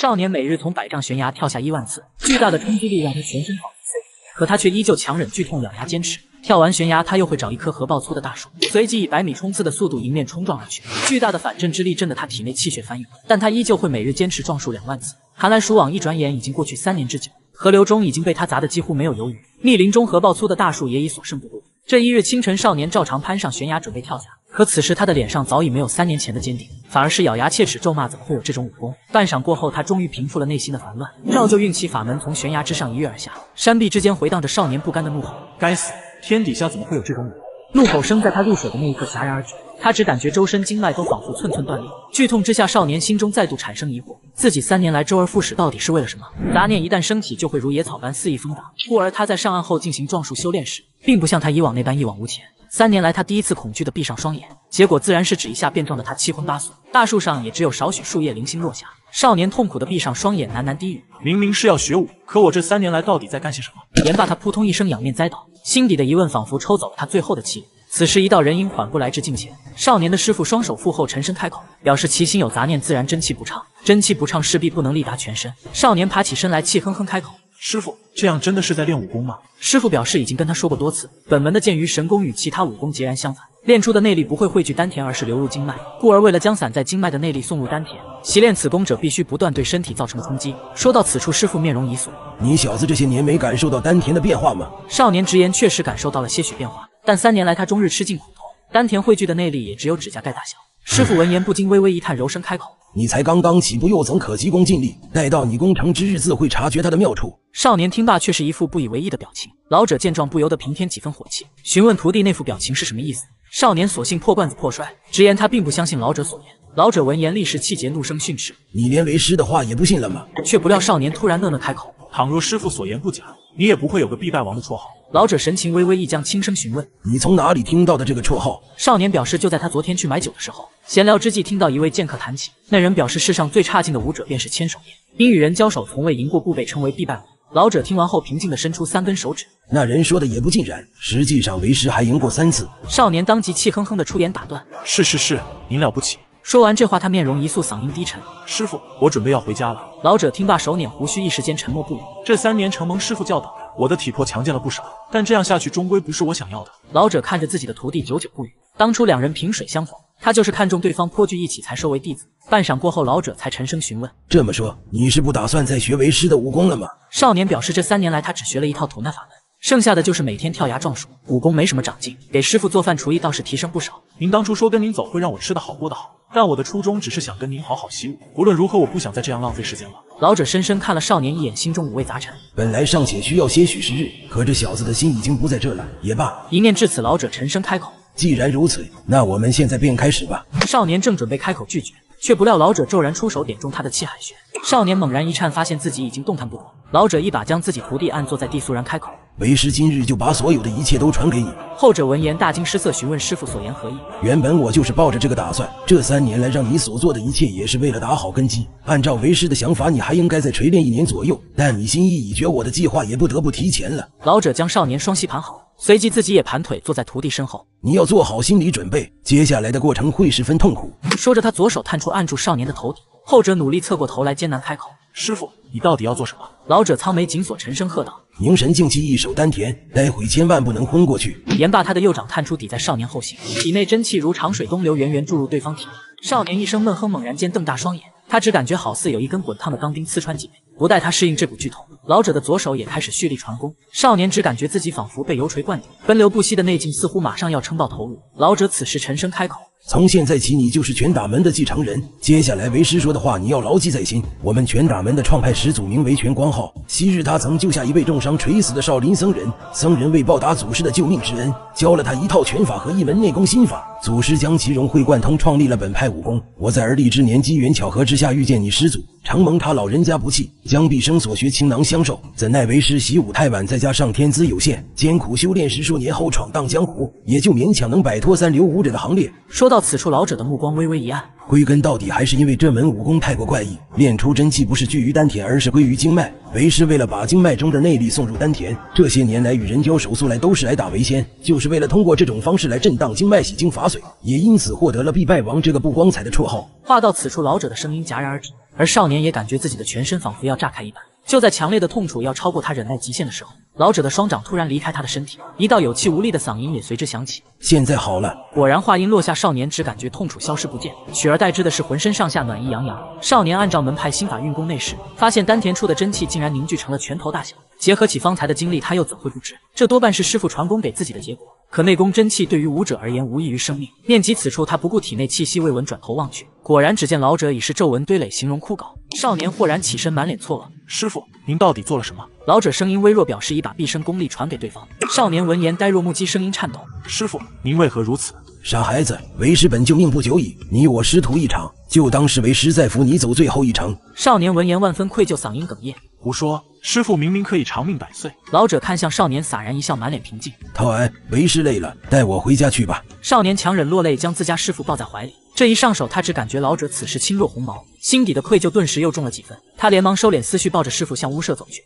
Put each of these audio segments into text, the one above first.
少年每日从百丈悬崖跳下一万次，巨大的冲击力让他全身跑起飞，可他却依旧强忍剧痛，咬牙坚持。跳完悬崖，他又会找一棵核爆粗的大树，随即以百米冲刺的速度迎面冲撞而去。巨大的反震之力震得他体内气血翻涌，但他依旧会每日坚持撞树两万次。寒来暑往，一转眼已经过去三年之久，河流中已经被他砸得几乎没有游鱼，密林中核爆粗的大树也已所剩不多。这一日清晨，少年照常攀上悬崖准备跳下，可此时他的脸上早已没有三年前的坚定，反而是咬牙切齿咒骂：怎么会有这种武功？半晌过后，他终于平复了内心的烦乱，照旧运起法门从悬崖之上一跃而下。山壁之间回荡着少年不甘的怒吼：该死！天底下怎么会有这种武功？怒吼声在他入水的那一刻戛然而止，他只感觉周身经脉都仿佛寸寸断裂。剧痛之下，少年心中再度产生疑惑：自己三年来周而复始，到底是为了什么？杂念一旦升起，就会如野草般肆意疯长。故而他在上岸后进行撞树修炼时，并不像他以往那般一往无前。三年来，他第一次恐惧地闭上双眼，结果自然是指一下便撞得他七荤八素，大树上也只有少许树叶零星落下。少年痛苦地闭上双眼，喃喃低语：明明是要学武，可我这三年来到底在干些什么？言罢，他扑通一声仰面栽倒。心底的疑问仿佛抽走了他最后的气力。此时，一道人影缓步来至近前。少年的师傅双手负后沉声开口，表示其心有杂念，自然真气不畅。真气不畅，势必不能力达全身。少年爬起身来，气哼哼开口：“师傅，这样真的是在练武功吗？”师傅表示已经跟他说过多次，本门的剑鱼神功与其他武功截然相反，练出的内力不会汇聚丹田，而是流入经脉。故而为了将散在经脉的内力送入丹田，习练此功者必须不断对身体造成冲击。说到此处，师傅面容一肃：“你小子这些年没感受到丹田的变化吗？”少年直言，确实感受到了些许变化，但三年来他终日吃尽苦头，丹田汇聚的内力也只有指甲盖大小。师傅闻言不禁微微一叹，柔声开口。你才刚刚起步，又怎可急功近利？待到你功成之日，自会察觉它的妙处。少年听罢，却是一副不以为意的表情。老者见状，不由得平添几分火气，询问徒弟那副表情是什么意思。少年索性破罐子破摔，直言他并不相信老者所言。老者闻言，立时气结，怒声训斥：“你连为师的话也不信了吗？”却不料少年突然讷讷开口：“倘若师傅所言不假，你也不会有个必败王的绰号。”老者神情微微一僵，轻声询问：“你从哪里听到的这个绰号？”少年表示，就在他昨天去买酒的时候，闲聊之际听到一位剑客谈起，那人表示世上最差劲的武者便是千手眼，因与人交手从未赢过，故被称为必败王。老者听完后，平静地伸出三根手指。那人说的也不尽然，实际上为师还赢过三次。少年当即气哼哼地出言打断：“是是是，您了不起。”说完这话，他面容一肃，嗓音低沉：“师傅，我准备要回家了。”老者听罢，手捻胡须，一时间沉默不语。这三年承蒙师傅教导，我的体魄强健了不少，但这样下去终归不是我想要的。老者看着自己的徒弟，久久不语。当初两人萍水相逢，他就是看中对方颇具义气，才收为弟子。半晌过后，老者才沉声询问：“这么说，你是不打算再学为师的武功了吗？”少年表示，这三年来他只学了一套吐纳法门。剩下的就是每天跳崖撞树，武功没什么长进。给师傅做饭厨艺倒是提升不少。您当初说跟您走会让我吃得好过得好，但我的初衷只是想跟您好好习武。无论如何，我不想再这样浪费时间了。老者深深看了少年一眼，心中五味杂陈。本来尚且需要些许时日，可这小子的心已经不在这了。也罢，一念至此，老者沉声开口：“既然如此，那我们现在便开始吧。”少年正准备开口拒绝，却不料老者骤然出手点中他的气海穴。少年猛然一颤，发现自己已经动弹不得。老者一把将自己徒弟按坐在地，肃然开口。为师今日就把所有的一切都传给你。后者闻言大惊失色，询问师傅所言何意。原本我就是抱着这个打算，这三年来让你所做的一切也是为了打好根基。按照为师的想法，你还应该再锤炼一年左右。但你心意已决，我的计划也不得不提前了。老者将少年双膝盘好，随即自己也盘腿坐在徒弟身后。你要做好心理准备，接下来的过程会十分痛苦。说着，他左手探出按住少年的头顶，后者努力侧过头来，艰难开口。师傅，你到底要做什么？老者苍眉紧锁，沉声喝道：“凝神静气，一手丹田，待会千万不能昏过去。”言罢，他的右掌探出，抵在少年后心，体内真气如长水东流，源源注入对方体内。少年一声闷哼，猛然间瞪大双眼，他只感觉好似有一根滚烫的钢钉刺穿脊背。不待他适应这股剧痛，老者的左手也开始蓄力传功。少年只感觉自己仿佛被油锤灌顶，奔流不息的内劲似乎马上要撑爆头颅。老者此时沉声开口。从现在起，你就是拳打门的继承人。接下来为师说的话，你要牢记在心。我们拳打门的创派始祖名为拳光浩，昔日他曾救下一位重伤垂死的少林僧人，僧人为报答祖师的救命之恩，教了他一套拳法和一门内功心法。祖师将其融会贯通，创立了本派武功。我在而立之年，机缘巧合之下遇见你师祖，承蒙他老人家不弃，将毕生所学倾囊相授。怎奈为师习武太晚，再加上天资有限，艰苦修炼十数年后闯荡江湖，也就勉强能摆脱三流武者的行列。说到此处，老者的目光微微一暗。归根到底，还是因为这门武功太过怪异，练出真气不是聚于丹田，而是归于经脉。为师为了把经脉中的内力送入丹田，这些年来与人交手，素来都是挨打为先，就是为了通过这种方式来震荡经脉、洗精法髓，也因此获得了“必败王”这个不光彩的绰号。话到此处，老者的声音戛然而止。而少年也感觉自己的全身仿佛要炸开一般。就在强烈的痛楚要超过他忍耐极限的时候，老者的双掌突然离开他的身体，一道有气无力的嗓音也随之响起。现在好了，果然，话音落下，少年只感觉痛楚消失不见，取而代之的是浑身上下暖意洋洋。少年按照门派心法运功内视，发现丹田处的真气竟然凝聚成了拳头大小。结合起方才的经历，他又怎会不知，这多半是师傅传功给自己的结果。可内功真气对于武者而言无异于生命。念及此处，他不顾体内气息未闻，转头望去，果然只见老者已是皱纹堆垒，形容枯槁。少年豁然起身，满脸错愕：“师傅，您到底做了什么？”老者声音微弱，表示已把毕生功力传给对方。少年闻言呆若木鸡，声音颤抖：“师傅，您为何如此？”傻孩子，为师本就命不久矣，你我师徒一场，就当是为师在扶你走最后一程。少年闻言万分愧疚，嗓音哽咽：“胡说！”师傅明明可以长命百岁。老者看向少年，洒然一笑，满脸平静。陶安，为师累了，带我回家去吧。少年强忍落泪，将自家师傅抱在怀里。这一上手，他只感觉老者此时轻若鸿毛，心底的愧疚顿时又重了几分。他连忙收敛思绪，抱着师傅向屋舍走去。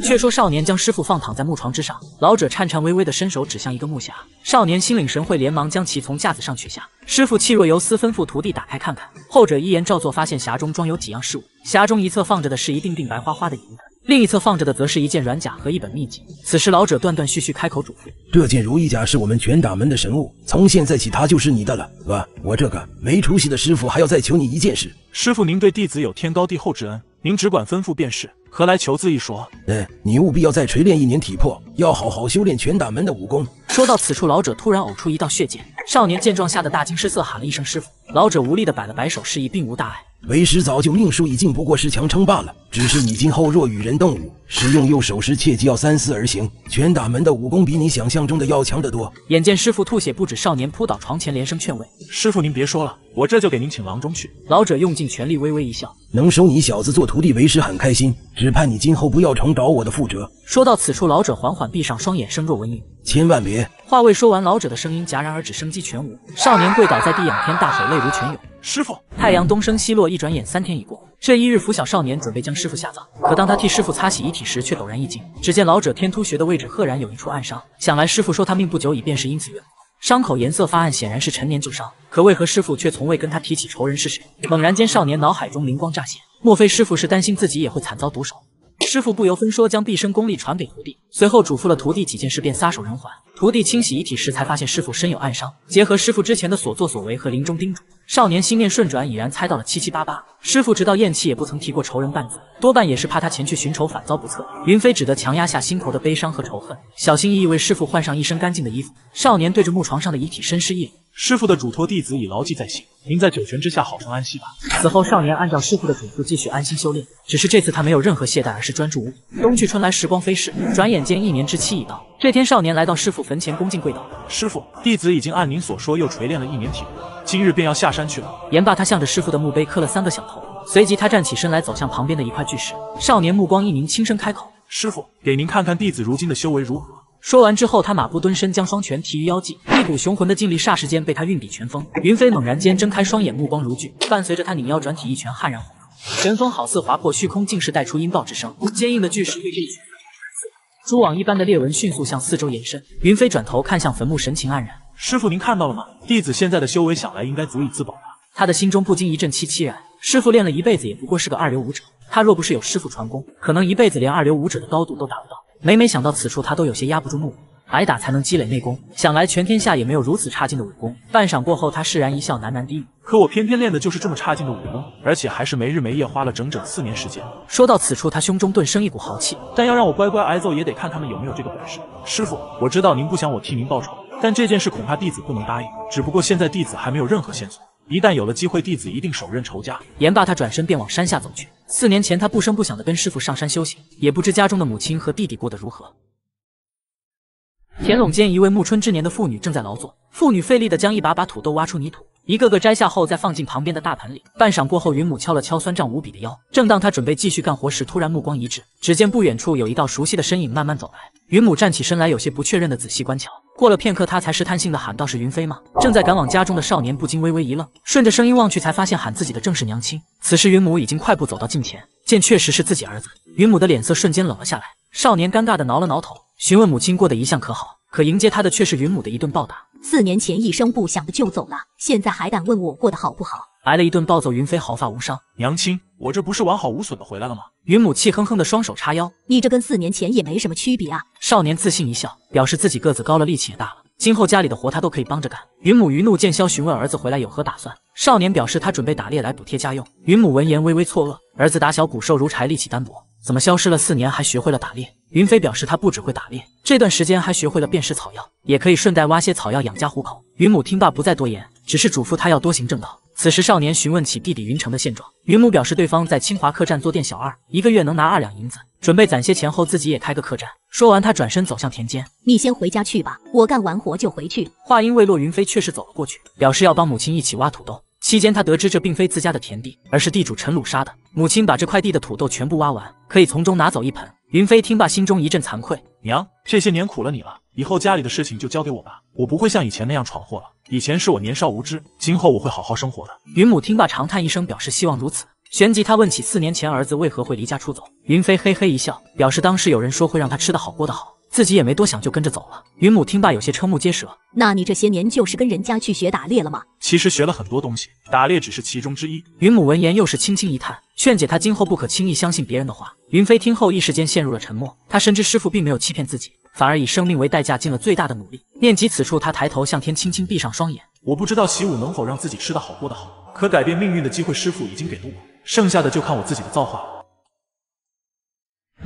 却说少年将师傅放躺在木床之上，老者颤颤巍巍地伸手指向一个木匣，少年心领神会，连忙将其从架子上取下。师傅气若游丝，吩咐徒弟打开看看。后者依言照做，发现匣中装有几样事物。匣中一侧放着的是一锭锭白花花的银子，另一侧放着的则是一件软甲和一本秘籍。此时老者断断续续开口嘱咐：“这件如意甲是我们拳打门的神物，从现在起它就是你的了。我我这个没出息的师傅还要再求你一件事。师傅您对弟子有天高地厚之恩，您只管吩咐便是。”何来求字一说？嗯，你务必要再锤炼一年体魄，要好好修炼拳打门的武功。说到此处，老者突然呕出一道血剑。少年见状，吓得大惊失色，喊了一声师傅。老者无力的摆了摆手，示意并无大碍。为师早就命数已尽，不过是强撑罢了。只是你今后若与人动武，使用右手时，切记要三思而行。拳打门的武功比你想象中的要强得多。眼见师傅吐血不止，少年扑倒床前，连声劝慰：“师傅您别说了，我这就给您请郎中去。”老者用尽全力，微微一笑：“能收你小子做徒弟，为师很开心。只盼你今后不要重蹈我的覆辙。”说到此处，老者缓缓闭上双眼，声若蚊语：“千万别！”话未说完，老者的声音戛然而止，生机全无。少年跪倒在地，仰天大吼，泪如泉涌。师傅，太阳东升西落，一转眼三天已过。这一日，拂晓，少年准备将师傅下葬，可当他替师傅擦洗遗体时，却陡然一惊，只见老者天突穴的位置赫然有一处暗伤。想来师傅说他命不久矣，便是因此缘故。伤口颜色发暗，显然是陈年旧伤。可为何师傅却从未跟他提起仇人是谁？猛然间，少年脑海中灵光乍现，莫非师傅是担心自己也会惨遭毒手？师傅不由分说将毕生功力传给徒弟，随后嘱咐了徒弟几件事，便撒手人寰。徒弟清洗遗体时，才发现师傅身有暗伤。结合师傅之前的所作所为和临终叮嘱，少年心念顺转，已然猜到了七七八八。师傅直到咽气也不曾提过仇人半字，多半也是怕他前去寻仇，反遭不测。云飞只得强压下心头的悲伤和仇恨，小心翼翼为师傅换上一身干净的衣服。少年对着木床上的遗体深施一礼。师傅的嘱托，弟子已牢记在心。您在九泉之下好生安息吧。此后，少年按照师傅的嘱咐继续安心修炼。只是这次他没有任何懈怠，而是专注无比。冬去春来，时光飞逝，转眼间一年之期已到。这天，少年来到师傅坟前，恭敬跪倒：“师傅，弟子已经按您所说，又锤炼了一年体魄，今日便要下山去了。”言罢，他向着师傅的墓碑磕了三个响头，随即他站起身来，走向旁边的一块巨石。少年目光一凝，轻声开口：“师傅，给您看看弟子如今的修为如何。”说完之后，他马步蹲身，将双拳提于腰际，一股雄浑的劲力霎时间被他运抵拳锋。云飞猛然间睁开双眼，目光如炬，伴随着他拧腰转体，一拳悍然轰出，拳风好似划破虚空，竟是带出音爆之声。坚硬的巨石对这一拳珠网一般的裂纹迅速向四周延伸。云飞转头看向坟墓，神情黯然：“师傅，您看到了吗？弟子现在的修为，想来应该足以自保了。”他的心中不禁一阵凄凄然。师傅练了一辈子，也不过是个二流武者。他若不是有师傅传功，可能一辈子连二流武者的高度都达不到。每每想到此处，他都有些压不住怒火。挨打才能积累内功，想来全天下也没有如此差劲的武功。半晌过后，他释然一笑，喃喃低语：“可我偏偏练的就是这么差劲的武功，而且还是没日没夜，花了整整四年时间。”说到此处，他胸中顿生一股豪气。但要让我乖乖挨揍，也得看他们有没有这个本事。师傅，我知道您不想我替您报仇，但这件事恐怕弟子不能答应。只不过现在弟子还没有任何线索，一旦有了机会，弟子一定手刃仇家。言罢，他转身便往山下走去。四年前，他不声不响地跟师傅上山修行，也不知家中的母亲和弟弟过得如何。田垄间，一位暮春之年的妇女正在劳作。妇女费力地将一把把土豆挖出泥土，一个个摘下后再放进旁边的大盆里。半晌过后，云母敲了敲酸胀无比的腰。正当她准备继续干活时，突然目光一滞，只见不远处有一道熟悉的身影慢慢走来。云母站起身来，有些不确认的仔细观瞧。过了片刻，她才试探性地喊道：“是云飞吗？”正在赶往家中的少年不禁微微一愣，顺着声音望去，才发现喊自己的正是娘亲。此时，云母已经快步走到近前，见确实是自己儿子，云母的脸色瞬间冷了下来。少年尴尬地挠了挠头，询问母亲过得一向可好。可迎接他的却是云母的一顿暴打。四年前一声不响的就走了，现在还敢问我过得好不好？挨了一顿暴揍，云飞毫发无伤。娘亲，我这不是完好无损的回来了吗？云母气哼哼的双手叉腰，你这跟四年前也没什么区别啊。少年自信一笑，表示自己个子高了，力气也大了，今后家里的活他都可以帮着干。云母余怒渐消，询问儿子回来有何打算。少年表示他准备打猎来补贴家用。云母闻言微微错愕，儿子打小骨瘦如柴，力气单薄，怎么消失了四年还学会了打猎？云飞表示他不只会打猎，这段时间还学会了辨识草药，也可以顺带挖些草药养家糊口。云母听罢不再多言，只是嘱咐他要多行正道。此时少年询问起弟弟云城的现状，云母表示对方在清华客栈做店小二，一个月能拿二两银子，准备攒些钱后自己也开个客栈。说完，他转身走向田间，你先回家去吧，我干完活就回去。话音未落，云飞却是走了过去，表示要帮母亲一起挖土豆。期间，他得知这并非自家的田地，而是地主陈鲁杀的。母亲把这块地的土豆全部挖完，可以从中拿走一盆。云飞听罢，心中一阵惭愧。娘，这些年苦了你了，以后家里的事情就交给我吧，我不会像以前那样闯祸了。以前是我年少无知，今后我会好好生活的。云母听罢，长叹一声，表示希望如此。旋即，他问起四年前儿子为何会离家出走。云飞嘿嘿一笑，表示当时有人说会让他吃得好过得好。自己也没多想，就跟着走了。云母听罢，有些瞠目结舌。那你这些年就是跟人家去学打猎了吗？其实学了很多东西，打猎只是其中之一。云母闻言又是轻轻一叹，劝解他今后不可轻易相信别人的话。云飞听后一时间陷入了沉默。他深知师傅并没有欺骗自己，反而以生命为代价尽了最大的努力。念及此处，他抬头向天，轻轻闭上双眼。我不知道习武能否让自己吃得好过得好，可改变命运的机会，师傅已经给了我，剩下的就看我自己的造化。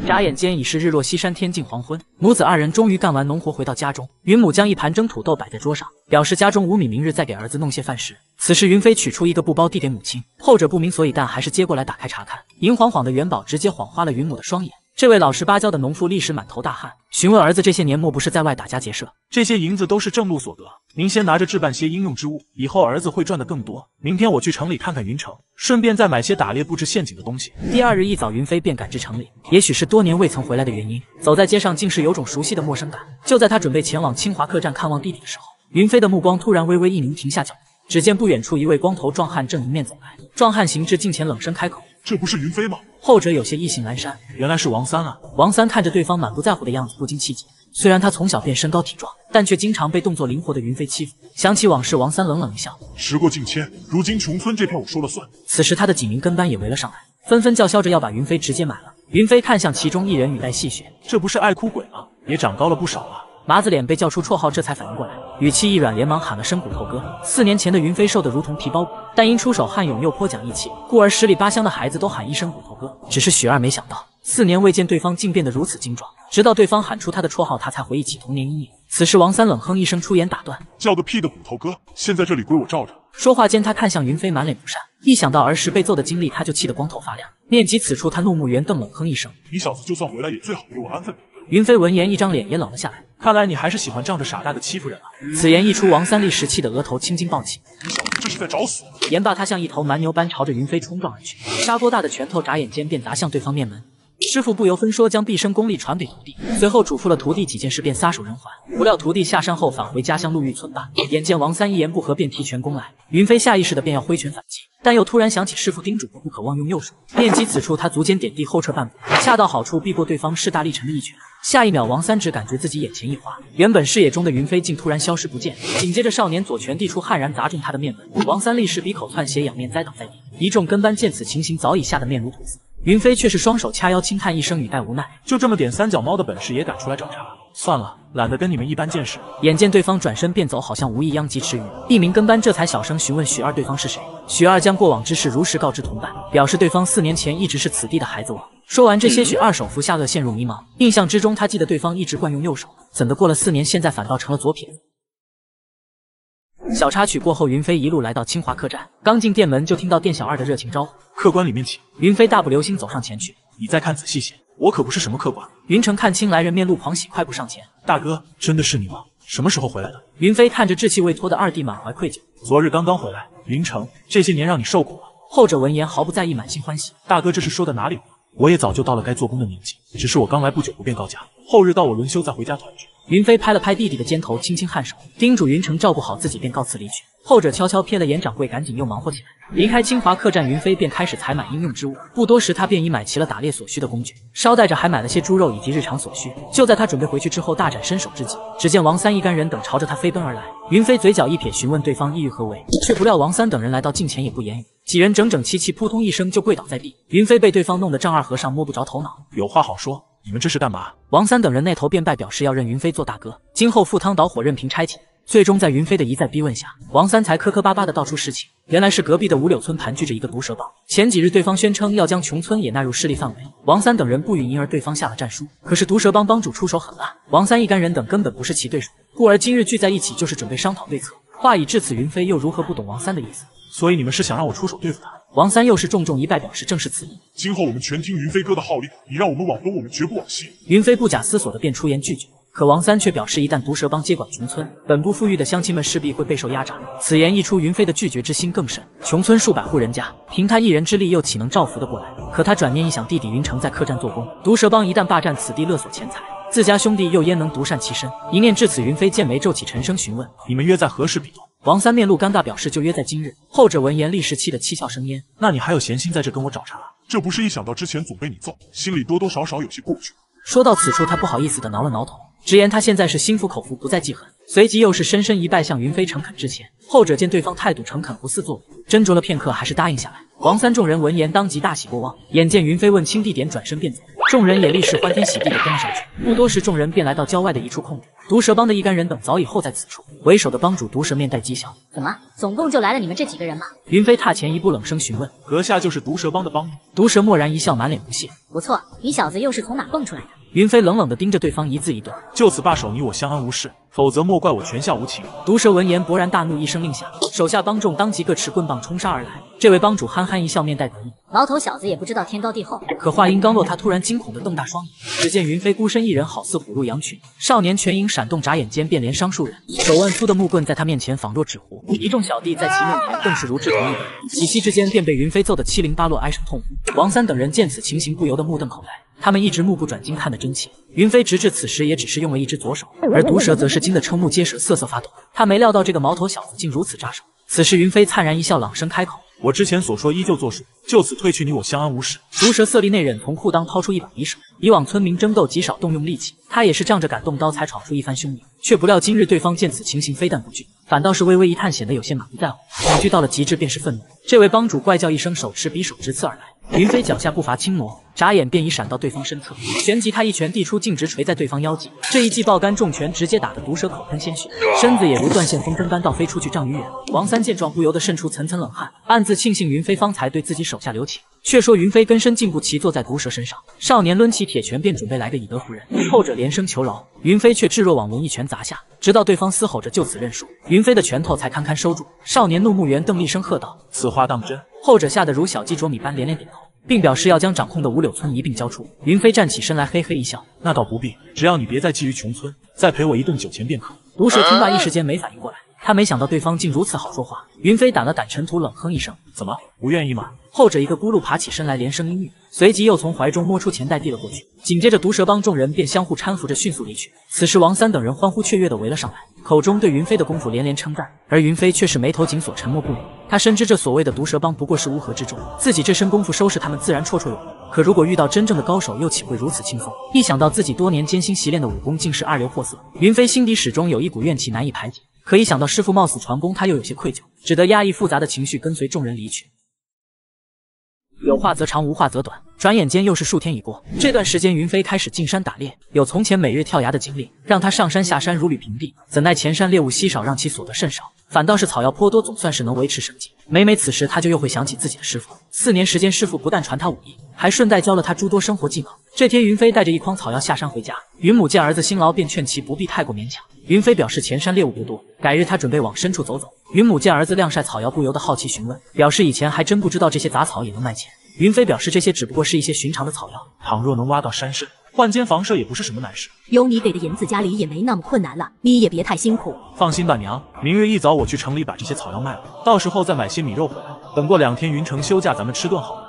眨眼间已是日落西山，天近黄昏。母子二人终于干完农活，回到家中。云母将一盘蒸土豆摆在桌上，表示家中无米，明日再给儿子弄些饭食。此时，云飞取出一个布包递给母亲，后者不明所以，但还是接过来打开查看。银晃晃的元宝直接晃花了云母的双眼。这位老实巴交的农妇立时满头大汗，询问儿子这些年莫不是在外打家劫舍？这些银子都是正路所得，您先拿着置办些应用之物，以后儿子会赚得更多。明天我去城里看看云城，顺便再买些打猎布置陷阱的东西。第二日一早，云飞便赶至城里，也许是多年未曾回来的原因，走在街上竟是有种熟悉的陌生感。就在他准备前往清华客栈看望弟弟的时候，云飞的目光突然微微一凝，停下脚步。只见不远处一位光头壮汉正迎面走来，壮汉行至近前，冷声开口：“这不是云飞吗？”后者有些意兴阑珊，原来是王三啊！王三看着对方满不在乎的样子，不禁气急。虽然他从小便身高体壮，但却经常被动作灵活的云飞欺负。想起往事，王三冷冷一笑：“时过境迁，如今穷村这片我说了算。”此时，他的几名跟班也围了上来，纷纷叫嚣着要把云飞直接买了。云飞看向其中一人，语带戏谑：“这不是爱哭鬼吗？也长高了不少了。”麻子脸被叫出绰号，这才反应过来，语气一软，连忙喊了声“骨头哥”。四年前的云飞瘦得如同皮包骨，但因出手悍勇又颇讲义气，故而十里八乡的孩子都喊一声“骨头哥”。只是雪儿没想到，四年未见对方竟变得如此精壮，直到对方喊出他的绰号，他才回忆起童年阴影。此时，王三冷哼一声，出言打断：“叫个屁的骨头哥！现在这里归我罩着。”说话间，他看向云飞，满脸不善。一想到儿时被揍的经历，他就气得光头发亮。念及此处，他怒目圆瞪，冷哼一声：“你小子就算回来，也最好给我安分。”云飞闻言，一张脸也冷了下来。看来你还是喜欢仗着傻大的欺负人啊！此言一出，王三立时气得额头青筋暴起。你小子这是在找死！言罢，他像一头蛮牛般朝着云飞冲撞而去，砂锅大的拳头眨眼间便砸向对方面门。师傅不由分说，将毕生功力传给徒弟，随后嘱咐了徒弟几件事，便撒手人寰。不料徒弟下山后返回家乡陆玉村罢，眼见王三一言不合便提拳攻来，云飞下意识的便要挥拳反击，但又突然想起师傅叮嘱过不可妄用右手。念及此处，他足尖点地后撤半步，恰到好处避过对方势大力沉的一拳。下一秒，王三只感觉自己眼前一花，原本视野中的云飞竟突然消失不见。紧接着，少年左拳递出，悍然砸中他的面门，王三立时鼻口窜血，仰面栽倒在地。一众跟班见此情形，早已吓得面如土色。云飞却是双手掐腰，轻叹一声，语带无奈：“就这么点三脚猫的本事，也敢出来找茬？算了，懒得跟你们一般见识。”眼见对方转身便走，好像无意殃及池鱼。一名跟班这才小声询问许二对方是谁。许二将过往之事如实告知同伴，表示对方四年前一直是此地的孩子王。说完这些，许二手扶下颚，陷入迷茫。印象之中，他记得对方一直惯用右手，怎的过了四年，现在反倒成了左撇子？小插曲过后，云飞一路来到清华客栈，刚进店门就听到店小二的热情招呼：“客官里面请。”云飞大步流星走上前去：“你再看仔细些，我可不是什么客官。”云城看清来人，面露狂喜，快步上前：“大哥，真的是你吗？什么时候回来的？”云飞看着稚气未脱的二弟，满怀愧疚：“昨日刚刚回来。”云城，这些年让你受苦了。后者闻言毫不在意，满心欢喜：“大哥，这是说的哪里话？我也早就到了该做工的年纪，只是我刚来不久，不便告假。后日到我轮休再回家团聚。”云飞拍了拍弟弟的肩头，轻轻颔首，叮嘱云城照顾好自己，便告辞离去。后者悄悄瞥了眼掌柜，赶紧又忙活起来。离开清华客栈，云飞便开始采买应用之物。不多时，他便已买齐了打猎所需的工具，捎带着还买了些猪肉以及日常所需。就在他准备回去之后大展身手之际，只见王三一干人等朝着他飞奔而来。云飞嘴角一撇，询问对方意欲何为，却不料王三等人来到近前也不言语。几人整整齐齐，扑通一声就跪倒在地。云飞被对方弄得丈二和尚摸不着头脑。有话好说，你们这是干嘛？王三等人那头便拜表示要认云飞做大哥，今后赴汤蹈火任凭差遣。最终在云飞的一再逼问下，王三才磕磕巴巴的道出实情。原来是隔壁的五柳村盘踞着一个毒蛇帮，前几日对方宣称要将穷村也纳入势力范围，王三等人不允，因而对方下了战书。可是毒蛇帮帮主出手狠辣，王三一干人等根本不是其对手，故而今日聚在一起就是准备商讨对策。话已至此，云飞又如何不懂王三的意思？所以你们是想让我出手对付他？王三又是重重一拜，表示正是此意。今后我们全听云飞哥的号令，你让我们往东，我们绝不往西。云飞不假思索的便出言拒绝。可王三却表示，一旦毒蛇帮接管穷村，本不富裕的乡亲们势必会备受压榨。此言一出，云飞的拒绝之心更甚。穷村数百户人家，凭他一人之力，又岂能照拂得过来？可他转念一想，弟弟云城在客栈做工，毒蛇帮一旦霸占此地，勒索钱财，自家兄弟又焉能独善其身？一念至此，云飞剑眉皱起，沉声询问：“你们约在何时比斗？”王三面露尴尬，表示就约在今日。后者闻言，立时气得七窍生烟。那你还有闲心在这跟我找茬？这不是一想到之前总被你揍，心里多多少少有些过不去。说到此处，他不好意思的挠了挠头。直言他现在是心服口服，不再记恨。随即又是深深一拜，向云飞诚恳致歉。后者见对方态度诚恳，不似作伪，斟酌了片刻，还是答应下来。王三众人闻言，当即大喜过望。眼见云飞问清地点，转身便走，众人也立时欢天喜地的跟了上去。不多时，众人便来到郊外的一处空地。毒蛇帮的一干人等早已候在此处。为首的帮主毒蛇面带讥笑：“怎么，总共就来了你们这几个人吗？”云飞踏前一步，冷声询问：“阁下就是毒蛇帮的帮主？”毒蛇默然一笑，满脸不屑：“不错，你小子又是从哪蹦出来的？”云飞冷冷地盯着对方，一字一顿：“就此罢手，你我相安无事，否则莫怪我拳下无情。”毒蛇闻言勃然大怒，一声令下，手下帮众当即各持棍棒冲杀而来。这位帮主憨憨一笑，面带得意：“毛头小子也不知道天高地厚。”可话音刚落，他突然惊恐地瞪大双眼，只见云飞孤身一人，好似虎入羊群。少年拳影闪动，眨眼间便连伤数人，手腕粗的木棍在他面前仿若纸糊。一众小弟在其面前更是如稚童一般，几息之间便被云飞揍得七零八落，哀声痛呼。王三等人见此情形，不由得目瞪口呆。他们一直目不转睛看得真切，云飞直至此时也只是用了一只左手，而毒蛇则是惊得瞠目结舌，瑟瑟发抖。他没料到这个毛头小子竟如此扎手。此时云飞灿然一笑，朗声开口：“我之前所说依旧作数，就此退去，你我相安无事。”毒蛇色厉内荏，从裤裆掏出一把匕首。以往村民争斗极少动用力气，他也是仗着敢动刀才闯出一番凶名。却不料今日对方见此情形，非但不惧，反倒是微微一叹，显得有些满不在乎。恐惧到了极致，便是愤怒。这位帮主怪叫一声，手持匕首直刺而来。云飞脚下步伐轻挪，眨眼便已闪到对方身侧，旋即他一拳递出，径直捶在对方腰际。这一记爆肝重拳，直接打得毒蛇口喷鲜血，身子也如断线风筝般倒飞出去丈余远。王三见状，不由得渗出层层冷汗，暗自庆幸云飞方才对自己手下留情。却说云飞根深尽不骑坐在毒蛇身上，少年抡起铁拳便准备来个以德服人。后者连声求饶，云飞却置若罔闻，一拳砸下，直到对方嘶吼着就此认输，云飞的拳头才堪堪收住。少年怒目圆瞪，厉声喝道：“此话当真？”后者吓得如小鸡啄米般连连点头，并表示要将掌控的五柳村一并交出。云飞站起身来，嘿嘿一笑：“那倒不必，只要你别再觊觎穷村，再赔我一顿酒钱便可。”毒蛇听罢，一时间没反应过来。他没想到对方竟如此好说话。云飞掸了掸尘土，冷哼一声：“怎么不愿意吗？”后者一个咕噜爬起身来，连声应允，随即又从怀中摸出钱袋递了过去。紧接着，毒蛇帮众人便相互搀扶着迅速离去。此时，王三等人欢呼雀跃地围了上来，口中对云飞的功夫连连称赞，而云飞却是眉头紧锁，沉默不语。他深知这所谓的毒蛇帮不过是乌合之众，自己这身功夫收拾他们自然绰绰有余。可如果遇到真正的高手，又岂会如此轻松？一想到自己多年艰辛习练的武功竟是二流货色，云飞心底始终有一股怨气难以排解。可一想到师傅冒死传功，他又有些愧疚，只得压抑复杂的情绪，跟随众人离去。有话则长，无话则短。转眼间又是数天已过，这段时间云飞开始进山打猎，有从前每日跳崖的经历，让他上山下山如履平地。怎奈前山猎物稀少，让其所得甚少，反倒是草药颇多，总算是能维持生计。每每此时，他就又会想起自己的师傅。四年时间，师傅不但传他武艺，还顺带教了他诸多生活技能。这天，云飞带着一筐草药下山回家，云母见儿子辛劳，便劝其不必太过勉强。云飞表示前山猎物不多，改日他准备往深处走走。云母见儿子晾晒草药，不由得好奇询问，表示以前还真不知道这些杂草也能卖钱。云飞表示这些只不过是一些寻常的草药，倘若能挖到山参，换间房舍也不是什么难事。有你给的银子，家里也没那么困难了，你也别太辛苦。放心吧，娘，明日一早我去城里把这些草药卖了，到时候再买些米肉回来。等过两天云城休假，咱们吃顿好的。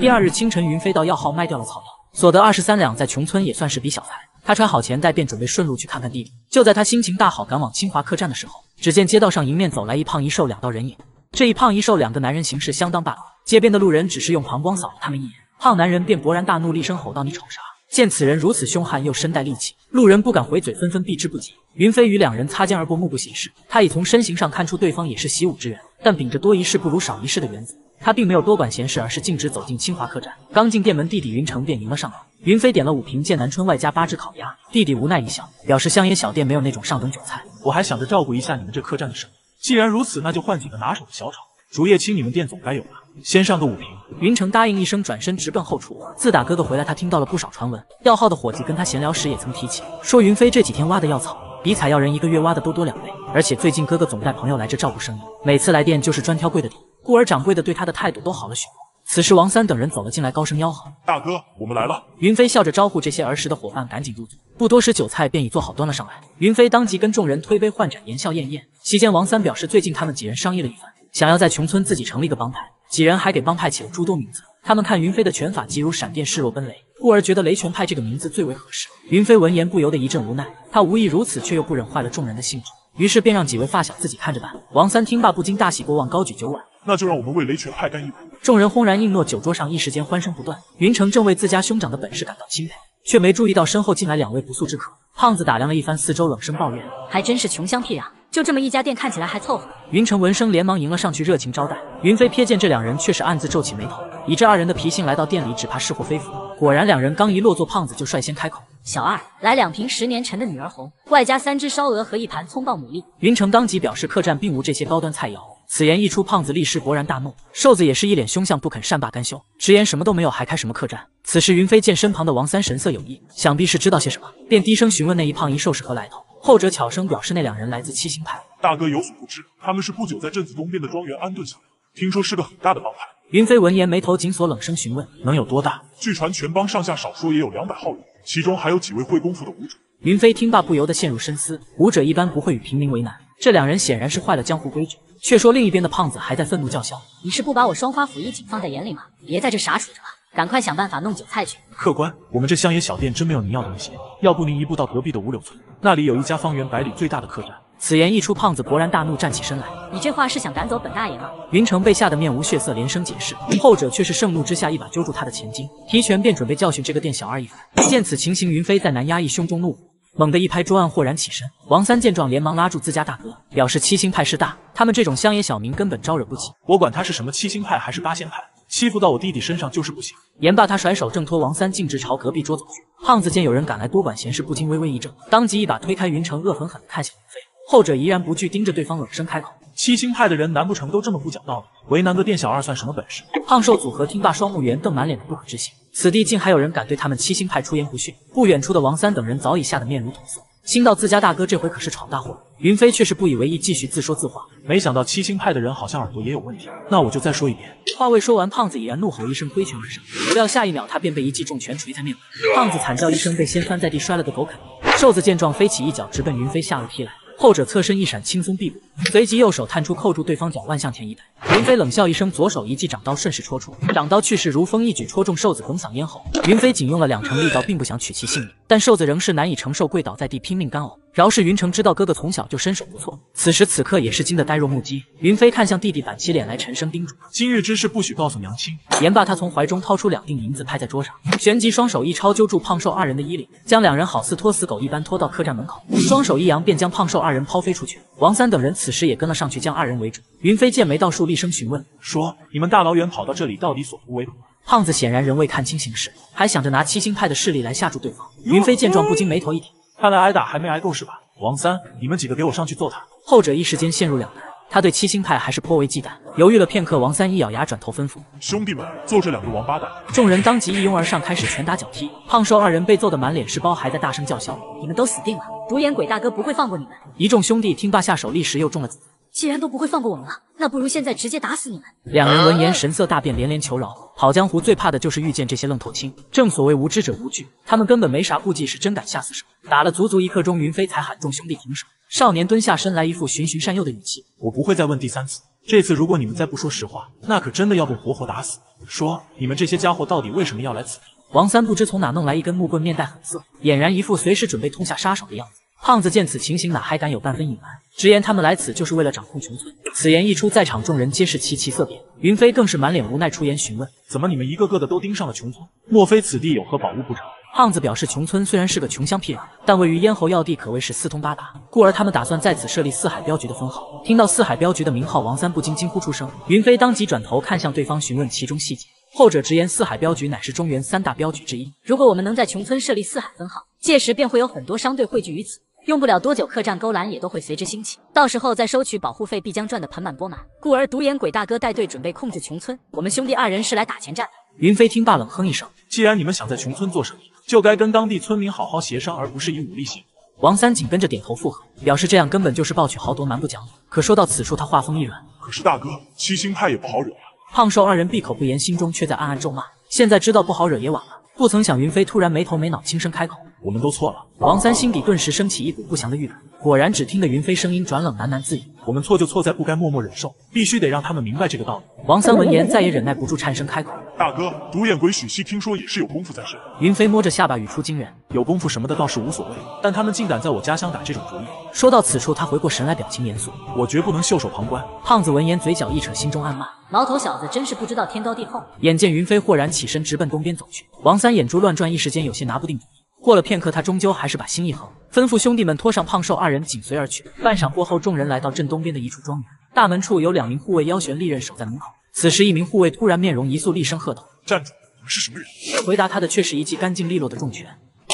第二日清晨，云飞到药号卖掉了草药，所得二十三两，在穷村也算是笔小财。他揣好钱袋，便准备顺路去看看弟弟。就在他心情大好，赶往清华客栈的时候，只见街道上迎面走来一胖一瘦两道人影。这一胖一瘦两个男人行事相当霸道，街边的路人只是用膀胱扫了他们一眼，胖男人便勃然大怒，厉声吼道：“你瞅啥？”见此人如此凶悍又身带利器，路人不敢回嘴，纷纷避之不及。云飞与两人擦肩而过，目不斜视。他已从身形上看出对方也是习武之人，但秉着多一事不如少一事的原则，他并没有多管闲事，而是径直走进清华客栈。刚进店门，弟弟云城便迎了上来。云飞点了五瓶剑南春，外加八只烤鸭。弟弟无奈一笑，表示香烟小店没有那种上等酒菜。我还想着照顾一下你们这客栈的生意，既然如此，那就换几个拿手的小炒。竹叶青，你们店总该有吧？先上个五瓶。云城答应一声，转身直奔后厨。自打哥哥回来，他听到了不少传闻。药号的伙计跟他闲聊时也曾提起，说云飞这几天挖的药草比采药人一个月挖的都多两倍。而且最近哥哥总带朋友来这照顾生意，每次来店就是专挑贵的点。故而掌柜的对他的态度都好了许多。此时王三等人走了进来，高声吆喝：“大哥，我们来了！”云飞笑着招呼这些儿时的伙伴赶紧入座。不多时，酒菜便已做好端了上来。云飞当即跟众人推杯换盏，言笑晏晏。席间，王三表示最近他们几人商议了一番。想要在穷村自己成立个帮派，几人还给帮派起了诸多名字。他们看云飞的拳法急如闪电，势若奔雷，故而觉得雷拳派这个名字最为合适。云飞闻言不由得一阵无奈，他无意如此，却又不忍坏了众人的兴致，于是便让几位发小自己看着办。王三听罢不禁大喜过望，高举酒碗，那就让我们为雷拳派干一杯。众人轰然应诺，酒桌上一时间欢声不断。云城正为自家兄长的本事感到钦佩，却没注意到身后进来两位不速之客。胖子打量了一番四周，冷声抱怨：“还真是穷乡僻壤。”就这么一家店，看起来还凑合。云城闻声连忙迎了上去，热情招待。云飞瞥见这两人，却是暗自皱起眉头。以这二人的脾性，来到店里只怕是祸非福。果然，两人刚一落座，胖子就率先开口：“小二，来两瓶十年陈的女儿红，外加三只烧鹅和一盘葱爆牡蛎。”云城当即表示，客栈并无这些高端菜肴。此言一出，胖子立时勃然大怒。瘦子也是一脸凶相，不肯善罢甘休，直言什么都没有，还开什么客栈。此时，云飞见身旁的王三神色有异，想必是知道些什么，便低声询问那一胖一瘦是何来头。后者悄声表示，那两人来自七星派。大哥有所不知，他们是不久在镇子东边的庄园安顿下来，听说是个很大的帮派。云飞闻言，眉头紧锁，冷声询问：“能有多大？”据传，全帮上下少说也有两百号人，其中还有几位会功夫的武者。云飞听罢，不由得陷入深思。武者一般不会与平民为难，这两人显然是坏了江湖规矩。却说另一边的胖子还在愤怒叫嚣：“你是不把我双花府一景放在眼里吗？别在这傻杵着了，赶快想办法弄酒菜去。”客官，我们这乡野小店真没有您要的东西，要不您移步到隔壁的五柳村，那里有一家方圆百里最大的客栈。此言一出，胖子勃然大怒，站起身来：“你这话是想赶走本大爷吗？”云城被吓得面无血色，连声解释，后者却是盛怒之下一把揪住他的前襟，提拳便准备教训这个店小二一番。见此情形，云飞再难压抑胸中怒火，猛地一拍桌案，豁然起身。王三见状，连忙拉住自家大哥，表示七星派势大，他们这种乡野小民根本招惹不起。我管他是什么七星派还是八仙派，欺负到我弟弟身上就是不行。言罢，他甩手挣脱王三，径直朝隔壁桌走去。胖子见有人赶来多管闲事，不禁微微一怔，当即一把推开云城，恶狠狠地看向云飞。后者怡然不惧，盯着对方冷声开口：“七星派的人难不成都这么不讲道理？为难个店小二算什么本事？”胖瘦组合听罢，双目圆瞪，满脸的不可置信。此地竟还有人敢对他们七星派出言不逊。不远处的王三等人早已吓得面如土色，心道自家大哥这回可是闯大祸了。云飞却是不以为意，继续自说自话：“没想到七星派的人好像耳朵也有问题，那我就再说一遍。”话未说完，胖子已然怒吼一声，挥拳而上，不料下一秒他便被一记重拳锤在面门，胖子惨叫一声，被掀翻在地，摔了个狗啃泥。瘦子见状，飞起一脚直奔云飞下颚劈来。后者侧身一闪，轻松避过，随即右手探出，扣住对方脚腕，向前一抬。云飞冷笑一声，左手一记掌刀，顺势戳出，掌刀去势如风，一举戳中瘦子哽嗓咽喉。云飞仅用了两成力道，并不想取其性命，但瘦子仍是难以承受，跪倒在地，拼命干呕。饶是云城知道哥哥从小就身手不错，此时此刻也是惊得呆若木鸡。云飞看向弟弟，板起脸来，沉声叮嘱：“今日之事不许告诉娘亲。”言罢，他从怀中掏出两锭银子，拍在桌上，旋即双手一抄，揪住胖瘦二人的衣领，将两人好似拖死狗一般拖到客栈门口，双手一扬，便将胖瘦二人抛飞出去。王三等人此时也跟了上去，将二人围住。云飞见没道数，厉声询问：“说你们大老远跑到这里，到底所图为何？”胖子显然仍未看清形势，还想着拿七星派的势力来吓住对方。云飞见状，不禁眉头一挑，看来挨打还没挨够是吧？王三，你们几个给我上去揍他！后者一时间陷入两难，他对七星派还是颇为忌惮。犹豫了片刻，王三一咬牙，转头吩咐兄弟们：“揍这两个王八蛋！”众人当即一拥而上，开始拳打脚踢。胖瘦二人被揍得满脸是包，还在大声叫嚣：“你们都死定了！独眼鬼大哥不会放过你们！”一众兄弟听罢，下手立时又中了子。既然都不会放过我们了，那不如现在直接打死你们！两人闻言神色大变，连连求饶。跑江湖最怕的就是遇见这些愣头青。正所谓无知者无惧，他们根本没啥顾忌，是真敢下死手。打了足足一刻钟，云飞才喊众兄弟停手。少年蹲下身来，一副循循善诱的语气：“我不会再问第三次。这次如果你们再不说实话，那可真的要被活活打死。说你们这些家伙到底为什么要来此地？”王三不知从哪弄来一根木棍，面带狠色，俨然一副随时准备痛下杀手的样子。胖子见此情形，哪还敢有半分隐瞒，直言他们来此就是为了掌控穷村。此言一出，在场众人皆是齐齐色变，云飞更是满脸无奈出言询问：怎么你们一个个的都盯上了穷村？莫非此地有何宝物不成？胖子表示，穷村虽然是个穷乡僻壤，但位于咽喉要地，可谓是四通八达，故而他们打算在此设立四海镖局的分号。听到四海镖局的名号，王三不禁惊呼出声。云飞当即转头看向对方，询问其中细节。后者直言，四海镖局乃是中原三大镖局之一。如果我们能在穷村设立四海分号，届时便会有很多商队汇聚于此。用不了多久，客栈、勾栏也都会随之兴起，到时候再收取保护费，必将赚得盆满钵满。故而独眼鬼大哥带队准备控制穷村，我们兄弟二人是来打前站的。云飞听罢，冷哼一声：“既然你们想在穷村做生意，就该跟当地村民好好协商，而不是以武力行。”王三紧跟着点头附和，表示这样根本就是暴取豪夺、蛮不讲理。可说到此处，他话锋一软：“可是大哥，七星派也不好惹呀。”胖瘦二人闭口不言，心中却在暗暗咒骂。现在知道不好惹也晚了。不曾想，云飞突然没头没脑，轻声开口：“我们都错了。”王三心底顿时升起一股不祥的预感。果然，只听得云飞声音转冷，喃喃自语：“我们错就错在不该默默忍受，必须得让他们明白这个道理。”王三闻言，再也忍耐不住，颤声开口：“大哥，独眼鬼许西听说也是有功夫在身。”云飞摸着下巴，语出惊人：“有功夫什么的倒是无所谓，但他们竟敢在我家乡打这种主意。”说到此处，他回过神来，表情严肃：“我绝不能袖手旁观。”胖子闻言，嘴角一扯，心中暗骂：“毛头小子真是不知道天高地厚。”眼见云飞豁然起身，直奔东边走去，王三眼珠乱转，一时间有些拿不定主意。过了片刻，他终究还是把心一横，吩咐兄弟们拖上胖瘦二人，紧随而去。半晌过后，众人来到镇东边的一处庄园，大门处有两名护卫腰悬利刃守在门口。此时，一名护卫突然面容一肃，厉声喝道：“站住！你们是什么人？”回答他的却是一记干净利落的重拳。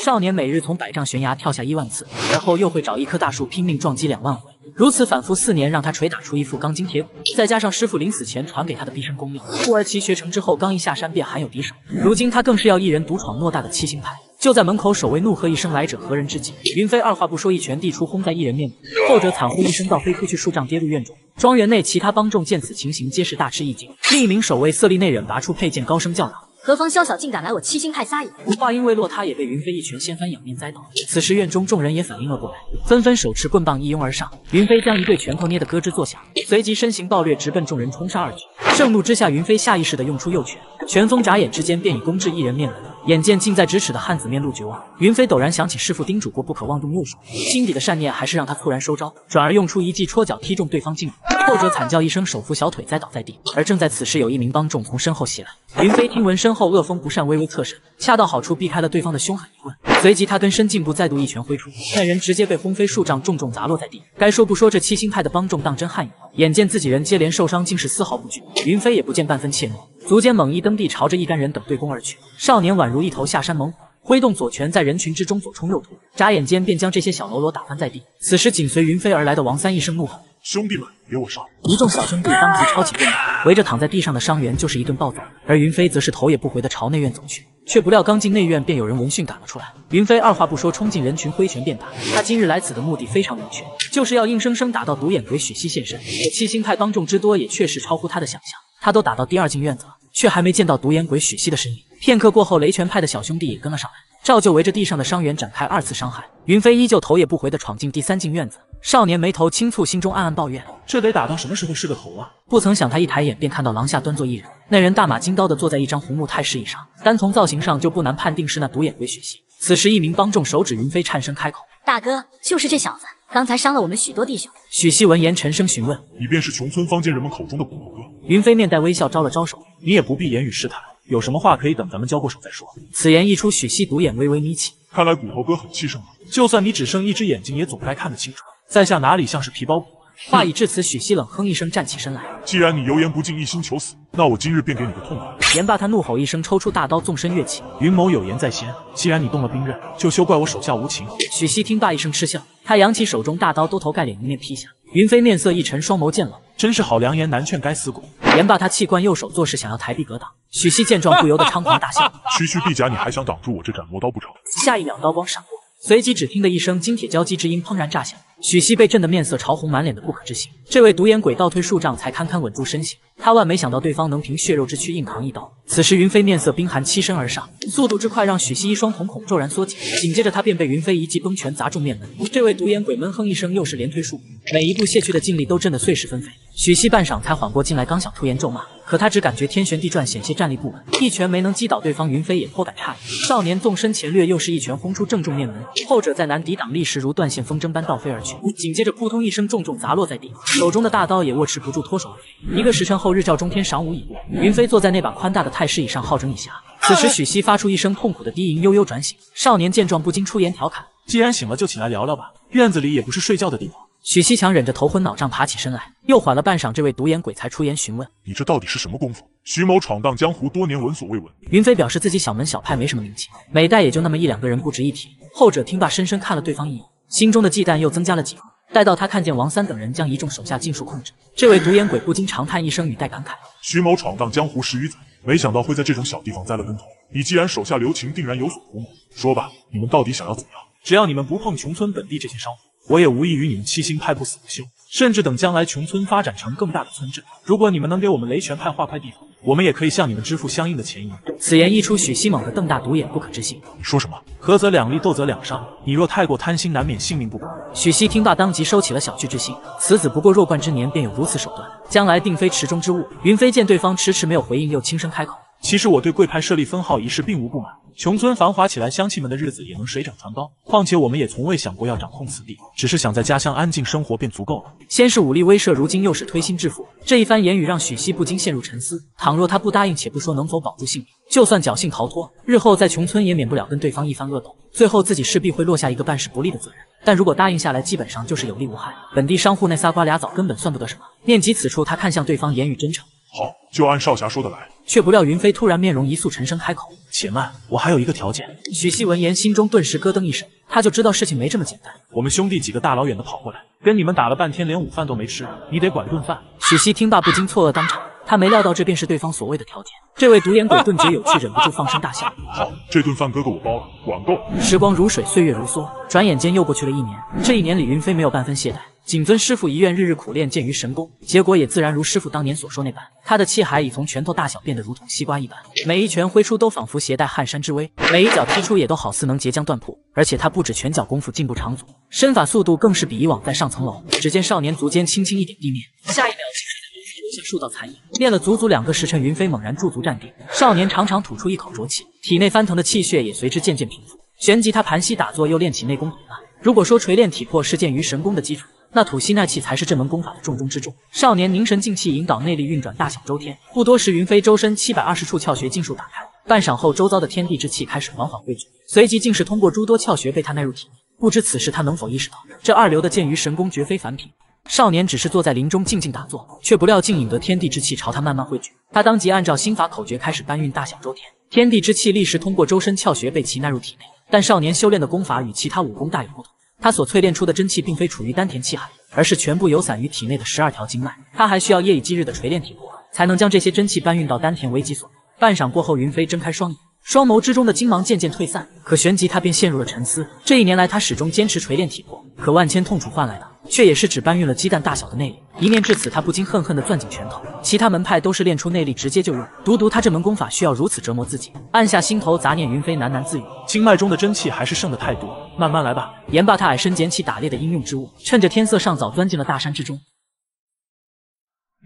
少年每日从百丈悬崖跳下一万次，而后又会找一棵大树拼命撞击两万回，如此反复四年，让他捶打出一副钢筋铁骨。再加上师傅临死前传给他的毕生功力，故而其学成之后，刚一下山便罕有敌手。如今他更是要一人独闯偌大的七星派。就在门口，守卫怒喝一声：“来者何人？”之际，云飞二话不说，一拳递出，轰在一人面部，后者惨呼一声，倒飞出去数丈，跌入院中。庄园内其他帮众见此情形，皆是大吃一惊。另一名守卫色厉内荏，拔出佩剑，高声叫道：“何方宵小，竟敢来我七星派撒野！”话音未落，他也被云飞一拳掀翻，仰面栽倒。此时院中众人也反应了过来，纷纷手持棍棒一拥而上。云飞将一对拳头捏得咯吱作响，随即身形暴掠，直奔众人冲杀而去。盛怒之下，云飞下意识地用出右拳，拳风眨眼之间便已攻至一人面门。眼见近在咫尺的汉子面露绝望，云飞陡然想起师傅叮嘱过不可妄动右手，心底的善念还是让他猝然收招，转而用出一记戳脚踢中对方颈部，后者惨叫一声，手扶小腿栽倒在地。而正在此时，有一名帮众从身后袭来，云飞听闻身后恶风不善，微微侧身，恰到好处避开了对方的凶狠一棍。随即他跟身进步，再度一拳挥出，那人直接被轰飞数丈，重重砸落在地。该说不说，这七星派的帮众当真悍勇，眼见自己人接连受伤，竟是丝毫不惧。云飞也不见半分怯懦，足尖猛一蹬地，朝着一干人等对攻而去。少年宛如一头下山猛虎，挥动左拳，在人群之中左冲右突，眨眼间便将这些小喽啰打翻在地。此时紧随云飞而来的王三一声怒吼。兄弟们，给我上！一众小兄弟当即抄起棍棒，围着躺在地上的伤员就是一顿暴揍。而云飞则是头也不回地朝内院走去，却不料刚进内院，便有人闻讯赶了出来。云飞二话不说，冲进人群，挥拳便打。他今日来此的目的非常明确，就是要硬生生打到独眼鬼许西现身。这七星派帮众之多，也确实超乎他的想象。他都打到第二进院子了，却还没见到独眼鬼许熙的身影。片刻过后，雷拳派的小兄弟也跟了上来，照旧围着地上的伤员展开二次伤害。云飞依旧头也不回地闯进第三进院子。少年眉头轻蹙，心中暗暗抱怨：这得打到什么时候是个头啊？不曾想，他一抬眼便看到廊下端坐一人，那人大马金刀的坐在一张红木太师椅上，单从造型上就不难判定是那独眼鬼许熙。此时，一名帮众手指云飞，颤声开口：“大哥，就是这小子，刚才伤了我们许多弟兄。”许熙闻言，沉声询问：“你便是穷村坊间人们口中的骨头哥？”云飞面带微笑，招了招手：“你也不必言语试探，有什么话可以等咱们交过手再说。”此言一出，许熙独眼微微眯起，看来骨头哥很气盛啊！就算你只剩一只眼睛，也总该看得清楚。在下哪里像是皮包骨？话已至此，许熙冷哼一声，站起身来。既然你油盐不进，一心求死，那我今日便给你个痛快。言罢，他怒吼一声，抽出大刀，纵身跃起。云某有言在先，既然你动了兵刃，就休怪我手下无情。许熙听罢一声嗤笑，他扬起手中大刀，兜头盖脸，一面劈下。云飞面色一沉，双眸渐冷，真是好良言难劝，该死鬼。言罢，他气贯右手，做事想要抬臂格挡。许熙见状，不由得猖狂大笑。区区臂甲，你还想挡住我这斩魔刀不成？下一秒，刀光闪过。随即，只听得一声金铁交击之音砰然炸响，许西被震得面色潮红，满脸的不可置信。这位独眼鬼倒退数丈，才堪堪稳住身形。他万没想到对方能凭血肉之躯硬扛一刀。此时云飞面色冰寒，欺身而上，速度之快让许西一双瞳孔骤然缩紧，紧接着他便被云飞一记崩拳砸中面门。这位独眼鬼闷哼一声，又是连推数步，每一步卸去的劲力都震得碎石纷飞。许西半晌才缓过劲来，刚想出言咒骂，可他只感觉天旋地转，险些站立不稳，一拳没能击倒对方。云飞也颇感诧异，少年纵身前掠，又是一拳轰出，正中面门。后者再难抵挡，立时如断线风筝般倒飞而去，紧接着扑通一声，重重砸落在地，手中的大刀也握持不住，脱手而飞。一个时辰后，日照中天，晌午已过，云飞坐在那把宽大的太师椅上，好整以暇。此时许熙发出一声痛苦的低吟，悠悠转醒。少年见状，不禁出言调侃：“既然醒了，就起来聊聊吧。院子里也不是睡觉的地方。”许熙强忍着头昏脑胀爬起身来，又缓了半晌，这位独眼鬼才出言询问：“你这到底是什么功夫？徐某闯荡江湖多年，闻所未闻。”云飞表示自己小门小派没什么名气，每代也就那么一两个人不值一提。后者听罢，深深看了对方一眼，心中的忌惮又增加了几分。待到他看见王三等人将一众手下尽数控制，这位独眼鬼不禁长叹一声，语带感慨：“徐某闯荡江湖十余载，没想到会在这种小地方栽了跟头。你既然手下留情，定然有所图谋。说吧，你们到底想要怎样？只要你们不碰穷村本地这些商户，我也无意与你们七星派不死不休。”甚至等将来穷村发展成更大的村镇，如果你们能给我们雷泉派划块地方，我们也可以向你们支付相应的钱银。此言一出，许西猛地瞪大独眼，不可置信。你说什么？合则两利，斗则两伤。你若太过贪心，难免性命不保。许西听罢，当即收起了小觑之心。此子不过弱冠之年，便有如此手段，将来定非池中之物。云飞见对方迟迟没有回应，又轻声开口：“其实我对贵派设立分号一事并无不满。”穷村繁华起来，乡亲们的日子也能水涨船高。况且我们也从未想过要掌控此地，只是想在家乡安静生活便足够了。先是武力威慑，如今又是推心置腹，这一番言语让许西不禁陷入沉思。倘若他不答应，且不说能否保住性命，就算侥幸逃脱，日后在穷村也免不了跟对方一番恶斗，最后自己势必会落下一个办事不利的责任。但如果答应下来，基本上就是有利无害。本地商户那仨瓜俩枣根本算不得什么。念及此处，他看向对方，言语真诚。好，就按少侠说的来。却不料云飞突然面容一肃，沉声开口：“且慢，我还有一个条件。”许西闻言，心中顿时咯噔一声，他就知道事情没这么简单。我们兄弟几个大老远的跑过来，跟你们打了半天，连午饭都没吃，你得管顿饭。许西听罢，不禁错愕当场。他没料到这便是对方所谓的条件。这位独眼鬼顿觉有趣，忍不住放声大笑。好，这顿饭哥哥我包了，管够。时光如水，岁月如梭，转眼间又过去了一年。这一年里，云飞没有半分懈怠。谨遵师傅遗愿，日日苦练，剑于神功。结果也自然如师傅当年所说那般，他的气海已从拳头大小变得如同西瓜一般，每一拳挥出都仿佛携带撼山之威，每一脚踢出也都好似能截江断瀑。而且他不止拳脚功夫进步长足，身法速度更是比以往在上层楼。只见少年足尖轻轻一点地面，下一秒清水的流水留下数道残影。练了足足两个时辰，云飞猛然驻足站定，少年长长吐出一口浊气，体内翻腾的气血也随之渐渐平复。旋即他盘膝打坐，又练起内功吐纳。如果说锤炼体魄是鉴于神功的基础，那吐息纳气才是这门功法的重中之重。少年凝神静气，引导内力运转大小周天。不多时，云飞周身七百二十处窍穴尽数打开。半晌后，周遭的天地之气开始缓缓汇聚，随即竟是通过诸多窍穴被他纳入体内。不知此时他能否意识到，这二流的剑鱼神功绝非凡品。少年只是坐在林中静静打坐，却不料竟引得天地之气朝他慢慢汇聚。他当即按照心法口诀开始搬运大小周天，天地之气立时通过周身窍穴被其纳入体内。但少年修炼的功法与其他武功大有不同。他所淬炼出的真气，并非处于丹田气海，而是全部游散于体内的十二条经脉。他还需要夜以继日的锤炼体魄，才能将这些真气搬运到丹田为己所用。半晌过后，云飞睁开双眼，双眸之中的金芒渐渐退散，可旋即他便陷入了沉思。这一年来，他始终坚持锤炼体魄，可万千痛楚换来的，却也是只搬运了鸡蛋大小的内力。一念至此，他不禁恨恨地攥紧拳头。其他门派都是练出内力直接就用，独独他这门功法需要如此折磨自己。按下心头杂念，云飞喃喃自语：经脉中的真气还是剩的太多，慢慢来吧。言罢，他矮身捡起打猎的应用之物，趁着天色尚早，钻进了大山之中。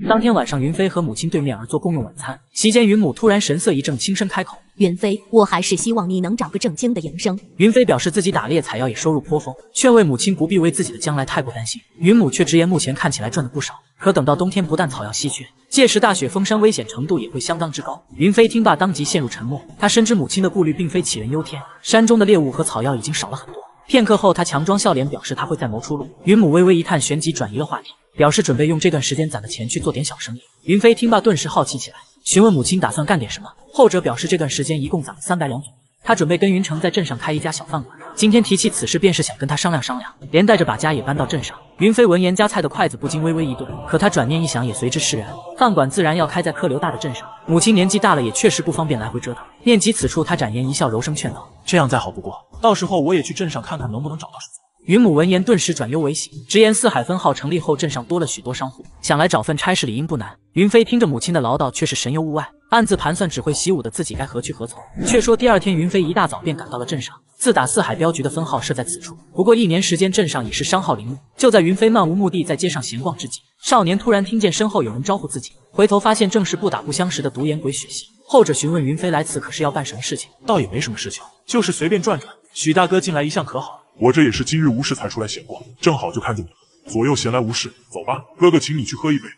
当天晚上，云飞和母亲对面而坐，共用晚餐。席间，云母突然神色一正，轻声开口：“云飞，我还是希望你能找个正经的营生。”云飞表示自己打猎采药也收入颇丰，劝慰母亲不必为自己的将来太过担心。云母却直言，目前看起来赚的不少，可等到冬天，不但草药稀缺，届时大雪封山，危险程度也会相当之高。云飞听罢，当即陷入沉默。他深知母亲的顾虑并非杞人忧天，山中的猎物和草药已经少了很多。片刻后，他强装笑脸，表示他会再谋出路。云母微微一叹，旋即转移了话题。表示准备用这段时间攒的钱去做点小生意。云飞听罢，顿时好奇起来，询问母亲打算干点什么。后者表示，这段时间一共攒了三百两左右，他准备跟云城在镇上开一家小饭馆。今天提起此事，便是想跟他商量商量，连带着把家也搬到镇上。云飞闻言，夹菜的筷子不禁微微一顿，可他转念一想，也随之释然。饭馆自然要开在客流大的镇上，母亲年纪大了，也确实不方便来回折腾。念及此处，他展颜一笑，柔声劝道：“这样再好不过，到时候我也去镇上看看，能不能找到什么。”云母闻言顿时转忧为喜，直言四海分号成立后，镇上多了许多商户，想来找份差事理应不难。云飞听着母亲的唠叨，却是神游物外，暗自盘算只会习武的自己该何去何从。却说第二天，云飞一大早便赶到了镇上，自打四海镖局的分号设在此处，不过一年时间，镇上已是商号林立。就在云飞漫无目的在街上闲逛之际，少年突然听见身后有人招呼自己，回头发现正是不打不相识的独眼鬼许西。后者询问云飞来此可是要办什么事情？倒也没什么事情，就是随便转转。许大哥近来一向可好？我这也是今日无事才出来闲逛，正好就看见你了，左右闲来无事，走吧，哥哥请你去喝一杯。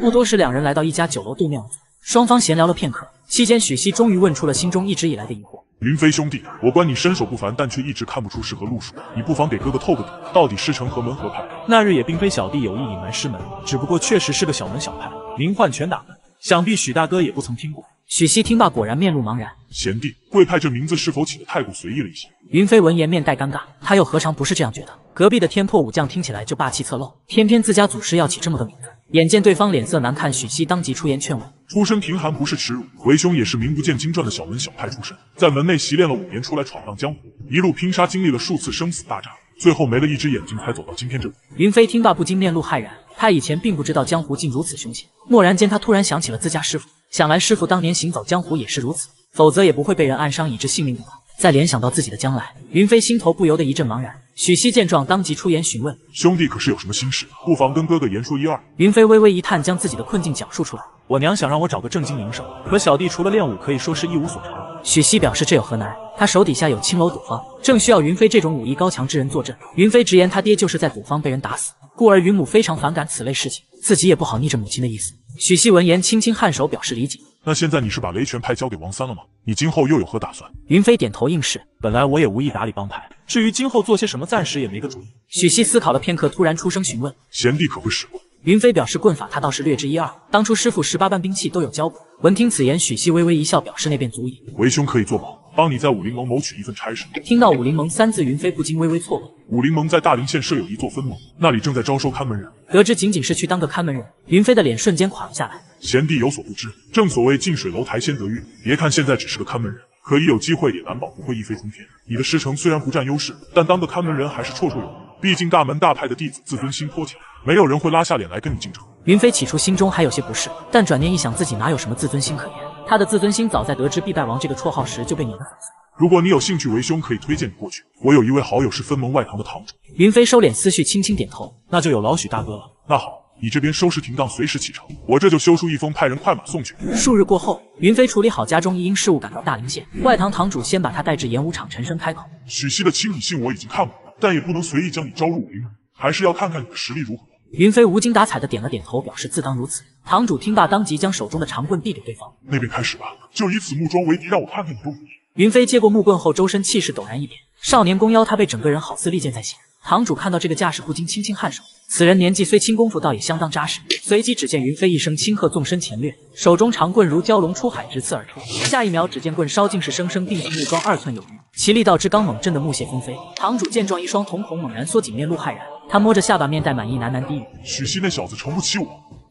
不多时，两人来到一家酒楼对面，双方闲聊了片刻。期间，许西终于问出了心中一直以来的疑惑：“云飞兄弟，我观你身手不凡，但却一直看不出是何路数，你不妨给哥哥透个底，到底师承何门何派？”那日也并非小弟有意隐瞒师门，只不过确实是个小门小派，名唤拳打门，想必许大哥也不曾听过。许熙听罢，果然面露茫然。贤弟，贵派这名字是否起得太过随意了一些？云飞闻言面带尴尬，他又何尝不是这样觉得？隔壁的天破武将听起来就霸气侧漏，偏偏自家祖师要起这么个名字。眼见对方脸色难看，许熙当即出言劝慰：出身贫寒不是耻辱，为兄也是名不见经传的小门小派出身，在门内习练了五年，出来闯荡江湖，一路拼杀，经历了数次生死大战，最后没了一只眼睛，才走到今天这里。云飞听罢不禁面露骇然，他以前并不知道江湖竟如此凶险。蓦然间，他突然想起了自家师傅。想来师傅当年行走江湖也是如此，否则也不会被人暗伤以致性命的吧。再联想到自己的将来，云飞心头不由得一阵茫然。许熙见状，当即出言询问：“兄弟可是有什么心事？不妨跟哥哥言说一二。”云飞微微一叹，将自己的困境讲述出来：“我娘想让我找个正经营生，可小弟除了练武，可以说是一无所长。”许熙表示这有何难？他手底下有青楼赌坊，正需要云飞这种武艺高强之人坐镇。云飞直言，他爹就是在赌坊被人打死，故而云母非常反感此类事情，自己也不好逆着母亲的意思。许熙闻言，轻轻颔首，表示理解。那现在你是把雷拳派交给王三了吗？你今后又有何打算？云飞点头应是。本来我也无意打理帮派，至于今后做些什么，暂时也没个主意。许熙思考了片刻，突然出声询问：“贤弟可会使棍？”云飞表示棍法他倒是略知一二，当初师傅十八般兵器都有教过。闻听此言，许熙微微一笑，表示那便足矣。为兄可以作保。帮你在武林盟谋取一份差事。听到武林盟三字，云飞不禁微微错愕。武林盟在大陵县设有一座分盟，那里正在招收看门人。得知仅仅是去当个看门人，云飞的脸瞬间垮了下来。贤弟有所不知，正所谓近水楼台先得月。别看现在只是个看门人，可一有机会也难保不会一飞冲天。你的师承虽然不占优势，但当个看门人还是绰绰有余。毕竟大门大派的弟子自尊心颇强，没有人会拉下脸来跟你竞争。云飞起初心中还有些不适，但转念一想，自己哪有什么自尊心可言？他的自尊心早在得知必败王这个绰号时就被碾得粉碎。如果你有兴趣，为兄可以推荐你过去。我有一位好友是分盟外堂的堂主。云飞收敛思绪，轻轻点头。那就有劳许大哥了。那好，你这边收拾停当，随时启程。我这就修书一封，派人快马送去。数日过后，云飞处理好家中一应事务，赶到大林县。外堂堂主先把他带至演武场，沉声开口：“许西的亲笔信我已经看过了，但也不能随意将你招入武林门，还是要看看你的实力如何。”云飞无精打采的点了点头，表示自当如此。堂主听罢，当即将手中的长棍递给对方：“那便开始吧，就以此木桩为敌，让我看看你的武艺。”云飞接过木棍后，周身气势陡然一变。少年弓腰，他被整个人好似利剑在弦。堂主看到这个架势，不禁轻轻颔首。此人年纪虽轻，功夫倒也相当扎实。随即，只见云飞一声轻喝，纵身前掠，手中长棍如蛟龙出海，直刺而出。下一秒，只见棍稍竟是生生钉进木桩二寸有余，其力道之刚猛，震得木屑纷飞。堂主见状，一双瞳孔猛然缩紧，面露骇然。他摸着下巴，面带满意，喃喃低语：“许西那小子成不起我。”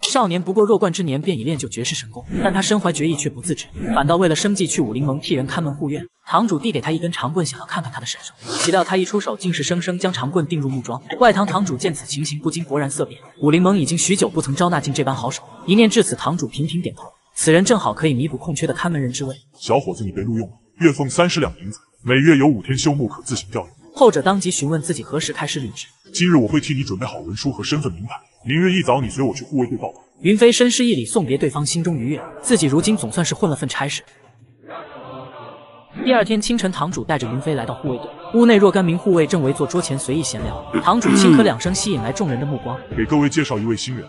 少年不过弱冠之年，便已练就绝世神功，但他身怀绝艺却不自知，反倒为了生计去武林盟替人看门护院。堂主递给他一根长棍，想要看看他的身手，岂料他一出手，竟是生生将长棍钉入木桩。外堂堂主见此情形，不禁勃然色变。武林盟已经许久不曾招纳进这般好手，一念至此，堂主频频点头。此人正好可以弥补空缺的看门人之位。小伙子，你被录用了，月俸三十两银子，每月有五天休沐，可自行调用。后者当即询问自己何时开始履职。今日我会替你准备好文书和身份名牌，明日一早你随我去护卫队报道。云飞深施一礼，送别对方，心中愉悦。自己如今总算是混了份差事。第二天清晨，堂主带着云飞来到护卫队，屋内若干名护卫正围坐桌前随意闲聊。堂主轻咳两声，吸引来众人的目光，给各位介绍一位新人。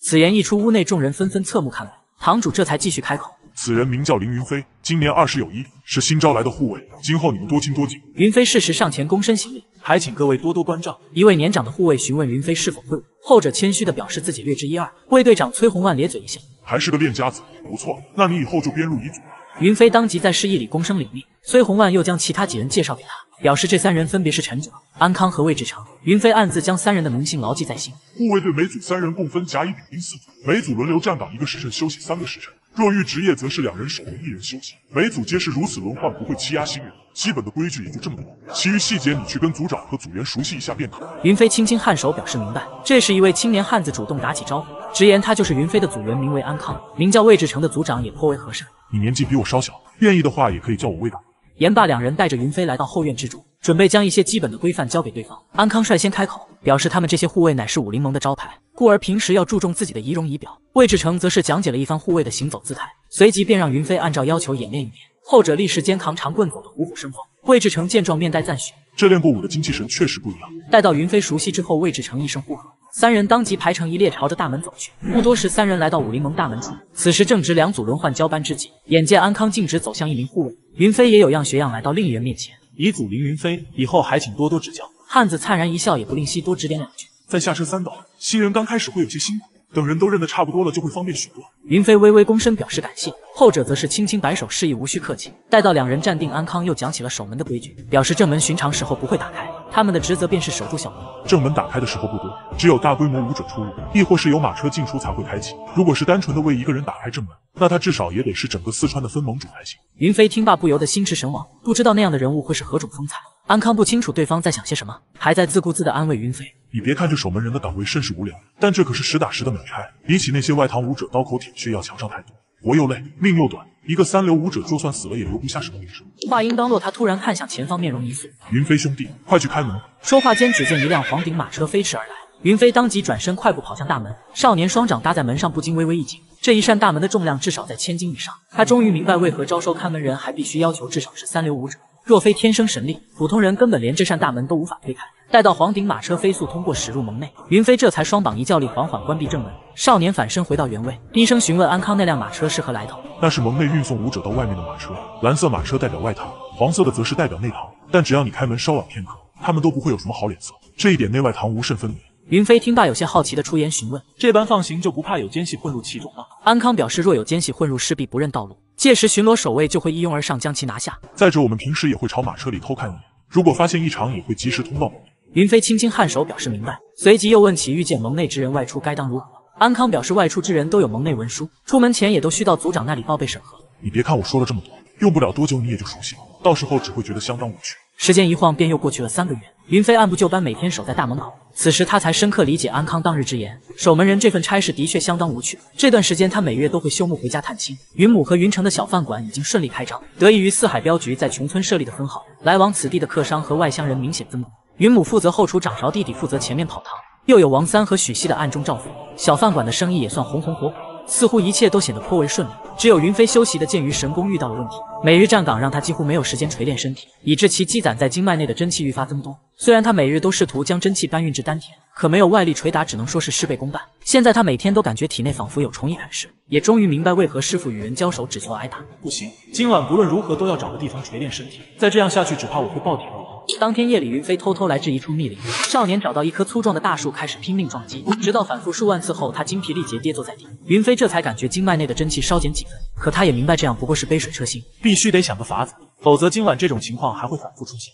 此言一出，屋内众人纷纷侧目看来。堂主这才继续开口。此人名叫凌云飞，今年二十有一，是新招来的护卫。今后你们多亲多敬。云飞适时上前躬身行礼，还请各位多多关照。一位年长的护卫询问云飞是否会武，后者谦虚的表示自己略知一二。卫队长崔洪万咧嘴一笑，还是个练家子，不错。那你以后就编入一组。云飞当即在示意里躬身领命。崔洪万又将其他几人介绍给他，表示这三人分别是陈者、安康和魏志成。云飞暗自将三人的名姓牢记在心。护卫队每组三人共分甲乙丙丁四组，每组轮流站岗一个时辰，休息三个时辰。若遇职业，则是两人守门，一人休息。每组皆是如此轮换，不会欺压新人。基本的规矩也就这么多，其余细节你去跟组长和组员熟悉一下便可。云飞轻轻颔首，表示明白。这时，一位青年汉子主动打起招呼，直言他就是云飞的组员，名为安康，名叫魏志成的组长也颇为和善。你年纪比我稍小，愿意的话也可以叫我魏大。言罢，两人带着云飞来到后院之主，准备将一些基本的规范交给对方。安康率先开口，表示他们这些护卫乃是武林盟的招牌，故而平时要注重自己的仪容仪表。魏志成则是讲解了一番护卫的行走姿态，随即便让云飞按照要求演练一遍。后者立时肩扛长棍走得虎虎生风。魏志成见状，面带赞许，这练过武的精气神确实不一样。待到云飞熟悉之后，魏志成一声呼喝，三人当即排成一列，朝着大门走去。不多时，三人来到武林盟大门处，此时正值两组轮换交班之际。眼见安康径直走向一名护卫，云飞也有样学样来到另一人面前，乙组林云飞，以后还请多多指教。汉子灿然一笑，也不吝惜多指点两句。在下车三岛，新人刚开始会有些辛苦。等人都认得差不多了，就会方便许多。云飞微微躬身表示感谢，后者则是轻轻摆手示意无需客气。待到两人站定，安康又讲起了守门的规矩，表示正门寻常时候不会打开，他们的职责便是守住小门。正门打开的时候不多，只有大规模武者出入，亦或是有马车进出才会开启。如果是单纯的为一个人打开正门，那他至少也得是整个四川的分盟主才行。云飞听罢不由得心驰神往，不知道那样的人物会是何种风采。安康不清楚对方在想些什么，还在自顾自地安慰云飞。你别看这守门人的岗位甚是无聊，但这可是实打实的美差，比起那些外堂武者刀口舔血要强上太多。活又累，命又短，一个三流武者就算死了也留不下什么名声。话音刚落，他突然看向前方，面容一肃：“云飞兄弟，快去开门！”说话间，只见一辆黄顶马车飞驰而来，云飞当即转身快步跑向大门。少年双掌搭在门上，不禁微微一紧。这一扇大门的重量至少在千斤以上，他终于明白为何招收看门人还必须要求至少是三流武者。若非天生神力，普通人根本连这扇大门都无法推开。待到黄顶马车飞速通过，驶入门内，云飞这才双膀一较力，缓缓关闭正门。少年反身回到原位，低声询问安康：“那辆马车是何来头？”那是盟内运送武者到外面的马车，蓝色马车代表外堂，黄色的则是代表内堂。但只要你开门稍晚片刻，他们都不会有什么好脸色。这一点内外堂无甚分别。云飞听罢，有些好奇的出言询问：“这般放行，就不怕有奸细混入其中吗？”安康表示：“若有奸细混入，势必不认道路。”届时，巡逻守卫就会一拥而上，将其拿下。再者，我们平时也会朝马车里偷看一眼，如果发现异常，也会及时通报。云飞轻轻颔首，表示明白，随即又问起遇见盟内之人外出，该当如何？安康表示，外出之人都有盟内文书，出门前也都需到族长那里报备审核。你别看我说了这么多，用不了多久你也就熟悉了，到时候只会觉得相当无趣。时间一晃，便又过去了三个月。云飞按部就班，每天守在大门口。此时他才深刻理解安康当日之言，守门人这份差事的确相当无趣。这段时间，他每月都会休沐回家探亲。云母和云城的小饭馆已经顺利开张，得益于四海镖局在穷村设立的分号，来往此地的客商和外乡人明显增多。云母负责后厨掌勺，弟弟负责前面跑堂，又有王三和许西的暗中照拂，小饭馆的生意也算红红火火。似乎一切都显得颇为顺利，只有云飞修习的剑鱼神功遇到了问题。每日站岗让他几乎没有时间锤炼身体，以致其积攒在经脉内的真气愈发增多。虽然他每日都试图将真气搬运至丹田，可没有外力捶打，只能说是事倍功半。现在他每天都感觉体内仿佛有虫蚁啃噬，也终于明白为何师傅与人交手只求挨打。不行，今晚不论如何都要找个地方锤炼身体，再这样下去，只怕我会爆体而亡。当天夜里，云飞偷偷来至一处密林，少年找到一棵粗壮的大树，开始拼命撞击，直到反复数万次后，他精疲力竭跌坐在地。云飞这才感觉经脉内的真气稍减几分，可他也明白这样不过是杯水车薪，必须得想个法子，否则今晚这种情况还会反复出现。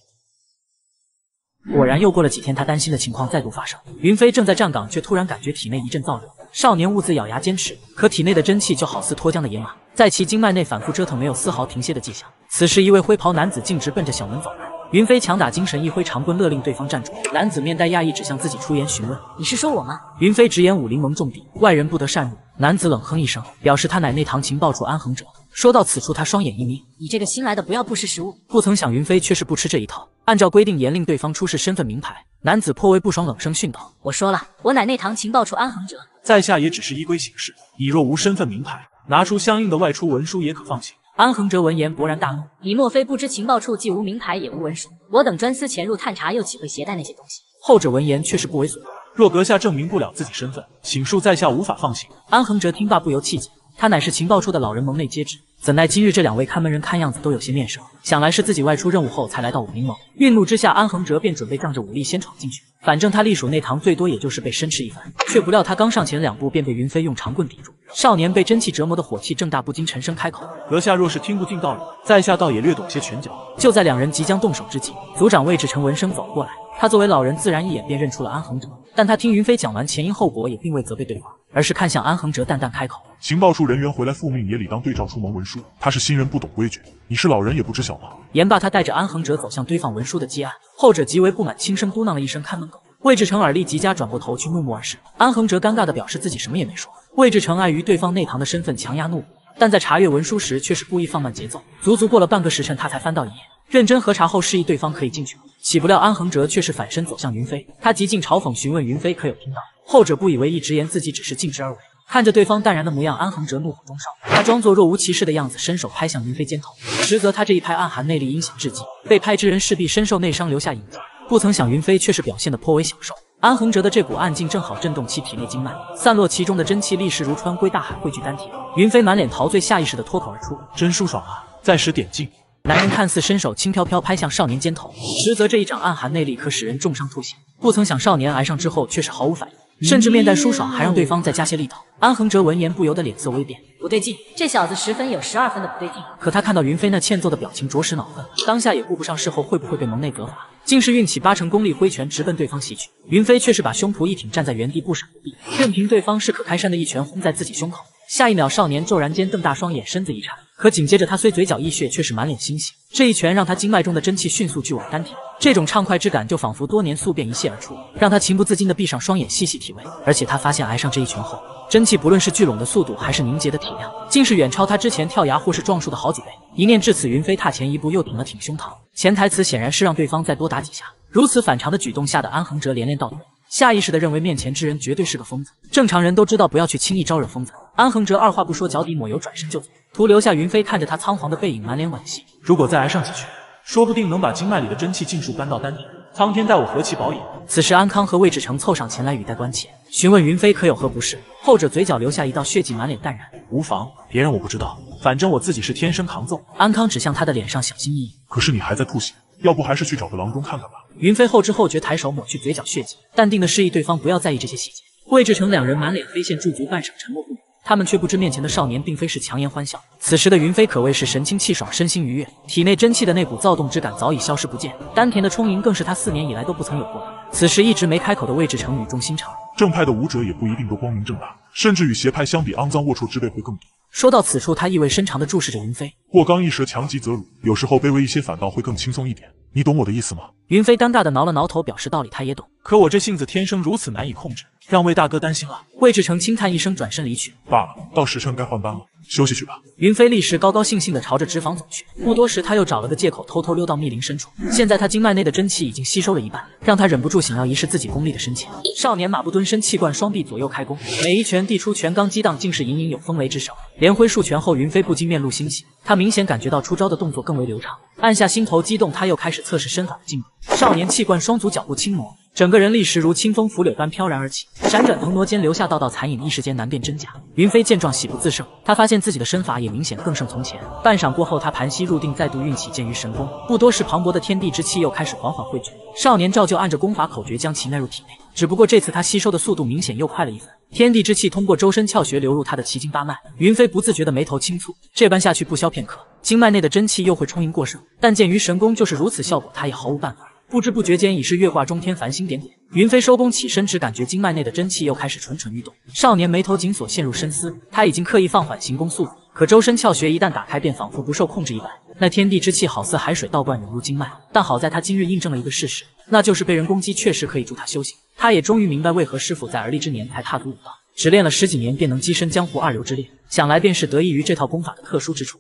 果然，又过了几天，他担心的情况再度发生。云飞正在站岗，却突然感觉体内一阵燥热。少年兀自咬牙坚持，可体内的真气就好似脱缰的野马，在其经脉内反复折腾，没有丝毫停歇的迹象。此时，一位灰袍男子径直奔着小门走来。云飞强打精神，一挥长棍，勒令对方站住。男子面带讶异，指向自己，出言询问：“你是说我吗？”云飞直言：“武林盟重地，外人不得擅入。”男子冷哼一声，表示他乃内堂情报处安衡者。说到此处，他双眼一眯：“你这个新来的，不要不识时务。”不曾想云飞却是不吃这一套，按照规定严令对方出示身份名牌。男子颇为不爽，冷声训道：“我说了，我乃内堂情报处安衡者，在下也只是依规行事。你若无身份名牌，拿出相应的外出文书也可放行。”安恒哲闻言勃然大怒：“你莫非不知情报处既无名牌也无文书？我等专司潜入探查，又岂会携带那些东西？”后者闻言却是不为所动：“若阁下证明不了自己身份，请恕在下无法放行。”安恒哲听罢不由气急，他乃是情报处的老人，盟内皆知，怎奈今日这两位看门人看样子都有些面生，想来是自己外出任务后才来到武林盟。愠怒之下，安恒哲便准备仗着武力先闯进去，反正他隶属内堂，最多也就是被申斥一番。却不料他刚上前两步，便被云飞用长棍抵住。少年被真气折磨的火气正大，不禁沉声开口：“阁下若是听不进道理，在下倒也略懂些拳脚。”就在两人即将动手之际，族长魏志成闻声走了过来。他作为老人，自然一眼便认出了安恒哲。但他听云飞讲完前因后果，也并未责备对方，而是看向安恒哲，淡淡开口：“情报处人员回来复命，也理当对照出谋文书。他是新人，不懂规矩，你是老人，也不知晓吗？”言罢，他带着安恒哲走向堆放文书的积案，后者极为不满，轻声嘟囔了一声：“看门狗。”魏志成耳力极佳转过头去怒目而视。安恒哲尴尬的表示自己什么也没说。魏志成碍于对方内堂的身份，强压怒火。但在查阅文书时，却是故意放慢节奏，足足过了半个时辰，他才翻到一页，认真核查后示意对方可以进去。岂不料安恒哲却是反身走向云飞，他极尽嘲讽询问云飞可有听到。后者不以为意，直言自己只是尽职而为。看着对方淡然的模样，安恒哲怒火中烧，他装作若无其事的样子，伸手拍向云飞肩头。实则他这一拍暗含内力，阴险至极，被拍之人势必身受内伤，留下影子。不曾想云飞却是表现得颇为享受。安恒哲的这股暗劲正好震动其体内经脉，散落其中的真气立时如川归大海汇聚丹田。云飞满脸陶醉，下意识的脱口而出：“真舒爽啊！”再使点劲。男人看似伸手轻飘飘拍向少年肩头，实则这一掌暗含内力，可使人重伤吐血。不曾想少年挨上之后却是毫无反应，甚至面带舒爽，还让对方再加些力道。安恒哲闻言不由得脸色微变，不对劲，这小子十分有十二分的不对劲。可他看到云飞那欠揍的表情，着实恼恨，当下也顾不上事后会不会被蒙内责罚。竟是运起八成功力，挥拳直奔对方袭去。云飞却是把胸脯一挺，站在原地不闪不避，任凭对方势可开山的一拳轰在自己胸口。下一秒，少年骤然间瞪大双眼，身子一颤。可紧接着，他虽嘴角溢血，却是满脸欣喜。这一拳让他经脉中的真气迅速聚往丹田，这种畅快之感就仿佛多年宿便一泻而出，让他情不自禁地闭上双眼，细细体味。而且他发现，挨上这一拳后，真气不论是聚拢的速度，还是凝结的体量，竟是远超他之前跳崖或是撞树的好几倍。一念至此，云飞踏前一步，又挺了挺胸膛，潜台词显然是让对方再多打几下。如此反常的举动，吓得安恒哲连连倒退，下意识的认为面前之人绝对是个疯子。正常人都知道不要去轻易招惹疯子。安恒哲二话不说，脚底抹油，转身就走，徒留下云飞看着他仓皇的背影，满脸惋惜。如果再挨上几拳，说不定能把经脉里的真气尽数搬到丹田。苍天待我何其薄也！此时安康和魏志成凑上前来，语带关切，询问云飞可有何不适。后者嘴角留下一道血迹，满脸淡然，无妨，别人我不知道，反正我自己是天生扛揍。安康指向他的脸上，小心翼翼。可是你还在吐血。要不还是去找个郎中看看吧。云飞后知后觉，抬手抹去嘴角血迹，淡定的示意对方不要在意这些细节。魏志成两人满脸飞线，驻足半晌，沉默不语。他们却不知面前的少年并非是强颜欢笑。此时的云飞可谓是神清气爽，身心愉悦，体内真气的那股躁动之感早已消失不见，丹田的充盈更是他四年以来都不曾有过的。此时一直没开口的魏志成语重心长，正派的武者也不一定都光明正大，甚至与邪派相比，肮脏龌龊之辈会更多。说到此处，他意味深长地注视着云飞。过刚一时，强极则辱，有时候卑微一些，反倒会更轻松一点。你懂我的意思吗？云飞尴尬地挠了挠头，表示道理他也懂。可我这性子天生如此难以控制，让魏大哥担心了。魏志成轻叹一声，转身离去。罢了，到时辰该换班了，休息去吧。云飞立时高高兴兴地朝着脂肪走去。不多时，他又找了个借口，偷偷溜到密林深处。现在他经脉内的真气已经吸收了一半，让他忍不住想要一试自己功力的深浅。少年马步蹲身，气贯双臂，左右开弓，每一拳递出，拳罡激荡，竟是隐隐有风雷之声。连挥数拳后，云飞不禁面露欣喜，他明显感觉到出招的动作更为流畅。按下心头激动，他又开始测试身法的进步。少年气贯双足，脚步轻挪，整个人立时如清风拂柳般飘然而起，闪转腾挪间留下道道残影，一时间难辨真假。云飞见状喜不自胜，他发现自己的身法也明显更胜从前。半晌过后，他盘膝入定，再度运起剑鱼神功。不多时，磅礴的天地之气又开始缓缓汇聚。少年照旧按着功法口诀将其纳入体内，只不过这次他吸收的速度明显又快了一分。天地之气通过周身窍穴流入他的奇经八脉，云飞不自觉的眉头轻蹙。这般下去不消片刻，经脉内的真气又会充盈过剩。但剑于神功就是如此效果，他也毫无办法。不知不觉间已是月挂中天，繁星点点。云飞收功起身，只感觉经脉内的真气又开始蠢蠢欲动。少年眉头紧锁，陷入深思。他已经刻意放缓行功速度，可周身窍穴一旦打开，便仿佛不受控制一般。那天地之气好似海水倒灌涌入经脉，但好在他今日印证了一个事实，那就是被人攻击确实可以助他修行。他也终于明白为何师傅在而立之年才踏足武道，只练了十几年便能跻身江湖二流之列，想来便是得益于这套功法的特殊之处。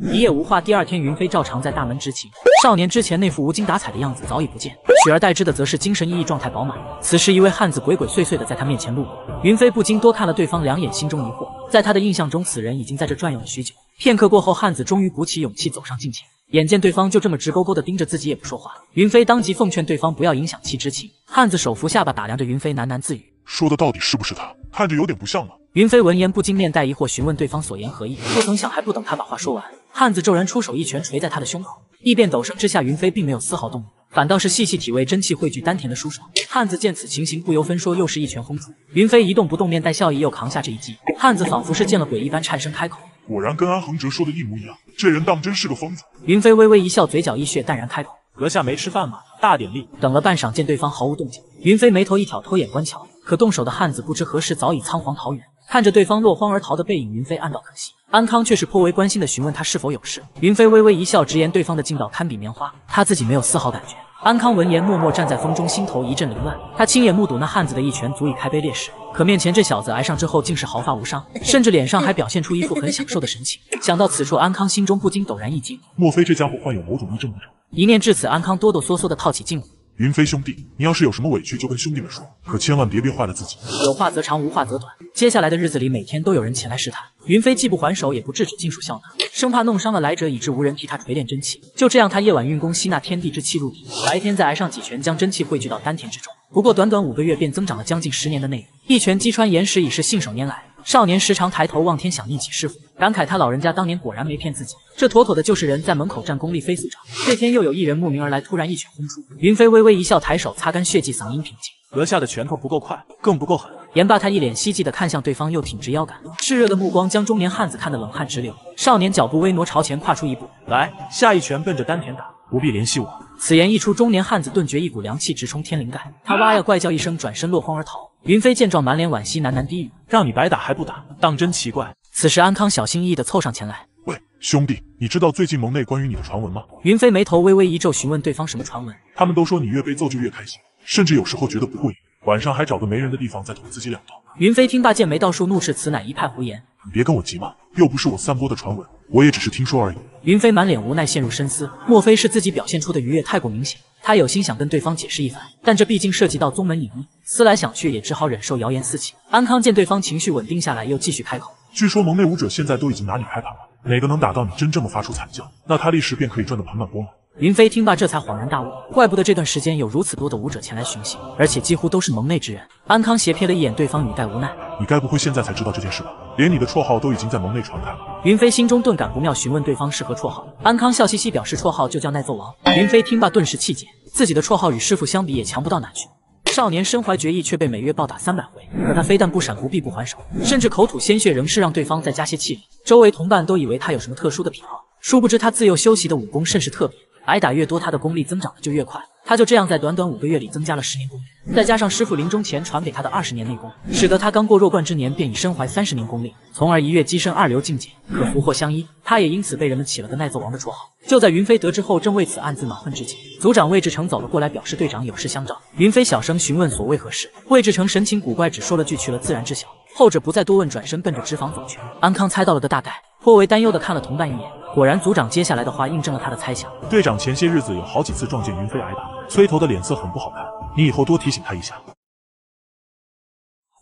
一夜无话。第二天，云飞照常在大门执勤。少年之前那副无精打采的样子早已不见，取而代之的则是精神奕奕、状态饱满。此时，一位汉子鬼鬼祟祟的在他面前路过，云飞不禁多看了对方两眼，心中疑惑。在他的印象中，此人已经在这转悠了许久。片刻过后，汉子终于鼓起勇气走上近前，眼见对方就这么直勾勾的盯着自己，也不说话。云飞当即奉劝对方不要影响其之情。汉子手扶下巴，打量着云飞，喃喃自语：“说的到底是不是他？看着有点不像呢。”云飞闻言不禁面带疑惑，询问对方所言何意。不曾想，还不等他把话说完。汉子骤然出手，一拳捶在他的胸口，异变陡升之下，云飞并没有丝毫动怒，反倒是细细体味真气汇聚丹田的舒爽。汉子见此情形，不由分说，又是一拳轰出。云飞一动不动，面带笑意，又扛下这一击。汉子仿佛是见了鬼一般，颤声开口：“果然跟安恒哲说的一模一样，这人当真是个疯子。”云飞微微一笑，嘴角溢血，淡然开口：“阁下没吃饭吗？大点力！等了半晌，见对方毫无动静，云飞眉头一挑，偷眼观瞧。可动手的汉子不知何时早已仓皇逃远。看着对方落荒而逃的背影，云飞暗道可惜。安康却是颇为关心的询问他是否有事。云飞微微一笑，直言对方的劲道堪比棉花，他自己没有丝毫感觉。安康闻言，默默站在风中，心头一阵凌乱。他亲眼目睹那汉子的一拳足以开杯裂石，可面前这小子挨上之后，竟是毫发无伤，甚至脸上还表现出一副很享受的神情。想到此处，安康心中不禁陡然一惊，莫非这家伙患有某种异症不成？一念至此，安康哆哆嗦嗦地套起近乎。云飞兄弟，你要是有什么委屈，就跟兄弟们说，可千万别憋坏了自己。有话则长，无话则短。接下来的日子里，每天都有人前来试探。云飞既不还手，也不制止，尽数笑纳，生怕弄伤了来者，以致无人替他锤炼真气。就这样，他夜晚运功吸纳天地之气入体，白天再挨上几拳，将真气汇聚到丹田之中。不过短短五个月，便增长了将近十年的内力。一拳击穿岩石，已是信手拈来。少年时常抬头望天，想念起师傅，感慨他老人家当年果然没骗自己，这妥妥的就是人在门口站，功力飞速长。这天又有一人慕名而来，突然一拳轰出，云飞微微一笑，抬手擦干血迹，嗓音平静：“阁下的拳头不够快，更不够狠。”言罢，他一脸希冀的看向对方，又挺直腰杆，炽热的目光将中年汉子看得冷汗直流。少年脚步微挪，朝前跨出一步，来，下一拳奔着丹田打，不必联系我。此言一出，中年汉子顿觉一股凉气直冲天灵盖，他哇呀怪叫一声，转身落荒而逃。云飞见状，满脸惋惜，喃喃低语：“让你白打还不打，当真奇怪。”此时，安康小心翼翼地凑上前来：“喂，兄弟，你知道最近盟内关于你的传闻吗？”云飞眉头微微一皱，询问对方什么传闻。他们都说你越被揍就越开心，甚至有时候觉得不过瘾，晚上还找个没人的地方再捅自己两刀。云飞听罢，剑眉倒竖，怒斥此乃一派胡言。你别跟我急嘛，又不是我散播的传闻，我也只是听说而已。云飞满脸无奈，陷入深思。莫非是自己表现出的愉悦太过明显？他有心想跟对方解释一番，但这毕竟涉及到宗门隐秘，思来想去，也只好忍受谣言四起。安康见对方情绪稳定下来，又继续开口：“据说盟内武者现在都已经拿你开盘了，哪个能打到你，真正的发出惨叫，那他立时便可以赚得盆满钵满。”云飞听罢，这才恍然大悟，怪不得这段时间有如此多的武者前来寻衅，而且几乎都是盟内之人。安康斜瞥了一眼对方，语带无奈：“你该不会现在才知道这件事吧？连你的绰号都已经在盟内传开了。”云飞心中顿感不妙，询问对方是何绰号。安康笑嘻嘻表示绰号就叫耐揍王。云飞听罢，顿时气结。自己的绰号与师傅相比也强不到哪去。少年身怀绝艺，却被每月暴打三百回。可他非但不闪，不避不还手，甚至口吐鲜血，仍是让对方再加些气力。周围同伴都以为他有什么特殊的癖好，殊不知他自幼修习的武功甚是特别，挨打越多，他的功力增长的就越快。他就这样在短短五个月里增加了十年功力，再加上师傅临终前传给他的二十年内功，使得他刚过弱冠之年便已身怀三十年功力，从而一跃跻身二流境界，可福祸相依。他也因此被人们起了个耐揍王的绰号。就在云飞得知后，正为此暗自恼恨之际，族长魏志成走了过来，表示队长有事相召。云飞小声询问所谓何事，魏志成神情古怪，只说了句去了自然知晓。后者不再多问，转身奔着脂肪走去。安康猜到了个大概，颇为担忧的看了同伴一眼。果然，组长接下来的话印证了他的猜想。队长前些日子有好几次撞见云飞挨打，崔头的脸色很不好看，你以后多提醒他一下。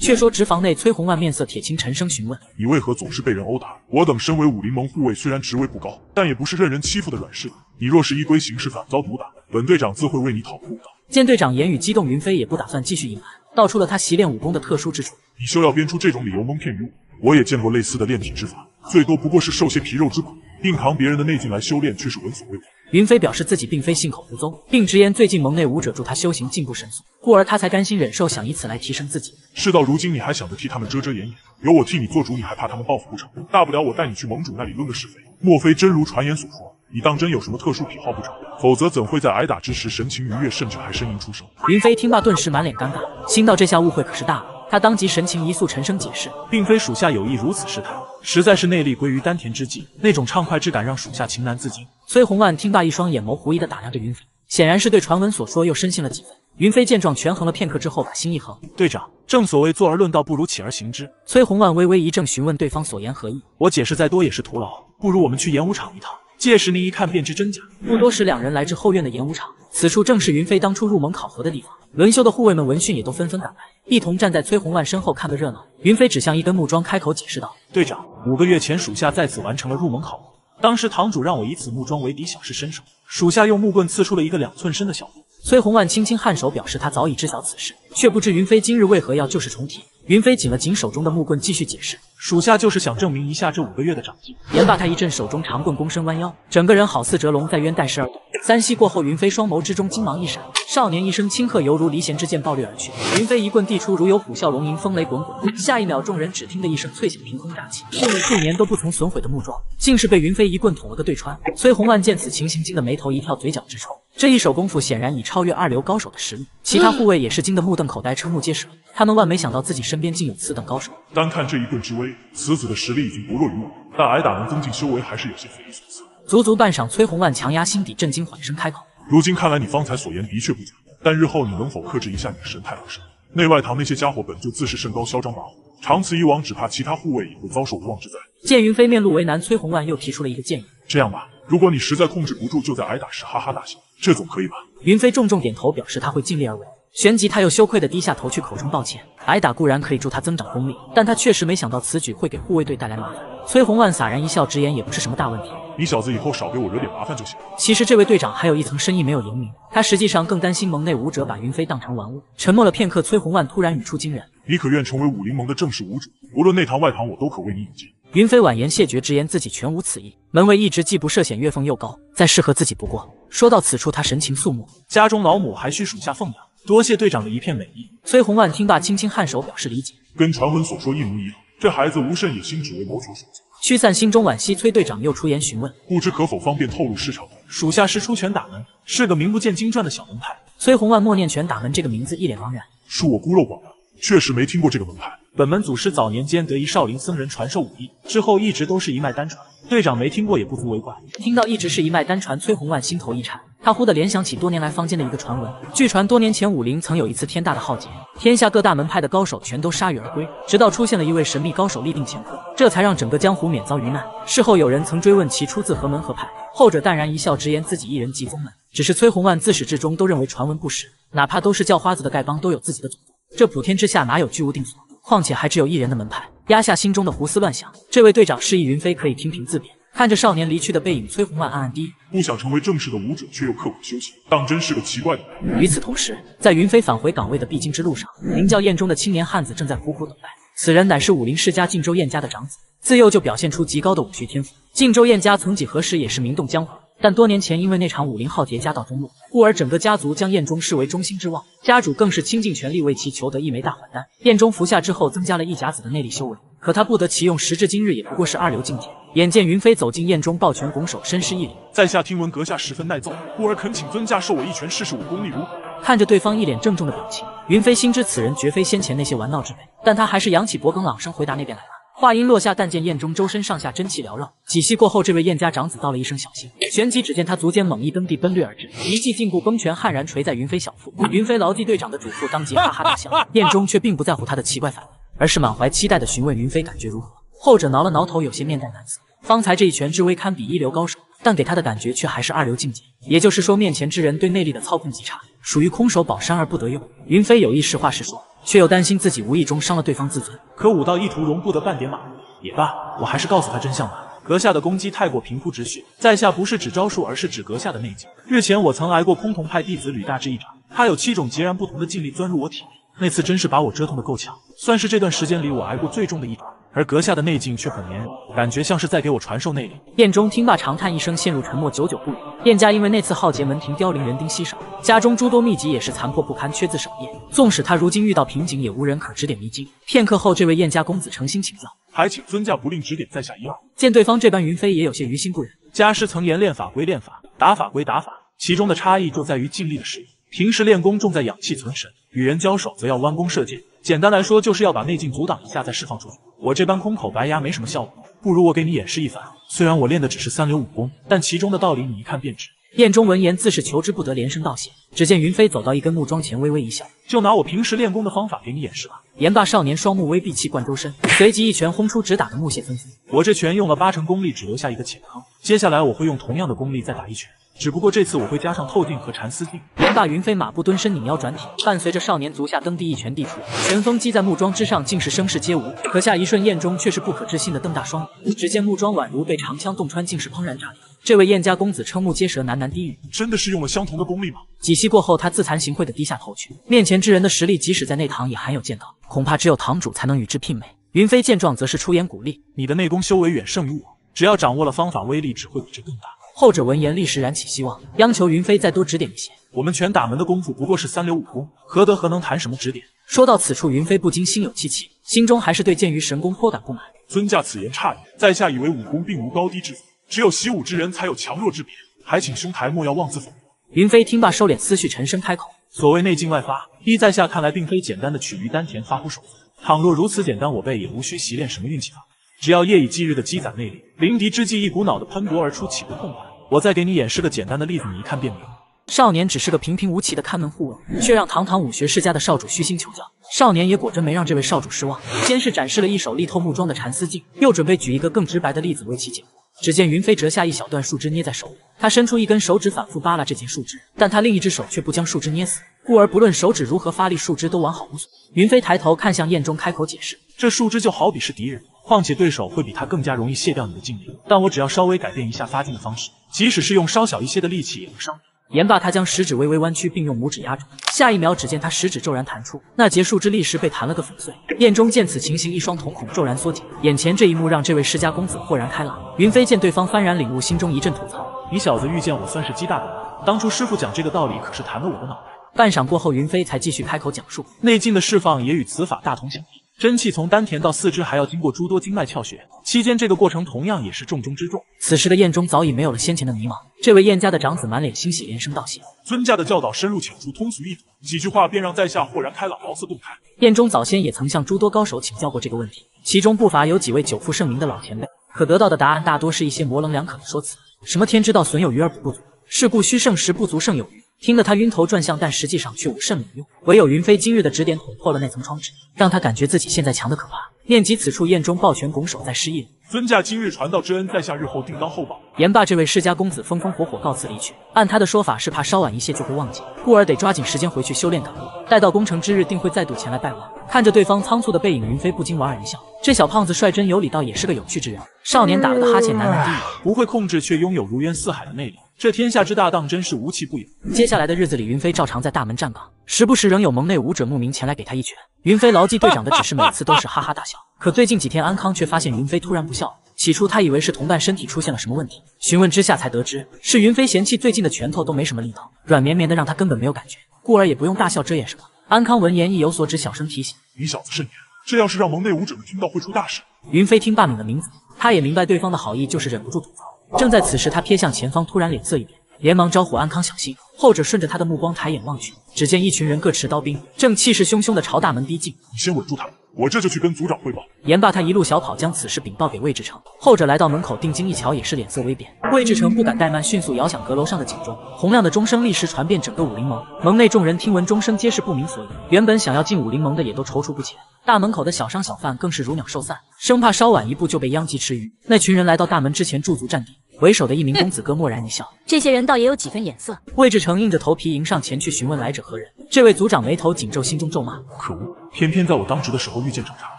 却说直房内，崔红万面色铁青，沉声询问：“你为何总是被人殴打？我等身为武林盟护卫，虽然职位不高，但也不是任人欺负的软柿子。你若是依规行事，反遭毒打，本队长自会为你讨公道。”见队长言语激动，云飞也不打算继续隐瞒，道出了他习练武功的特殊之处。你休要编出这种理由蒙骗于我。我也见过类似的炼体之法，最多不过是受些皮肉之苦。硬扛别人的内劲来修炼，却是闻所未闻。云飞表示自己并非信口胡诌，并直言最近盟内武者助他修行进步神速，故而他才甘心忍受，想以此来提升自己。事到如今，你还想着替他们遮遮掩掩？有我替你做主，你还怕他们报复不成？大不了我带你去盟主那里论个是非。莫非真如传言所说，你当真有什么特殊癖好不成？否则怎会在挨打之时神情愉悦，甚至还呻吟出声？云飞听罢，顿时满脸尴尬，心道这下误会可是大了。他当即神情一肃，沉声解释，并非属下有意如此试探，实在是内力归于丹田之际，那种畅快之感让属下情难自禁。崔红万听罢，一双眼眸狐疑的打量着云飞，显然是对传闻所说又深信了几分。云飞见状，权衡了片刻之后，把心一横，队长，正所谓坐而论道，不如起而行之。崔红万微微一怔，询问对方所言何意。我解释再多也是徒劳，不如我们去演武场一趟，届时您一看便知真假。不多时，两人来至后院的演武场，此处正是云飞当初入门考核的地方。轮休的护卫们闻讯也都纷纷赶来，一同站在崔红万身后看个热闹。云飞指向一根木桩，开口解释道：“队长，五个月前属下在此完成了入门考核，当时堂主让我以此木桩为敌，小试身手。属下用木棍刺出了一个两寸深的小洞。”崔红万轻轻颔首，表示他早已知晓此事，却不知云飞今日为何要旧事重提。云飞紧了紧手中的木棍，继续解释：“属下就是想证明一下这五个月的长进。”言罢，他一阵手中长棍，躬身弯腰，整个人好似折龙在渊，待势而动。三息过后，云飞双眸之中金芒一闪，少年一声轻喝，犹如离弦之箭暴掠而去。云飞一棍递出，如有虎啸龙吟，风雷滚滚。下一秒，众人只听得一声脆响，凭空炸起。用了数年都不曾损毁的木桩，竟是被云飞一棍捅了个对穿。崔红万见此情形，惊得眉头一跳，嘴角直抽。这一手功夫显然已超越二流高手的实力，其他护卫也是惊得目瞪口呆、瞠目结舌。他们万没想到自己身边竟有此等高手。单看这一棍之威，此子的实力已经不弱于我，但挨打能增进修为，还是有些匪夷所思。足足半晌，崔红万强压心底震惊，缓声开口：“如今看来，你方才所言的确不假，但日后你能否克制一下你的神态而生？内外堂那些家伙本就自视甚高，嚣张跋扈，长此以往，只怕其他护卫也会遭受无妄之灾。”见云飞面露为难，崔红万又提出了一个建议：“这样吧，如果你实在控制不住，就在挨打时哈哈大笑，这总可以吧？”云飞重重点头，表示他会尽力而为。旋即，他又羞愧地低下头去，口中抱歉。挨打固然可以助他增长功力，但他确实没想到此举会给护卫队带来麻烦。崔红万洒然一笑，直言也不是什么大问题。你小子以后少给我惹点麻烦就行。其实这位队长还有一层深意没有言明，他实际上更担心盟内武者把云飞当成玩物。沉默了片刻，崔红万突然语出惊人：“你可愿成为武林盟的正式武主？无论内堂外堂，我都可为你引荐。”云飞婉言谢绝，直言自己全无此意。门卫一直既不涉险，月俸又高，再适合自己不过。说到此处，他神情肃穆，家中老母还需属下奉养，多谢队长的一片美意。崔红万听罢，轻轻颔首，表示理解。跟传闻所说一模一样，这孩子无甚野心，只为谋求生计。驱散心中惋惜，崔队长又出言询问，不知可否方便透露师承？属下是出拳打门，是个名不见经传的小门派。崔红万默念拳打门这个名字，一脸茫然。恕我孤陋寡闻，确实没听过这个门派。本门祖师早年间得一少林僧人传授武艺，之后一直都是一脉单传。队长没听过也不足为怪。听到一直是一脉单传，崔红万心头一颤，他忽地联想起多年来坊间的一个传闻。据传多年前武林曾有一次天大的浩劫，天下各大门派的高手全都铩羽而归，直到出现了一位神秘高手立定乾坤，这才让整个江湖免遭于难。事后有人曾追问其出自何门何派，后者淡然一笑，直言自己一人即宗门。只是崔红万自始至终都认为传闻不实，哪怕都是叫花子的丐帮都有自己的祖宗，这普天之下哪有居无定所？况且还只有一人的门派，压下心中的胡思乱想。这位队长示意云飞可以听凭自便。看着少年离去的背影，崔红万暗暗低语：不想成为正式的武者，却又刻苦修行，当真是个奇怪的人。与此同时，在云飞返回岗位的必经之路上，名叫燕中的青年汉子正在苦苦等待。此人乃是武林世家晋州燕家的长子，自幼就表现出极高的武学天赋。晋州燕家曾几何时也是名动江湖。但多年前因为那场武林浩劫家道中落，故而整个家族将燕中视为中心之望，家主更是倾尽全力为其求得一枚大还丹。燕中服下之后，增加了一甲子的内力修为，可他不得其用，时至今日也不过是二流境界。眼见云飞走进燕中，抱拳拱手，深施一礼，在下听闻阁下十分耐揍，故而恳请尊驾授我一拳试试武功力如何。看着对方一脸郑重的表情，云飞心知此人绝非先前那些玩闹之辈，但他还是扬起脖梗，朗声回答：“那边来了。”话音落下，但见燕中周身上下真气缭绕。几息过后，这位燕家长子道了一声小心，旋即只见他足尖猛一蹬地奔掠而至，一记禁锢崩拳悍然捶在云飞小腹。云飞牢记队长的嘱咐，当即哈哈大笑。燕中却并不在乎他的奇怪反应，而是满怀期待的询问云飞感觉如何。后者挠了挠头，有些面带难色。方才这一拳之威堪比一流高手，但给他的感觉却还是二流境界。也就是说，面前之人对内力的操控极差，属于空手保山而不得用。云飞有意实话实说。却又担心自己无意中伤了对方自尊，可武道一途容不得半点马虎。也罢，我还是告诉他真相吧。阁下的攻击太过平铺直叙，在下不是指招数，而是指阁下的内劲。日前我曾挨过空峒派弟子吕大志一掌，他有七种截然不同的劲力钻入我体内，那次真是把我折腾的够呛，算是这段时间里我挨过最重的一掌。而阁下的内劲却很黏，感觉像是在给我传授内力。燕中听罢长叹一声，陷入沉默，久久不语。燕家因为那次浩劫，门庭凋零，人丁稀少，家中诸多秘籍也是残破不堪，缺字少页。纵使他如今遇到瓶颈，也无人可指点迷津。片刻后，这位燕家公子诚心请教，还请尊驾不吝指点在下一二。见对方这般，云飞也有些于心不忍。家师曾言，练法归练法，打法归打法，其中的差异就在于尽力的使用。平时练功重在养气存神，与人交手则要弯弓射箭。简单来说，就是要把内劲阻挡一下，再释放出去。我这般空口白牙没什么效果，不如我给你演示一番。虽然我练的只是三流武功，但其中的道理你一看便知。燕中闻言自是求之不得，连声道谢。只见云飞走到一根木桩前，微微一笑，就拿我平时练功的方法给你演示吧。言罢，少年双目微闭，气贯周身，随即一拳轰出，直打得木屑纷飞。我这拳用了八成功力，只留下一个浅坑。接下来我会用同样的功力再打一拳。只不过这次我会加上透镜和蚕丝镜。言罢，云飞马步蹲身，拧腰转体，伴随着少年足下蹬地一拳地出，拳风击在木桩之上，竟是声势皆无。可下一瞬，燕中却是不可置信的瞪大双眼，只见木桩宛如被长枪洞穿，竟是砰然炸裂。这位燕家公子瞠目结舌，喃喃低语：“真的是用了相同的功力吗？”几息过后，他自惭形秽的低下头去。面前之人的实力，即使在内堂也罕有见到，恐怕只有堂主才能与之媲美。云飞见状，则是出言鼓励：“你的内功修为远胜于我，只要掌握了方法，威力只会比这更大。”后者闻言，立时燃起希望，央求云飞再多指点一些。我们拳打门的功夫不过是三流武功，何德何能谈什么指点？说到此处，云飞不禁心有戚戚，心中还是对剑鱼神功颇感不满。尊驾此言差矣，在下以为武功并无高低之分，只有习武之人才有强弱之别，还请兄台莫要妄自菲薄。云飞听罢，收敛思绪，沉声开口：“所谓内劲外发，依在下看来，并非简单的取于丹田发乎手足。倘若如此简单，我辈也无需习练什么运气法，只要夜以继日的积攒内力，临敌之际一股脑的喷薄而出，岂不痛快？我再给你演示个简单的例子，你一看便明。”少年只是个平平无奇的看门护卫，却让堂堂武学世家的少主虚心求教。少年也果真没让这位少主失望，先是展示了一手力透木桩的蚕丝镜，又准备举一个更直白的例子为其解惑。只见云飞折下一小段树枝捏在手里，他伸出一根手指反复扒拉这截树枝，但他另一只手却不将树枝捏死，故而不论手指如何发力，树枝都完好无损。云飞抬头看向燕中，开口解释：“这树枝就好比是敌人，况且对手会比他更加容易卸掉你的劲力。但我只要稍微改变一下发劲的方式，即使是用稍小一些的力气，也不伤你。”言罢，他将食指微微弯曲，并用拇指压住。下一秒，只见他食指骤然弹出，那结束之力时被弹了个粉碎。燕中见此情形，一双瞳孔骤然缩紧。眼前这一幕让这位世家公子豁然开朗。云飞见对方幡然领悟，心中一阵吐槽：“你小子遇见我算是鸡大的当初师傅讲这个道理，可是弹了我的脑袋。”半晌过后，云飞才继续开口讲述：内劲的释放也与此法大同小异。真气从丹田到四肢，还要经过诸多经脉窍穴，期间这个过程同样也是重中之重。此时的燕中早已没有了先前的迷茫，这位燕家的长子满脸欣喜，连声道谢。尊家的教导深入浅出，通俗易懂，几句话便让在下豁然开朗，茅塞顿开。燕中早先也曾向诸多高手请教过这个问题，其中不乏有几位久负盛名的老前辈，可得到的答案大多是一些模棱两可的说辞，什么天之道损有余而补不足，是故虚盛时不足胜有余。听得他晕头转向，但实际上却无甚卵用。唯有云飞今日的指点捅破了那层窗纸，让他感觉自己现在强的可怕。念及此处，燕中抱拳拱手再施印。尊驾今日传道之恩，在下日后定当厚报。言罢，这位世家公子风风火火告辞离去。按他的说法，是怕稍晚一些就会忘记，故而得抓紧时间回去修炼感悟。待到攻城之日，定会再度前来拜望。看着对方仓促的背影，云飞不禁莞尔一笑。这小胖子率真有礼，倒也是个有趣之人。少年打了个哈欠，喃喃低语：“不会控制，却拥有如渊似海的魅力。”这天下之大当真是无奇不有。接下来的日子里，云飞照常在大门站岗，时不时仍有盟内武者慕名前来给他一拳。云飞牢记队长的指示，每次都是哈哈大笑。可最近几天，安康却发现云飞突然不笑了。起初他以为是同伴身体出现了什么问题，询问之下才得知是云飞嫌弃最近的拳头都没什么力道，软绵绵的让他根本没有感觉，故而也不用大笑遮掩什么。安康闻言意有所指，小声提醒：“你小子慎言，这要是让盟内武者们听到，会出大事。”云飞听罢抿了抿嘴，他也明白对方的好意，就是忍不住吐槽。正在此时，他瞥向前方，突然脸色一变。连忙招呼安康小心，后者顺着他的目光抬眼望去，只见一群人各持刀兵，正气势汹汹地朝大门逼近。你先稳住他们，我这就去跟族长汇报。言罢，他一路小跑，将此事禀报给魏志成。后者来到门口，定睛一瞧，也是脸色微变。魏志成不敢怠慢，迅速摇响阁楼上的警钟，洪亮的钟声立时传遍整个武林盟。盟内众人听闻钟声，皆是不明所以。原本想要进武林盟的，也都踌躇不前。大门口的小商小贩更是如鸟兽散，生怕稍晚一步就被殃及池鱼。那群人来到大门之前，驻足站定。为首的一名公子哥默然一笑，这些人倒也有几分眼色。魏志成硬着头皮迎上前去询问来者何人。这位族长眉头紧皱，心中咒骂：可恶，偏偏在我当值的时候遇见整茬了。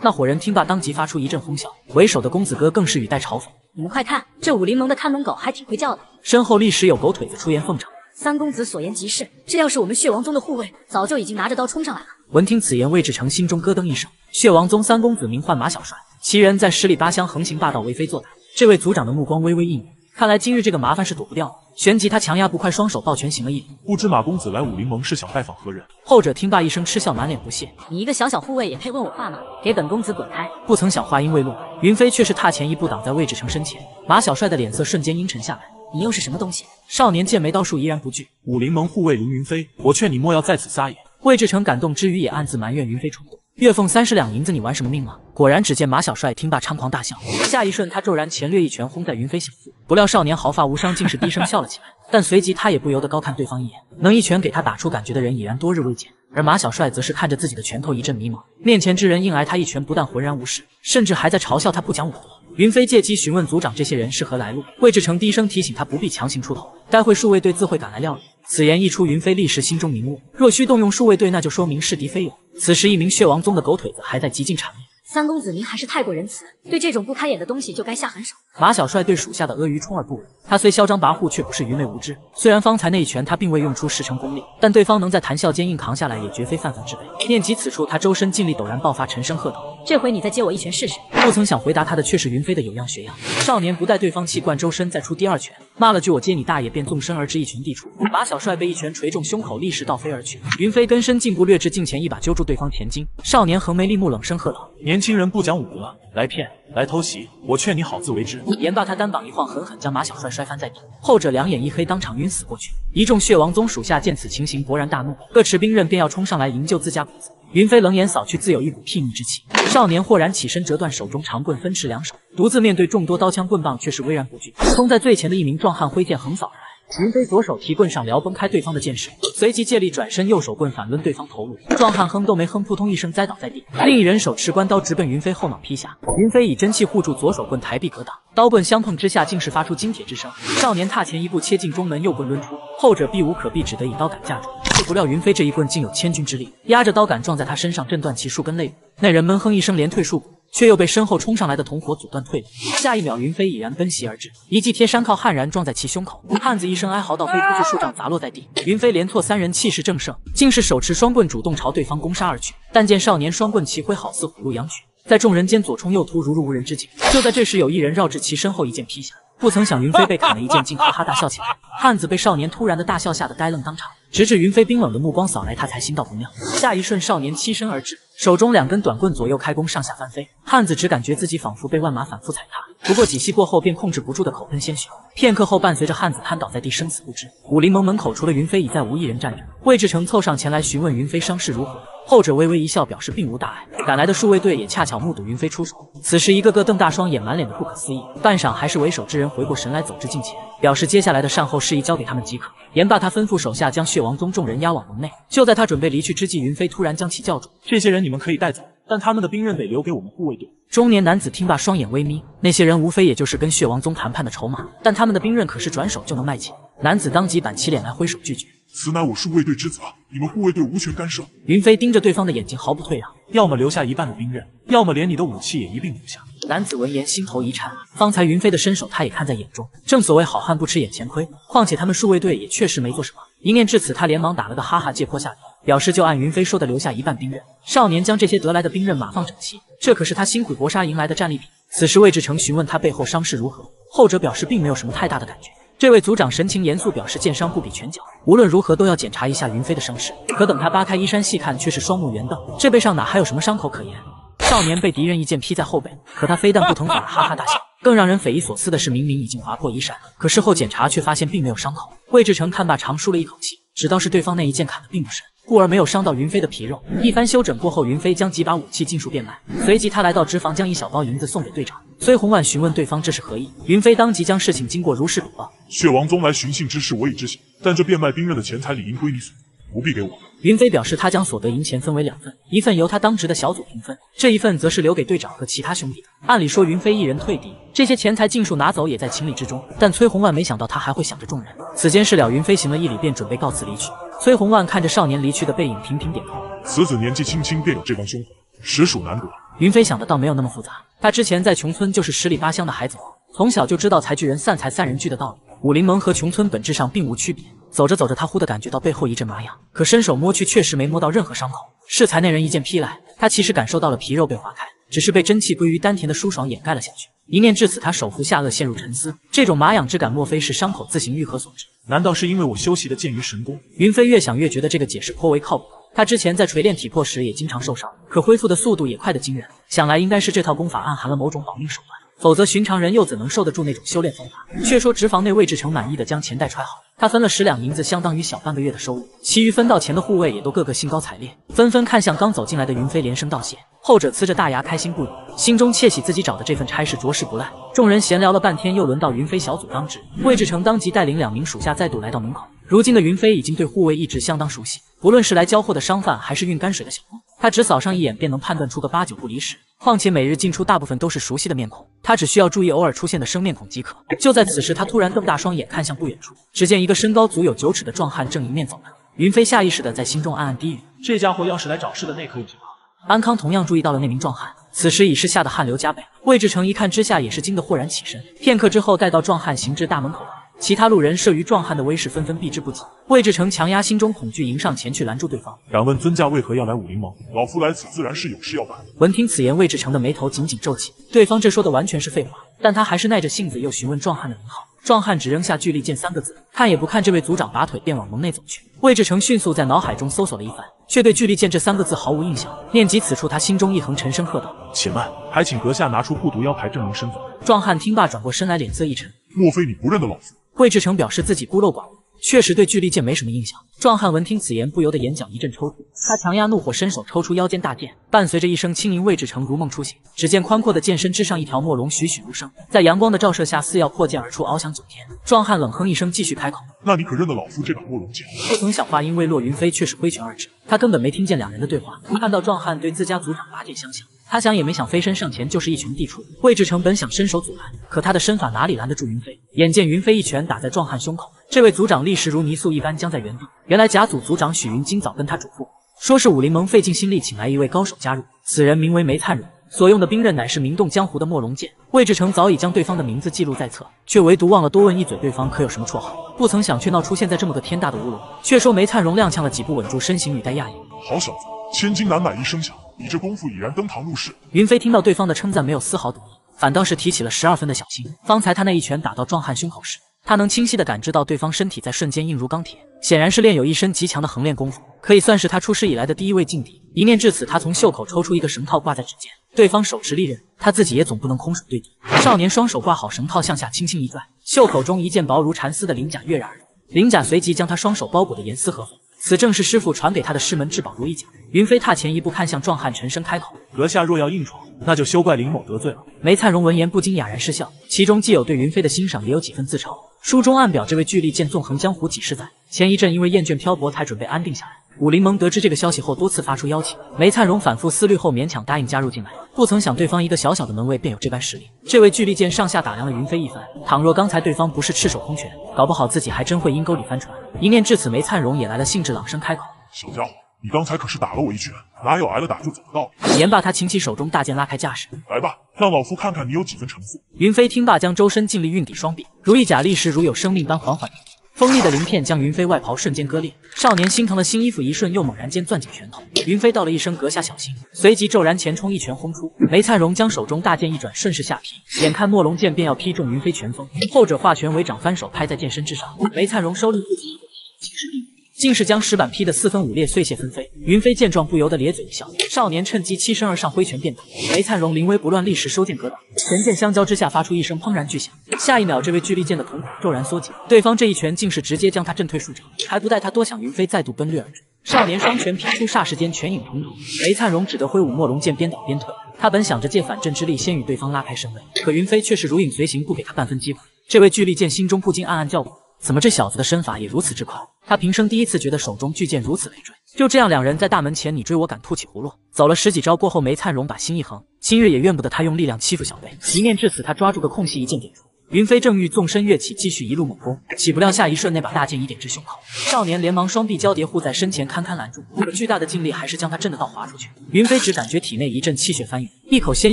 那伙人听罢，当即发出一阵哄笑。为首的公子哥更是语带嘲讽：你们快看，这武林盟的看门狗还挺会叫的。身后立时有狗腿子出言奉承：三公子所言极是，这要是我们血王宗的护卫，早就已经拿着刀冲上来了。闻听此言，魏志成心中咯噔一声。血王宗三公子名唤马小帅，其人在十里八乡横行霸道，为非作歹。这位族长的目光微微一凝。看来今日这个麻烦是躲不掉了。旋即他强压不快，双手抱拳行了一礼。不知马公子来武林盟是想拜访何人？后者听罢一声嗤笑，满脸不屑：“你一个小小护卫也配问我话吗？给本公子滚开！”不曾想话音未落，云飞却是踏前一步挡在魏志成身前。马小帅的脸色瞬间阴沉下来：“你又是什么东西？”少年剑眉刀术依然不惧。武林盟护卫凌云飞，我劝你莫要在此撒野。魏志成感动之余，也暗自埋怨云飞冲动。月俸三十两银子，你玩什么命吗？果然，只见马小帅听罢猖狂大笑，下一瞬他骤然前掠一拳轰在云飞小腹，不料少年毫发无伤，竟是低声笑了起来。但随即他也不由得高看对方一眼，能一拳给他打出感觉的人已然多日未见。而马小帅则是看着自己的拳头一阵迷茫，面前之人硬挨他一拳，不但浑然无事，甚至还在嘲笑他不讲武德。云飞借机询问族长这些人是何来路，魏志成低声提醒他不必强行出头，待会数卫队自会赶来料理。此言一出，云飞立时心中明悟，若需动用数卫队，那就说明是敌非友。此时，一名血王宗的狗腿子还在极尽谄媚。三公子，您还是太过仁慈，对这种不开眼的东西就该下狠手。马小帅对属下的阿谀充耳不闻，他虽嚣张跋扈，却不是愚昧无知。虽然方才那一拳他并未用出十成功力，但对方能在谈笑间硬扛下来，也绝非泛泛之辈。念及此处，他周身劲力陡然爆发，沉声喝道：“这回你再接我一拳试试！”不曾想回答他的却是云飞的有样学样。少年不待对方气贯周身，再出第二拳。骂了句我接你大爷，便纵身而至，一拳地出。马小帅被一拳锤中胸口，立时倒飞而去。云飞跟身进步掠至近前，一把揪住对方前襟。少年横眉立目，冷声喝道：“年轻人不讲武德，来骗，来偷袭，我劝你好自为之。”言罢，他单膀一晃，狠狠将马小帅摔翻在地。后者两眼一黑，当场晕死过去。一众血王宗属下见此情形，勃然大怒，各持兵刃便要冲上来营救自家公子。云飞冷眼扫去，自有一股睥睨之气。少年豁然起身，折断手中长棍，分持两手，独自面对众多刀枪棍棒，却是巍然不惧。冲在最前的一名壮汉挥剑横扫而来，云飞左手提棍上撩，崩开对方的剑势，随即借力转身，右手棍反抡对方头颅。壮汉哼都没哼，扑通一声栽倒在地。另一人手持关刀直奔云飞后脑劈下，云飞以真气护住左手棍，抬臂格挡。刀棍相碰之下，竟是发出金铁之声。少年踏前一步，切进中门，右棍抡出，后者避无可避，只得以刀杆架住。不料云飞这一棍竟有千钧之力，压着刀杆撞在他身上，震断其数根肋骨。那人闷哼一声，连退数步，却又被身后冲上来的同伙阻断退路。下一秒，云飞已然奔袭而至，一记贴山靠悍然撞在其胸口，汉子一声哀嚎，倒飞出去数丈，砸落在地。云飞连挫三人，气势正盛，竟是手持双棍主动朝对方攻杀而去。但见少年双棍齐挥，好似虎入羊群，在众人间左冲右突，如入无人之境。就在这时，有一人绕至其身后，一剑劈下。不曾想，云飞被砍了一剑，竟哈哈大笑起来。汉子被少年突然的大笑吓得呆愣当场，直至云飞冰冷的目光扫来，他才心道不妙。下一瞬，少年欺身而至，手中两根短棍左右开弓，上下翻飞。汉子只感觉自己仿佛被万马反复踩踏，不过几息过后，便控制不住的口喷鲜血。片刻后，伴随着汉子瘫倒在地，生死不知。武林盟门口除了云飞，已再无一人站着。魏志成凑上前来询问云飞伤势如何。后者微微一笑，表示并无大碍。赶来的数卫队也恰巧目睹云飞出手，此时一个个瞪大双眼，满脸的不可思议。半晌，还是为首之人回过神来，走至近前，表示接下来的善后事宜交给他们即可。言罢，他吩咐手下将血王宗众人押往门内。就在他准备离去之际，云飞突然将其叫住：“这些人你们可以带走，但他们的兵刃得留给我们护卫队。”中年男子听罢，双眼微眯。那些人无非也就是跟血王宗谈判的筹码，但他们的兵刃可是转手就能卖钱。男子当即板起脸来，挥手拒绝。此乃我戍卫队之责，你们护卫队无权干涉。云飞盯着对方的眼睛，毫不退让，要么留下一半的兵刃，要么连你的武器也一并留下。男子闻言，心头一颤。方才云飞的身手，他也看在眼中。正所谓好汉不吃眼前亏，况且他们数卫队也确实没做什么。一念至此，他连忙打了个哈哈，借坡下驴，表示就按云飞说的留下一半兵刃。少年将这些得来的兵刃码放整齐，这可是他辛苦搏杀赢来的战利品。此时魏志成询问他背后伤势如何，后者表示并没有什么太大的感觉。这位族长神情严肃，表示剑伤不比拳脚，无论如何都要检查一下云飞的伤势。可等他扒开衣衫细看，却是双目圆瞪，这背上哪还有什么伤口可言？少年被敌人一剑劈在后背，可他非但不疼，反而哈哈大笑。更让人匪夷所思的是，明明已经划破衣衫，可事后检查却发现并没有伤口。魏志成看罢，长舒了一口气，只道是对方那一剑砍的并不深。故而没有伤到云飞的皮肉。一番休整过后，云飞将几把武器尽数变卖，随即他来到脂房，将一小包银子送给队长崔红万，询问对方这是何意。云飞当即将事情经过如实禀报。血王宗来寻衅之事，我已知晓，但这变卖兵刃的钱财理应归你所有，不必给我。云飞表示，他将所得银钱分为两份，一份由他当值的小组平分，这一份则是留给队长和其他兄弟的。按理说，云飞一人退敌，这些钱财尽数拿走也在情理之中。但崔红万没想到他还会想着众人。此间事了，云飞行了一礼，便准备告辞离去。崔红万看着少年离去的背影，频频点头。此子年纪轻轻便有这般胸怀，实属难得。云飞想的倒没有那么复杂，他之前在穷村就是十里八乡的孩子王，从小就知道财聚人散财散人聚的道理。武林盟和穷村本质上并无区别。走着走着，他忽地感觉到背后一阵麻痒，可伸手摸去，确实没摸到任何伤口。适才那人一剑劈来，他其实感受到了皮肉被划开，只是被真气归于丹田的舒爽掩盖了下去。一念至此，他手扶下颚，陷入沉思。这种麻痒之感，莫非是伤口自行愈合所致？难道是因为我修习的剑鱼神功？云飞越想越觉得这个解释颇为靠谱。他之前在锤炼体魄时也经常受伤，可恢复的速度也快得惊人。想来应该是这套功法暗含了某种保命手段。否则，寻常人又怎能受得住那种修炼方法？却说直房内，魏志成满意的将钱袋揣好，他分了十两银子，相当于小半个月的收入。其余分到钱的护卫也都个个兴高采烈，纷纷看向刚走进来的云飞，连声道谢。后者呲着大牙，开心不已，心中窃喜自己找的这份差事着实不赖。众人闲聊了半天，又轮到云飞小组当值，魏志成当即带领两名属下再度来到门口。如今的云飞已经对护卫一直相当熟悉，不论是来交货的商贩，还是运泔水的小工，他只扫上一眼便能判断出个八九不离十。况且每日进出大部分都是熟悉的面孔，他只需要注意偶尔出现的生面孔即可。就在此时，他突然瞪大双眼看向不远处，只见一个身高足有九尺的壮汉正迎面走来。云飞下意识的在心中暗暗低语：这家伙要是来找事的，那可有怕了。安康同样注意到了那名壮汉，此时已是吓得汗流浃背。魏志成一看之下也是惊得豁然起身。片刻之后，待到壮汉行至大门口其他路人慑于壮汉的威势，纷纷避之不及。魏志成强压心中恐惧，迎上前去拦住对方。敢问尊驾为何要来武林盟？老夫来此自然是有事要办。闻听此言，魏志成的眉头紧紧皱起。对方这说的完全是废话，但他还是耐着性子又询问壮汉的名号。壮汉只扔下“巨力剑”三个字，看也不看这位族长，拔腿便往盟内走去。魏志成迅速在脑海中搜索了一番，却对“巨力剑”这三个字毫无印象。念及此处，他心中一横，沉声喝道：“且慢，还请阁下拿出护毒腰牌证明身份。”壮汉听罢，转过身来，脸色一沉：“莫非你不认得老夫？”魏志成表示自己孤陋寡闻。确实对巨力剑没什么印象。壮汉闻听此言，不由得眼角一阵抽搐。他强压怒火，伸手抽出腰间大剑，伴随着一声轻吟，魏志成如梦初醒。只见宽阔的剑身之上，一条墨龙栩栩如生，在阳光的照射下，似要破剑而出，翱翔九天。壮汉冷哼一声，继续开口：“那你可认得老夫这把墨龙剑？”不曾想，话音未落，云飞却是挥拳而至。他根本没听见两人的对话，看到壮汉对自家族长拔剑相向。他想也没想，飞身上前就是一拳地出。魏志成本想伸手阻拦，可他的身法哪里拦得住云飞？眼见云飞一拳打在壮汉胸口，这位族长立时如泥塑一般僵在原地。原来甲组族长许云今早跟他嘱咐，说是武林盟费尽心力请来一位高手加入，此人名为梅灿荣，所用的兵刃乃是名动江湖的墨龙剑。魏志成早已将对方的名字记录在册，却唯独忘了多问一嘴对方可有什么绰号。不曾想却闹出现在这么个天大的乌龙。却说梅灿荣踉跄了几步，稳住身形，语带讶异：“好小子，千金难买一声响。”你这功夫已然登堂入室。云飞听到对方的称赞，没有丝毫得意，反倒是提起了十二分的小心。方才他那一拳打到壮汉胸口时，他能清晰的感知到对方身体在瞬间硬如钢铁，显然是练有一身极强的横练功夫，可以算是他出师以来的第一位劲敌。一念至此，他从袖口抽出一个绳套挂在指尖，对方手持利刃，他自己也总不能空手对敌。少年双手挂好绳套，向下轻轻一拽，袖口中一件薄如蚕丝的鳞甲跃然而入，鳞甲随即将他双手包裹得严丝合缝。此正是师傅传给他的师门至宝如意甲。云飞踏前一步，看向壮汉，沉声开口：“阁下若要硬闯，那就休怪林某得罪了。”梅灿荣闻言不禁哑然失笑，其中既有对云飞的欣赏，也有几分自嘲。书中暗表，这位巨力剑纵横江湖几十载，前一阵因为厌倦漂泊，才准备安定下来。武林盟得知这个消息后，多次发出邀请。梅灿荣反复思虑后，勉强答应加入进来。不曾想，对方一个小小的门卫便有这般实力。这位巨力剑上下打量了云飞一番，倘若刚才对方不是赤手空拳，搞不好自己还真会阴沟里翻船。一念至此，梅灿荣也来了兴致，朗声开口。小家伙，你刚才可是打了我一拳，哪有挨了打就走的道理？言罢，他擎起手中大剑，拉开架势，来吧，让老夫看看你有几分城府。云飞听罢，将周身尽力运抵双臂，如意甲立时如有生命般缓缓锋利的鳞片将云飞外袍瞬间割裂。少年心疼的新衣服一瞬，又猛然间攥紧拳头。云飞道了一声：“阁下小心。”随即骤然前冲，一拳轰出。梅灿荣将手中大剑一转，顺势下劈，眼看墨龙剑便要劈中云飞拳锋，后者化拳为掌，翻手拍在剑身之上。梅灿荣收力不及，竟是地竟是将石板劈得四分五裂，碎屑纷飞。云飞见状，不由得咧嘴一笑。少年趁机欺身而上，挥拳便打。梅灿荣临危不乱，立时收剑格挡，拳剑相交之下，发出一声砰然巨响。下一秒，这位巨力剑的瞳孔骤然缩紧，对方这一拳竟是直接将他震退数丈。还不待他多想，云飞再度奔掠而至，少年双拳劈出，霎时间拳影重重。梅灿荣只得挥舞墨龙剑，边倒边退。他本想着借反震之力先与对方拉开身位，可云飞却是如影随形，不给他半分机会。这位巨力剑心中不禁暗暗叫苦。怎么这小子的身法也如此之快？他平生第一次觉得手中巨剑如此累赘。就这样，两人在大门前你追我赶，吐起葫芦。走了十几招过后，梅灿荣把心一横，今日也怨不得他用力量欺负小辈。一念至此，他抓住个空隙，一剑点出。云飞正欲纵身跃起，继续一路猛攻，岂不料下一瞬，那把大剑已点至胸口。少年连忙双臂交叠护在身前，堪堪拦住。可巨大的劲力还是将他震得倒滑出去。云飞只感觉体内一阵气血翻涌，一口鲜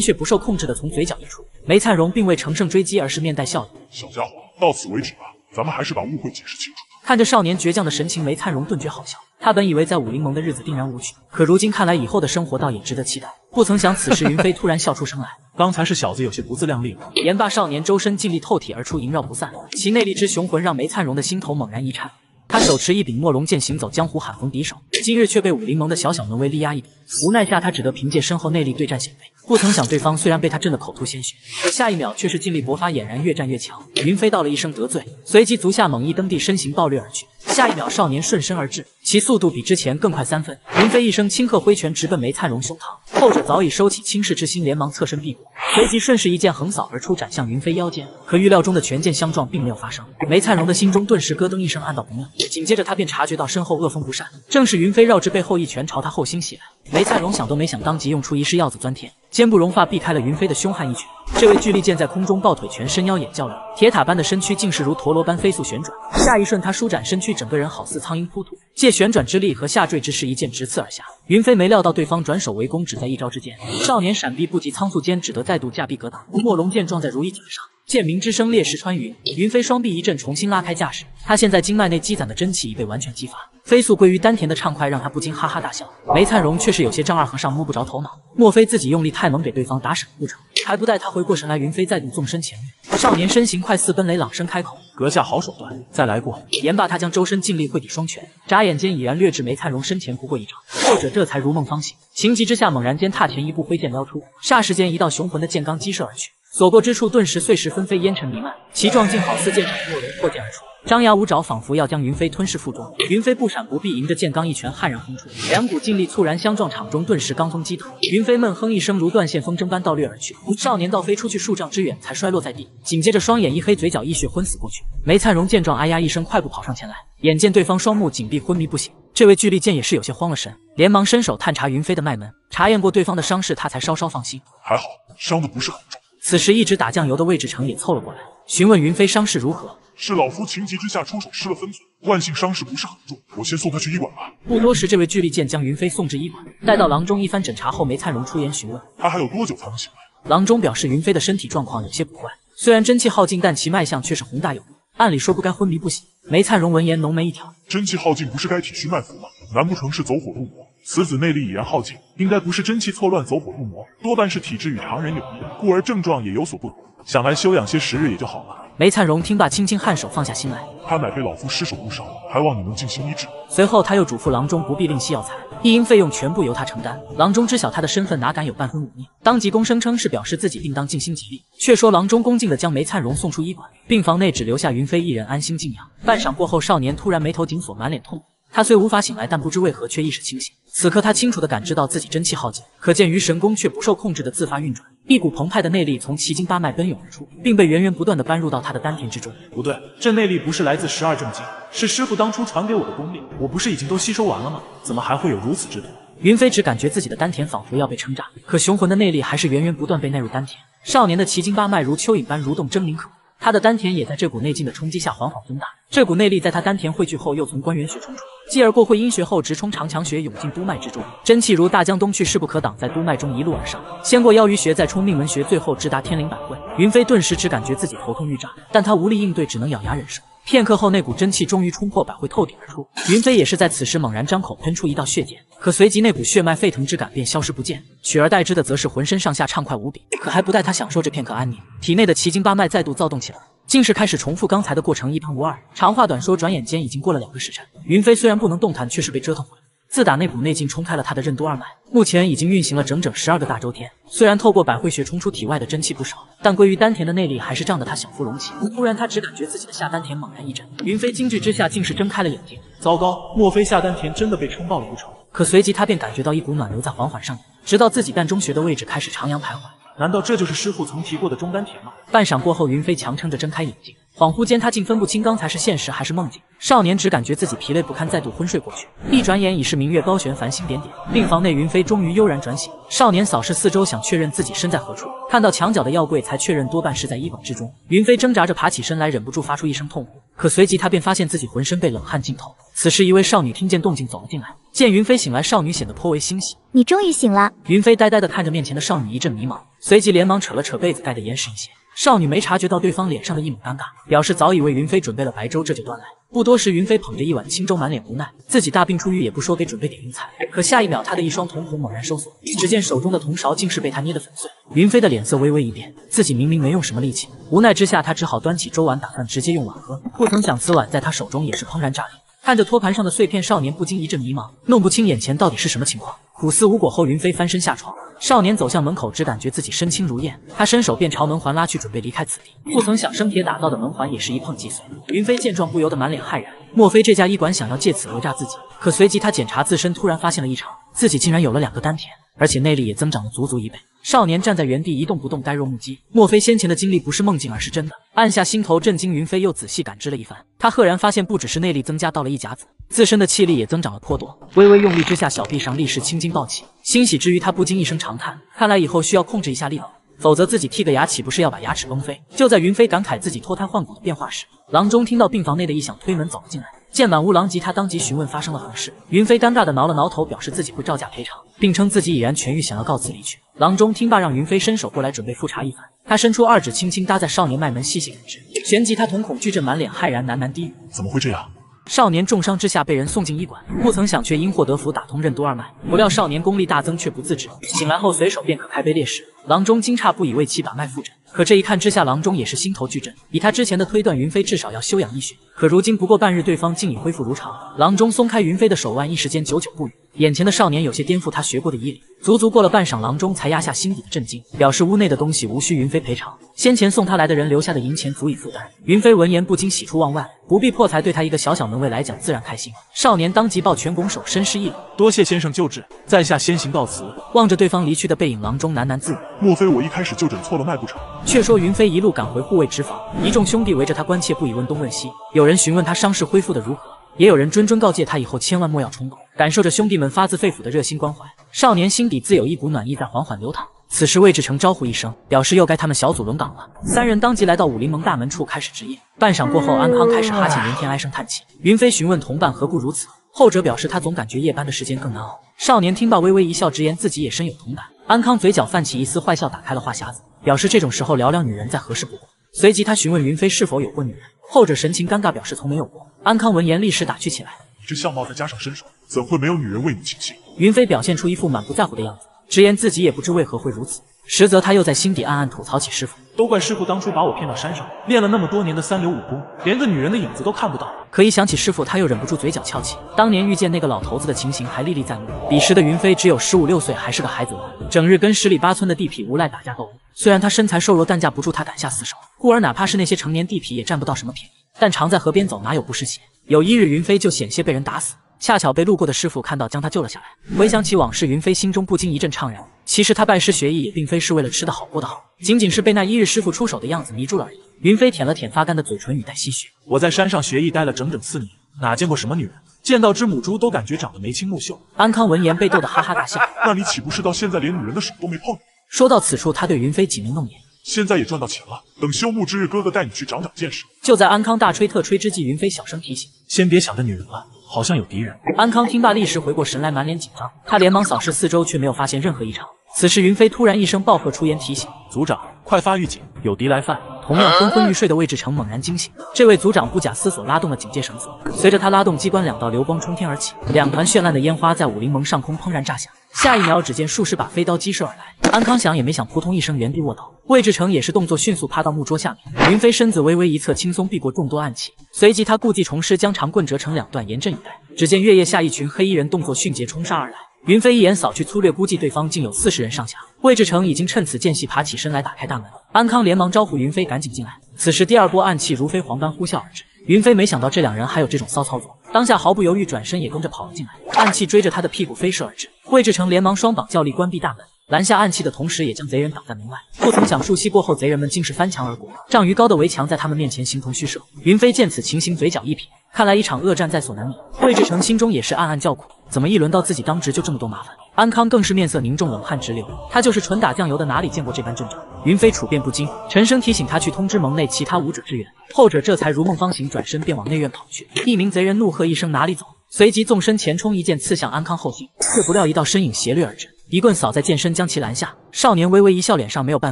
血不受控制的从嘴角溢出。梅灿荣并未乘胜追击，而是面带笑意：“小家伙，到此为止吧。”咱们还是把误会解释清楚。看着少年倔强的神情，梅灿荣顿觉好笑。他本以为在武林盟的日子定然无趣，可如今看来，以后的生活倒也值得期待。不曾想，此时云飞突然笑出声来。刚才是小子有些不自量力了。言罢，少年周身劲力透体而出，萦绕不散。其内力之雄浑，让梅灿荣的心头猛然一颤。他手持一柄墨龙剑，行走江湖，罕逢敌手，今日却被武林盟的小小门卫力压一敌。无奈下，他只得凭借身后内力对战显威。不曾想，对方虽然被他震得口吐鲜血，可下一秒却是劲力勃发，俨然越战越强。云飞道了一声得罪，随即足下猛一蹬地，身形暴掠而去。下一秒，少年顺身而至，其速度比之前更快三分。云飞一声轻喝，挥拳直奔梅灿荣胸膛，后者早已收起轻视之心，连忙侧身避过，随即顺势一剑横扫而出，斩向云飞腰间。可预料中的拳剑相撞，并没有发生。梅灿荣的心中顿时咯噔一声，暗道不妙。紧接着，他便察觉到身后恶风不善，正是云飞绕至背后一拳朝他后心袭来。梅灿荣想都没想，当即用出一式鹞子钻天。肩部融化，避开了云飞的凶悍一拳。这位巨力剑在空中抱腿拳，伸腰眼叫人，铁塔般的身躯竟是如陀螺般飞速旋转。下一瞬，他舒展身躯，整个人好似苍鹰扑土，借旋转之力和下坠之势，一剑直刺而下。云飞没料到对方转手为攻，只在一招之间，少年闪避不及，仓促间只得再度架臂格挡。墨龙剑撞在如意甲上，剑鸣之声裂石穿云，云飞双臂一震，重新拉开架势。他现在经脉内积攒的真气已被完全激发，飞速归于丹田的畅快让他不禁哈哈大笑。梅灿荣却是有些丈二和尚摸不着头脑，莫非自己用力太猛，给对方打闪不成？还不待他回过神来，云飞再度纵身前跃，少年身形快似奔雷，朗声开口：“阁下好手段，再来过。”言罢，他将周身尽力汇抵双拳，眨眼间已然掠至梅灿荣身前，不过一掌，后者这才如梦方醒，情急之下猛然间踏前一步，挥剑撩出，霎时间一道雄浑的剑罡激射而去。所过之处，顿时碎石纷飞，烟尘弥漫，其状竟好似剑斩若龙，破剑而出，张牙舞爪，仿佛要将云飞吞噬腹中。云飞不闪不避，迎着剑罡一拳悍然轰出，两股劲力猝然相撞，场中顿时罡风激腾。云飞闷哼一声，如断线风筝般倒掠而去，少年倒飞出去数丈之远，才摔落在地，紧接着双眼一黑，嘴角溢血，昏死过去。梅灿荣见状，哎呀一声，快步跑上前来，眼见对方双目紧闭，昏迷不醒，这位巨力剑也是有些慌了神，连忙伸手探查云飞的脉门，查验过对方的伤势，他才稍稍放心，还好，伤的不是很重。此时，一直打酱油的魏志成也凑了过来，询问云飞伤势如何。是老夫情急之下出手失了分寸，万幸伤势不是很重，我先送他去医馆吧。不多时，这位巨力剑将云飞送至医馆，待到郎中一番诊查后，梅灿荣出言询问他还有多久才能醒来。郎中表示，云飞的身体状况有些古怪，虽然真气耗尽，但其脉象却是宏大有力，按理说不该昏迷不醒。梅灿荣闻言，浓眉一挑，真气耗尽不是该体虚脉浮吗？难不成是走火入魔？此子内力已然耗尽，应该不是真气错乱走火入魔，多半是体质与常人有异，故而症状也有所不同。想来休养些时日也就好了。梅灿荣听罢，轻轻颔首，放下心来。他乃被老夫失手误伤，还望你能尽心医治。随后，他又嘱咐郎中不必吝惜药材，一应费用全部由他承担。郎中知晓他的身份，哪敢有半分忤逆，当即躬声称是表示自己定当尽心竭力。却说郎中恭敬地将梅灿荣送出医馆，病房内只留下云飞一人安心静养。半晌过后，少年突然眉头紧锁，满脸痛苦。他虽无法醒来，但不知为何却意识清醒。此刻他清楚地感知到自己真气耗尽，可见于神功却不受控制的自发运转，一股澎湃的内力从奇经八脉奔涌而出，并被源源不断地搬入到他的丹田之中。不对，这内力不是来自十二正经，是师傅当初传给我的功力。我不是已经都吸收完了吗？怎么还会有如此之多？云飞只感觉自己的丹田仿佛要被撑炸，可雄浑的内力还是源源不断被纳入丹田。少年的奇经八脉如蚯蚓般蠕动，狰狞可怖。他的丹田也在这股内劲的冲击下缓缓增大，这股内力在他丹田汇聚后，又从关元穴冲出，继而过会阴穴后，直冲长强穴，涌进督脉之中。真气如大江东去，势不可挡，在督脉中一路而上，先过腰鱼穴，再冲命门穴，最后直达天灵百会。云飞顿时只感觉自己头痛欲炸，但他无力应对，只能咬牙忍受。片刻后，那股真气终于冲破百会，透顶而出。云飞也是在此时猛然张口，喷出一道血溅，可随即那股血脉沸腾之感便消失不见，取而代之的则是浑身上下畅快无比。可还不待他享受这片刻安宁，体内的奇经八脉再度躁动起来。竟是开始重复刚才的过程，一般无二。长话短说，转眼间已经过了两个时辰。云飞虽然不能动弹，却是被折腾回来。自打那股内劲冲开了他的任督二脉，目前已经运行了整整十二个大周天。虽然透过百会穴冲出体外的真气不少，但归于丹田的内力还是胀得他小腹隆起。突然，他只感觉自己的下丹田猛然一震，云飞惊惧之下竟是睁开了眼睛。糟糕，莫非下丹田真的被冲爆了不成？可随即他便感觉到一股暖流在缓缓上涌，直到自己膻中穴的位置开始徜徉徘徊。难道这就是师傅曾提过的中丹田吗？半晌过后，云飞强撑着睁开眼睛。恍惚间，他竟分不清刚才是现实还是梦境。少年只感觉自己疲累不堪，再度昏睡过去。一转眼已是明月高悬，繁星点点。病房内，云飞终于悠然转醒。少年扫视四周，想确认自己身在何处。看到墙角的药柜，才确认多半是在医馆之中。云飞挣扎着爬起身来，忍不住发出一声痛呼。可随即他便发现自己浑身被冷汗浸透。此时，一位少女听见动静走了进来，见云飞醒来，少女显得颇为欣喜。你终于醒了。云飞呆呆地看着面前的少女，一阵迷茫，随即连忙扯了扯被子，盖得严实一些。少女没察觉到对方脸上的一抹尴尬，表示早已为云飞准备了白粥，这就端来。不多时，云飞捧着一碗清粥，满脸无奈，自己大病初愈，也不说给准备点云菜。可下一秒，他的一双瞳孔猛然收缩，只见手中的铜勺竟是被他捏得粉碎。云飞的脸色微微一变，自己明明没用什么力气，无奈之下，他只好端起粥碗，打算直接用碗喝。不曾想，此碗在他手中也是怦然炸裂。看着托盘上的碎片，少年不禁一阵迷茫，弄不清眼前到底是什么情况。苦思无果后，云飞翻身下床。少年走向门口，只感觉自己身轻如燕，他伸手便朝门环拉去，准备离开此地。不曾想，生铁打造的门环也是一碰即碎。云飞见状，不由得满脸骇然，莫非这家医馆想要借此讹诈自己？可随即他检查自身，突然发现了异常，自己竟然有了两个丹田，而且内力也增长了足足一倍。少年站在原地一动不动，呆若木鸡。莫非先前的经历不是梦境，而是真的？按下心头，震惊。云飞又仔细感知了一番，他赫然发现，不只是内力增加到了一甲子，自身的气力也增长了颇多。微微用力之下，小臂上立时青筋暴起。欣喜之余，他不禁一声长叹，看来以后需要控制一下力道，否则自己剔个牙，岂不是要把牙齿崩飞？就在云飞感慨自己脱胎换骨的变化时，郎中听到病房内的异响，推门走了进来。见满屋狼藉，他当即询问发生了何事。云飞尴尬的挠了挠头，表示自己会照价赔偿，并称自己已然痊愈，想要告辞离去。郎中听罢，让云飞伸手过来准备复查一番。他伸出二指，轻轻搭在少年脉门，细细感知，旋即他瞳孔巨震，满脸骇然，喃喃低语：“怎么会这样？”少年重伤之下被人送进医馆，不曾想却因祸得福，打通任督二脉。不料少年功力大增，却不自知，醒来后随手便可开杯烈士。郎中惊诧不已，为其把脉复诊。可这一看之下，郎中也是心头巨震。以他之前的推断，云飞至少要休养一旬。可如今不过半日，对方竟已恢复如常。郎中松开云飞的手腕，一时间久久不语。眼前的少年有些颠覆他学过的医理，足足过了半晌，郎中才压下心底的震惊，表示屋内的东西无需云飞赔偿，先前送他来的人留下的银钱足以负担。云飞闻言不禁喜出望外，不必破财，对他一个小小门卫来讲自然开心。少年当即抱拳拱手，深施一礼，多谢先生救治，在下先行告辞。望着对方离去的背影，郎中喃喃自语：莫非我一开始就诊错了脉不成？却说云飞一路赶回护卫执房，一众兄弟围着他关切不已，问东问西，有人询问他伤势恢复的如何。也有人谆谆告诫他以后千万莫要冲动，感受着兄弟们发自肺腑的热心关怀，少年心底自有一股暖意在缓缓流淌。此时魏志成招呼一声，表示又该他们小组轮岗了。三人当即来到武林盟大门处开始值夜。半晌过后，安康开始哈欠连天，唉声叹气。云飞询问同伴何故如此，后者表示他总感觉夜班的时间更难熬。少年听罢微微一笑，直言自己也深有同感。安康嘴角泛起一丝坏笑，打开了话匣子，表示这种时候聊聊女人再合适不过。随即他询问云飞是否有过女人，后者神情尴尬，表示从没有过。安康闻言立时打趣起来。你这相貌再加上身手，怎会没有女人为你倾心？云飞表现出一副满不在乎的样子，直言自己也不知为何会如此。实则他又在心底暗暗吐槽起师傅，都怪师傅当初把我骗到山上，练了那么多年的三流武功，连个女人的影子都看不到。可一想起师傅，他又忍不住嘴角翘起。当年遇见那个老头子的情形还历历在目。彼时的云飞只有十五六岁，还是个孩子王，整日跟十里八村的地痞无赖打架斗殴。虽然他身材瘦弱，但架不住他敢下死手，故而哪怕是那些成年地痞也占不到什么便宜。但常在河边走，哪有不湿鞋？有一日，云飞就险些被人打死。恰巧被路过的师傅看到，将他救了下来。回想起往事，云飞心中不禁一阵怅然。其实他拜师学艺也并非是为了吃得好过得好，仅仅是被那一日师傅出手的样子迷住了而已。云飞舔了舔发干的嘴唇，语带唏嘘：“我在山上学艺待了整整四年，哪见过什么女人？见到只母猪都感觉长得眉清目秀。”安康闻言被逗得哈哈大笑：“那你岂不是到现在连女人的手都没碰？”说到此处，他对云飞挤眉弄眼：“现在也赚到钱了，等休沐之日，哥哥带你去长长见识。”就在安康大吹特吹之际，云飞小声提醒：“先别想着女人了。”好像有敌人。安康听罢，立时回过神来，满脸紧张。他连忙扫视四周，却没有发现任何异常。此时，云飞突然一声暴喝出言提醒：“族长，快发预警，有敌来犯！”同样昏昏欲睡的魏志成猛然惊醒，这位族长不假思索拉动了警戒绳索，随着他拉动机关，两道流光冲天而起，两团绚烂的烟花在武林盟上空砰然炸响。下一秒，只见数十把飞刀激射而来。安康想也没想，扑通一声原地卧倒。魏志成也是动作迅速，趴到木桌下面。云飞身子微微一侧，轻松避过众多暗器。随即他故技重施，将长棍折成两段，严阵以待。只见月夜下，一群黑衣人动作迅捷，冲杀而来。云飞一眼扫去，粗略估计对方竟有四十人上下。魏志成已经趁此间隙爬起身来，打开大门。安康连忙招呼云飞赶紧进来。此时第二波暗器如飞黄般呼啸而至。云飞没想到这两人还有这种骚操作，当下毫不犹豫转身也跟着跑了进来。暗器追着他的屁股飞射而至，魏志成连忙双膀较力关闭大门，拦下暗器的同时也将贼人挡在门外。不曾想数息过后，贼人们竟是翻墙而过，丈余高的围墙在他们面前形同虚设。云飞见此情形，嘴角一撇，看来一场恶战在所难免。魏志成心中也是暗暗叫苦。怎么一轮到自己当值就这么多麻烦？安康更是面色凝重，冷汗直流。他就是纯打酱油的，哪里见过这般阵仗？云飞处变不惊，沉声提醒他去通知盟内其他武者支援。后者这才如梦方醒，转身便往内院跑去。一名贼人怒喝一声：“哪里走！”随即纵身前冲，一剑刺向安康后心，却不料一道身影斜掠而至。一棍扫在剑身，将其拦下。少年微微一笑，脸上没有半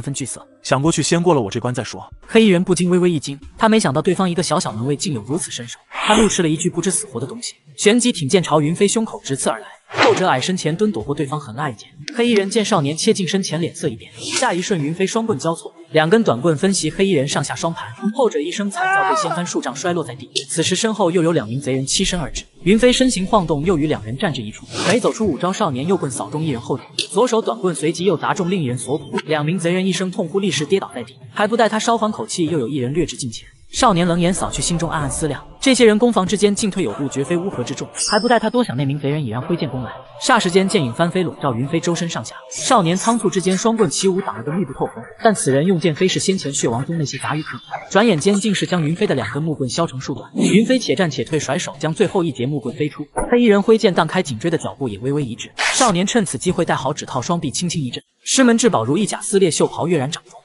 分惧色，想过去先过了我这关再说。黑衣人不禁微微一惊，他没想到对方一个小小门卫竟有如此身手。他怒斥了一句不知死活的东西，旋即挺剑朝云飞胸口直刺而来。后者矮身前蹲躲过对方狠辣一剑，黑衣人见少年切近身前，脸色一变。下一瞬，云飞双棍交错，两根短棍分袭黑衣人上下双盘，后者一声惨叫，被掀翻数丈，摔落在地。此时身后又有两名贼人欺身而至，云飞身形晃动，又与两人战至一处。没走出五招，少年右棍扫中一人后颈，左手短棍随即又砸中另一人锁骨，两名贼人一声痛呼，立时跌倒在地。还不待他稍缓口气，又有一人掠至近前。少年冷眼扫去，心中暗暗思量：这些人攻防之间进退有度，绝非乌合之众。还不待他多想，那名贼人已然挥剑攻来，霎时间剑影翻飞，笼罩云飞周身上下。少年仓促之间，双棍齐舞，挡了个密不透风。但此人用剑非是先前血王宗那些杂鱼可比，转眼间竟是将云飞的两根木棍削成数段。云飞且战且退，甩手将最后一节木棍飞出。黑衣人挥剑荡开紧追的脚步，也微微一滞。少年趁此机会戴好指套，双臂轻轻一震，师门至宝如意甲撕裂，袖袍跃然掌中。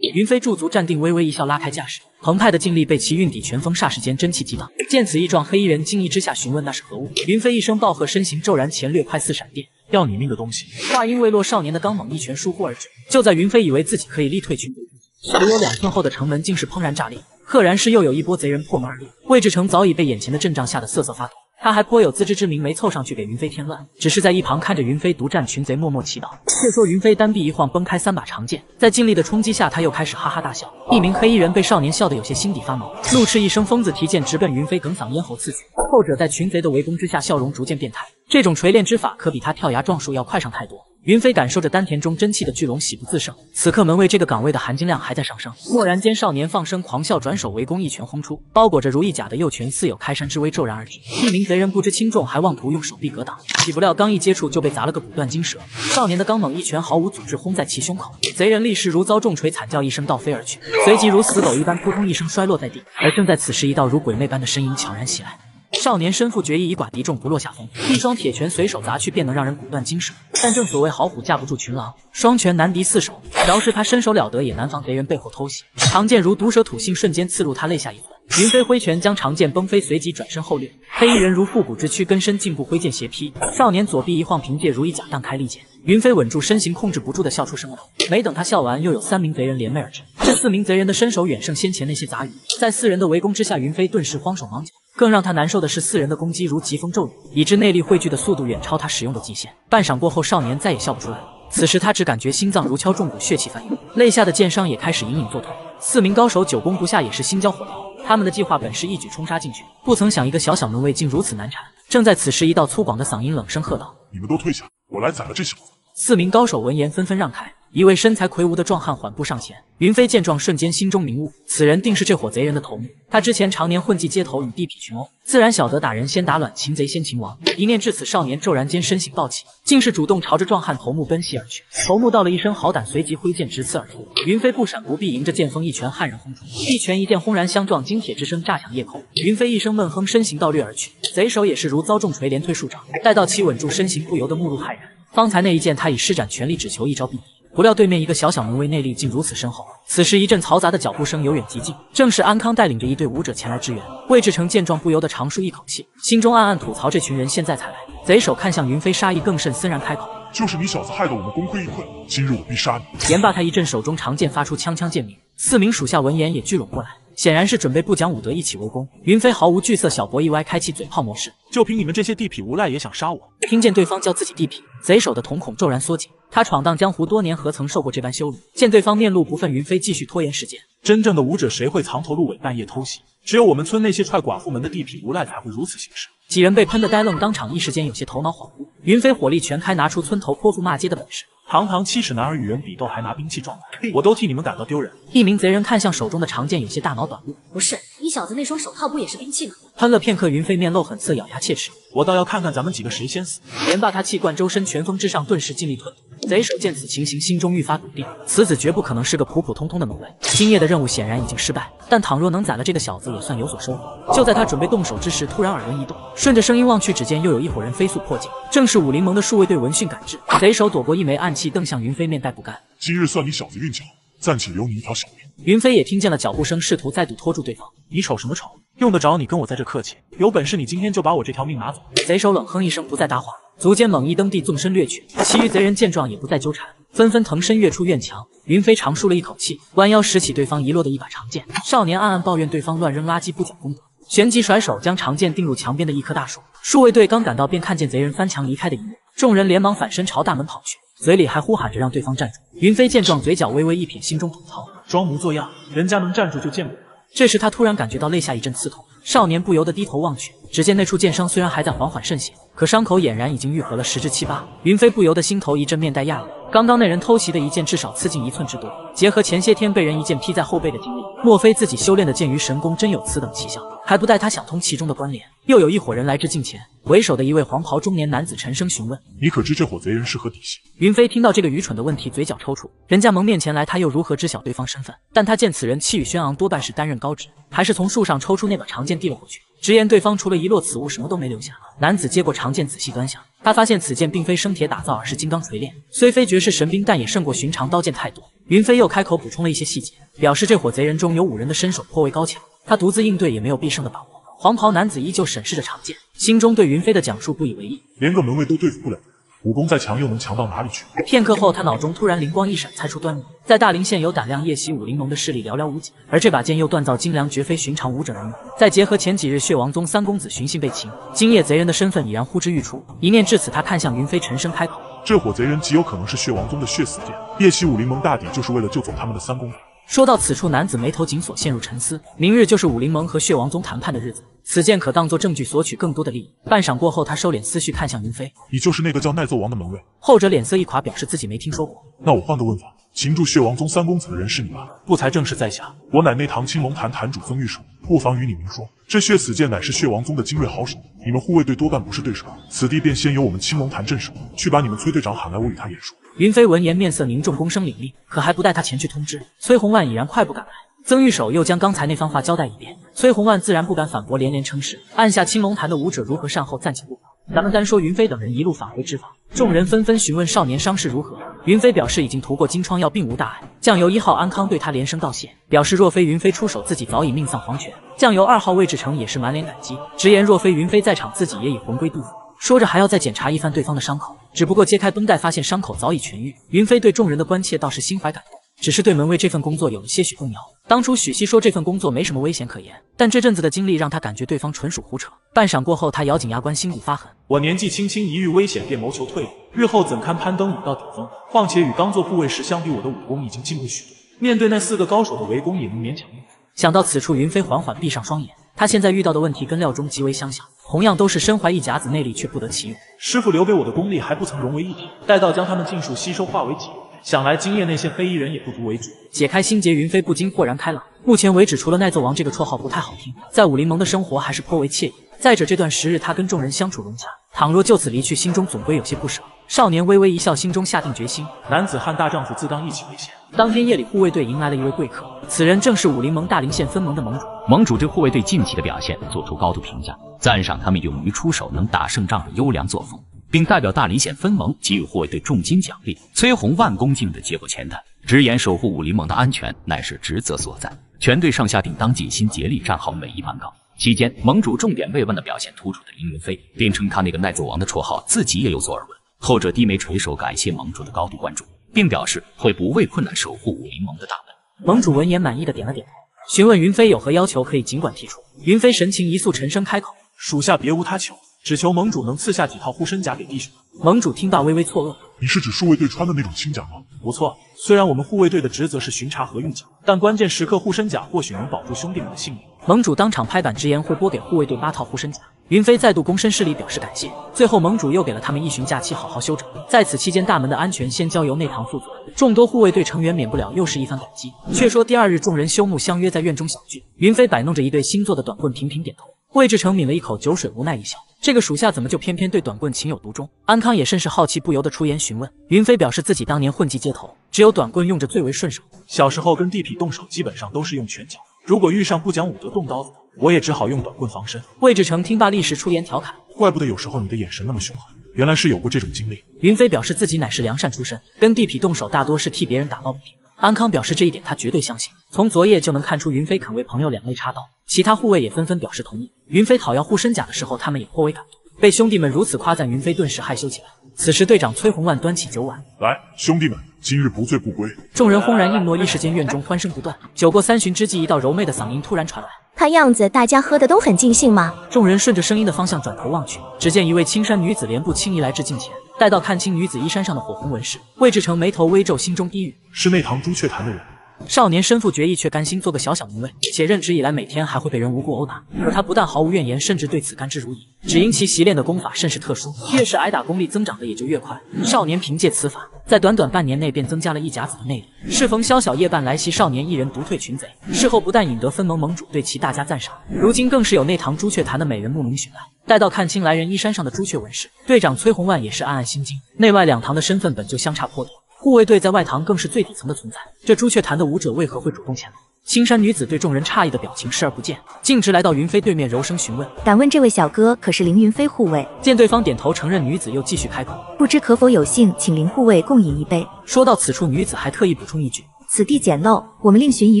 云飞驻足站定，微微一笑，拉开架势，澎湃的劲力被其运抵拳风，霎时间真气激荡。见此异状，黑衣人惊异之下询问那是何物。云飞一声暴喝，身形骤然前掠，快似闪电。要你命的东西。话音未落，少年的刚猛一拳疏忽而至。就在云飞以为自己可以力退群贼之际，只有两寸厚的城门竟是砰然炸裂，赫然是又有一波贼人破门而入。魏志成早已被眼前的阵仗吓得瑟瑟发抖。他还颇有自知之明，没凑上去给云飞添乱，只是在一旁看着云飞独占群贼，默默祈祷。却说云飞单臂一晃，崩开三把长剑，在尽力的冲击下，他又开始哈哈大笑。一名黑衣人被少年笑得有些心底发毛，怒斥一声：“疯子！”提剑直奔云飞哽嗓咽喉刺去。后者在群贼的围攻之下，笑容逐渐变态。这种锤炼之法可比他跳崖撞树要快上太多。云飞感受着丹田中真气的巨龙，喜不自胜。此刻门卫这个岗位的含金量还在上升。蓦然间，少年放声狂笑，转手围攻一拳轰出，包裹着如意甲的右拳似有开山之威骤然而至。一名贼人不知轻重，还妄图用手臂格挡，岂不料刚一接触就被砸了个骨断筋折。少年的刚猛一拳毫无阻滞轰在其胸口，贼人立时如遭重锤，惨叫一声倒飞而去，随即如死狗一般扑通一声摔落在地。而正在此时，一道如鬼魅般的身影悄然袭来。少年身负绝艺，以寡敌众，不落下风。一双铁拳随手砸去，便能让人骨断筋折。但正所谓好虎架不住群狼，双拳难敌四手。饶是他身手了得，也难防贼人背后偷袭。长剑如毒蛇吐信，瞬间刺入他肋下一环。云飞挥拳将长剑崩飞，随即转身后掠。黑衣人如复古之躯，根深进步挥剑斜劈。少年左臂一晃，凭借如意甲荡开利剑。云飞稳住身形，控制不住的笑出声来。没等他笑完，又有三名贼人连袂而至。这四名贼人的身手远胜先前那些杂鱼，在四人的围攻之下，云飞顿时慌手忙脚。更让他难受的是，四人的攻击如疾风骤雨，以致内力汇聚的速度远超他使用的极限。半晌过后，少年再也笑不出来。此时他只感觉心脏如敲重鼓，血气翻涌，肋下的剑伤也开始隐隐作痛。四名高手久攻不下，也是心焦火燎。他们的计划本是一举冲杀进去，不曾想一个小小门卫竟如此难缠。正在此时，一道粗犷的嗓音冷声喝道：“你们都退下，我来宰了这小子。”四名高手闻言纷纷让开。一位身材魁梧的壮汉缓步上前，云飞见状，瞬间心中明悟，此人定是这伙贼人的头目。他之前常年混迹街头，与地痞群殴，自然晓得打人先打卵，擒贼先擒王。一念至此，少年骤然间身形暴起，竟是主动朝着壮汉头目奔袭而去。头目道了一声好胆，随即挥剑直刺而出。云飞不闪不避，迎着剑锋一拳悍然轰出，一拳一剑轰然相撞，金铁之声炸响夜空。云飞一声闷哼，身形倒掠而去，贼手也是如遭重锤，连退数掌。待到其稳住身形，不由得目露骇然。方才那一剑，他已施展全力，只求一招毙敌。不料对面一个小小门卫内力竟如此深厚。此时一阵嘈杂的脚步声由远及近，正是安康带领着一队武者前来支援。魏志成见状不由得长舒一口气，心中暗暗吐槽：这群人现在才来。贼首看向云飞，杀意更甚，森然开口：“就是你小子害得我们功亏一篑，今日我必杀你！”言罢，他一阵手中长剑发出锵锵剑鸣，四名属下闻言也聚拢过来。显然是准备不讲武德，一起围攻。云飞毫无惧色，小脖一歪，开启嘴炮模式。就凭你们这些地痞无赖也想杀我？听见对方叫自己地痞，贼手的瞳孔骤然缩紧。他闯荡江湖多年，何曾受过这般羞辱？见对方面露不忿，云飞继续拖延时间。真正的武者谁会藏头露尾，半夜偷袭？只有我们村那些踹寡妇门的地痞无赖才会如此行事。几人被喷得呆愣，当场一时间有些头脑恍惚。云飞火力全开，拿出村头泼妇骂街的本事。堂堂七尺男儿与人比斗，还拿兵器撞来，我都替你们感到丢人。一名贼人看向手中的长剑，有些大脑短路。不是，你小子那双手套不也是兵器吗？喷了片刻，云飞面露狠色，咬牙切齿。我倒要看看咱们几个谁先死。言罢，他气贯周身，拳锋之上，顿时尽力吞吐。贼首见此情形，心中愈发笃定，此子绝不可能是个普普通通的门卫。今夜的任务显然已经失败，但倘若能宰了这个小子，也算有所收获。就在他准备动手之时，突然耳轮一动，顺着声音望去，只见又有一伙人飞速迫近，正是武林盟的数卫队闻讯赶至。贼首躲过一枚暗器，瞪向云飞，面带不甘。今日算你小子运气好，暂且留你一条小命。云飞也听见了脚步声，试图再度拖住对方。你瞅什么瞅？用得着你跟我在这客气？有本事你今天就把我这条命拿走！贼首冷哼一声，不再搭话，足尖猛一蹬地，纵身掠去。其余贼人见状，也不再纠缠，纷纷腾身跃出院墙。云飞长舒了一口气，弯腰拾起对方遗落的一把长剑。少年暗暗抱怨对方乱扔垃圾，不讲公德，旋即甩手将长剑钉入墙边的一棵大树。数卫队刚赶到，便看见贼人翻墙离开的一幕。众人连忙反身朝大门跑去，嘴里还呼喊着让对方站住。云飞见状，嘴角微微一撇，心中吐槽：装模作样，人家能站住就见鬼了。这时他突然感觉到肋下一阵刺痛，少年不由得低头望去，只见那处剑伤虽然还在缓缓渗血，可伤口俨然已经愈合了十之七八。云飞不由得心头一阵，面带讶异。刚刚那人偷袭的一剑至少刺进一寸之多，结合前些天被人一剑劈在后背的经历，莫非自己修炼的剑鱼神功真有此等奇效？还不待他想通其中的关联，又有一伙人来至近前，为首的一位黄袍中年男子沉声询问：“你可知这伙贼人是何底细？”云飞听到这个愚蠢的问题，嘴角抽搐。人家蒙面前来，他又如何知晓对方身份？但他见此人气宇轩昂，多半是担任高职，还是从树上抽出那把长剑递了过去，直言对方除了遗落此物，什么都没留下。男子接过长剑，仔细端详，他发现此剑并非生铁打造，而是金刚锤炼，虽非绝世神兵，但也胜过寻常刀剑太多。云飞又开口补充了一些细节，表示这伙贼人中有五人的身手颇为高强，他独自应对也没有必胜的把握。黄袍男子依旧审视着长剑，心中对云飞的讲述不以为意。连个门卫都对付不了，武功再强又能强到哪里去？片刻后，他脑中突然灵光一闪，猜出端倪。在大陵县有胆量夜袭武林盟的势力寥寥无几，而这把剑又锻造精良，绝非寻常武者能用。再结合前几日血王宗三公子寻衅被擒，今夜贼人的身份已然呼之欲出。一念至此，他看向云飞，沉声开口：“这伙贼人极有可能是血王宗的血死剑，夜袭武林盟大抵就是为了救走他们的三公子。”说到此处，男子眉头紧锁，陷入沉思。明日就是武林盟和血王宗谈判的日子，此剑可当做证据，索取更多的利益。半晌过后，他收敛思绪，看向云飞：“你就是那个叫奈奏王的门卫？”后者脸色一垮，表示自己没听说过。那我换个问法，擒住血王宗三公子的人是你吧？不才正是在下，我乃内堂青龙坛坛主曾玉手，不妨与你明说，这血死剑乃是血王宗的精锐好手，你们护卫队多半不是对手，此地便先由我们青龙坛镇守，去把你们崔队长喊来，我与他演说。云飞闻言，面色凝重，躬声领命。可还不待他前去通知，崔洪万已然快步赶来。曾玉手又将刚才那番话交代一遍，崔洪万自然不敢反驳，连连称是。按下青龙潭的武者如何善后，暂且不表。咱们单说云飞等人一路返回执法，众人纷纷询问少年伤势如何。云飞表示已经涂过金疮药，并无大碍。酱油一号安康对他连声道谢，表示若非云飞出手，自己早已命丧黄泉。酱油二号魏志成也是满脸感激，直言若非云飞在场，自己也已魂归杜府。说着还要再检查一番对方的伤口，只不过揭开绷带，发现伤口早已痊愈。云飞对众人的关切倒是心怀感动，只是对门卫这份工作有了些许动摇。当初许熙说这份工作没什么危险可言，但这阵子的经历让他感觉对方纯属胡扯。半晌过后，他咬紧牙关，心底发狠：我年纪轻轻，一遇危险便谋求退路，日后怎堪攀登武道顶峰？况且与刚做护卫时相比，我的武功已经进步许多，面对那四个高手的围攻，也能勉强应付。想到此处，云飞缓缓闭上双眼。他现在遇到的问题跟廖忠极为相像，同样都是身怀一甲子内力却不得其用。师傅留给我的功力还不曾融为一体，待到将他们尽数吸收化为己用，想来今夜那些黑衣人也不足为惧。解开心结，云飞不禁豁然开朗。目前为止，除了耐揍王这个绰号不太好听，在武林盟的生活还是颇为惬意。再者，这段时日他跟众人相处融洽，倘若就此离去，心中总归有些不舍。少年微微一笑，心中下定决心：男子汉大丈夫，自当一起为先。当天夜里，护卫队迎来了一位贵客，此人正是武林盟大陵县分盟的盟主。盟主对护卫队近期的表现做出高度评价，赞赏他们勇于出手、能打胜仗的优良作风，并代表大陵县分盟给予护卫队重金奖励。崔洪万恭敬地接过钱袋，直言守护武林盟的安全乃是职责所在，全队上下定当尽心竭力站好每一班岗。期间，盟主重点慰问的表现突出的林云飞，并称他那个奈奏王的绰号自己也有所耳闻。后者低眉垂首，感谢盟主的高度关注。并表示会不畏困难守护武林盟的大门。盟主闻言满意的点了点头，询问云飞有何要求可以尽管提出。云飞神情一肃，沉声开口：“属下别无他求，只求盟主能赐下几套护身甲给弟兄。”盟主听罢微微错愕：“你是指护卫队穿的那种轻甲吗？”“不错，虽然我们护卫队的职责是巡查和运甲，但关键时刻护身甲或许能保住兄弟们的性命。”盟主当场拍板直言会拨给护卫队八套护身甲。云飞再度躬身施礼，表示感谢。最后，盟主又给了他们一旬假期，好好休整。在此期间，大门的安全先交由内堂负责。众多护卫队成员免不了又是一番感激。却说第二日，众人休沐相约在院中小聚。云飞摆弄着一对新做的短棍，频频点头。魏志成抿了一口酒水，无奈一笑：这个属下怎么就偏偏对短棍情有独钟？安康也甚是好奇，不由得出言询问。云飞表示自己当年混迹街头，只有短棍用着最为顺手。小时候跟地痞动手，基本上都是用拳脚。如果遇上不讲武德动刀子的，我也只好用短棍防身。魏志成听罢，立时出言调侃：“怪不得有时候你的眼神那么凶狠，原来是有过这种经历。”云飞表示自己乃是良善出身，跟地痞动手大多是替别人打抱不平。安康表示这一点他绝对相信，从昨夜就能看出云飞肯为朋友两肋插刀。其他护卫也纷纷表示同意。云飞讨要护身甲的时候，他们也颇为感动。被兄弟们如此夸赞，云飞顿时害羞起来。此时，队长崔洪万端起酒碗，来，兄弟们，今日不醉不归。众人轰然应诺，一时间院中欢声不断。酒过三巡之际，一道柔媚的嗓音突然传来。看样子大家喝的都很尽兴嘛。众人顺着声音的方向转头望去，只见一位青衫女子连步轻移来至近前。待到看清女子衣衫上的火红纹饰，魏志成眉头微皱，心中低语：是内堂朱雀坛的人。少年身负绝艺，却甘心做个小小门卫，且任职以来每天还会被人无故殴打。可他不但毫无怨言，甚至对此甘之如饴。只因其习练的功法甚是特殊，越是挨打，功力增长的也就越快。少年凭借此法，在短短半年内便增加了一甲子的内力。适逢宵小夜半来袭，少年一人独退群贼。事后不但引得分盟盟主对其大加赞赏，如今更是有内堂朱雀坛的美人慕名寻来。待到看清来人衣衫上的朱雀纹饰，队长崔洪万也是暗暗心惊。内外两堂的身份本就相差颇多。护卫队在外堂更是最底层的存在，这朱雀坛的武者为何会主动前来？青山女子对众人诧异的表情视而不见，径直来到云飞对面，柔声询问：“敢问这位小哥可是凌云飞护卫？”见对方点头承认，女子又继续开口：“不知可否有幸请凌护卫共饮一杯？”说到此处，女子还特意补充一句：“此地简陋，我们另寻一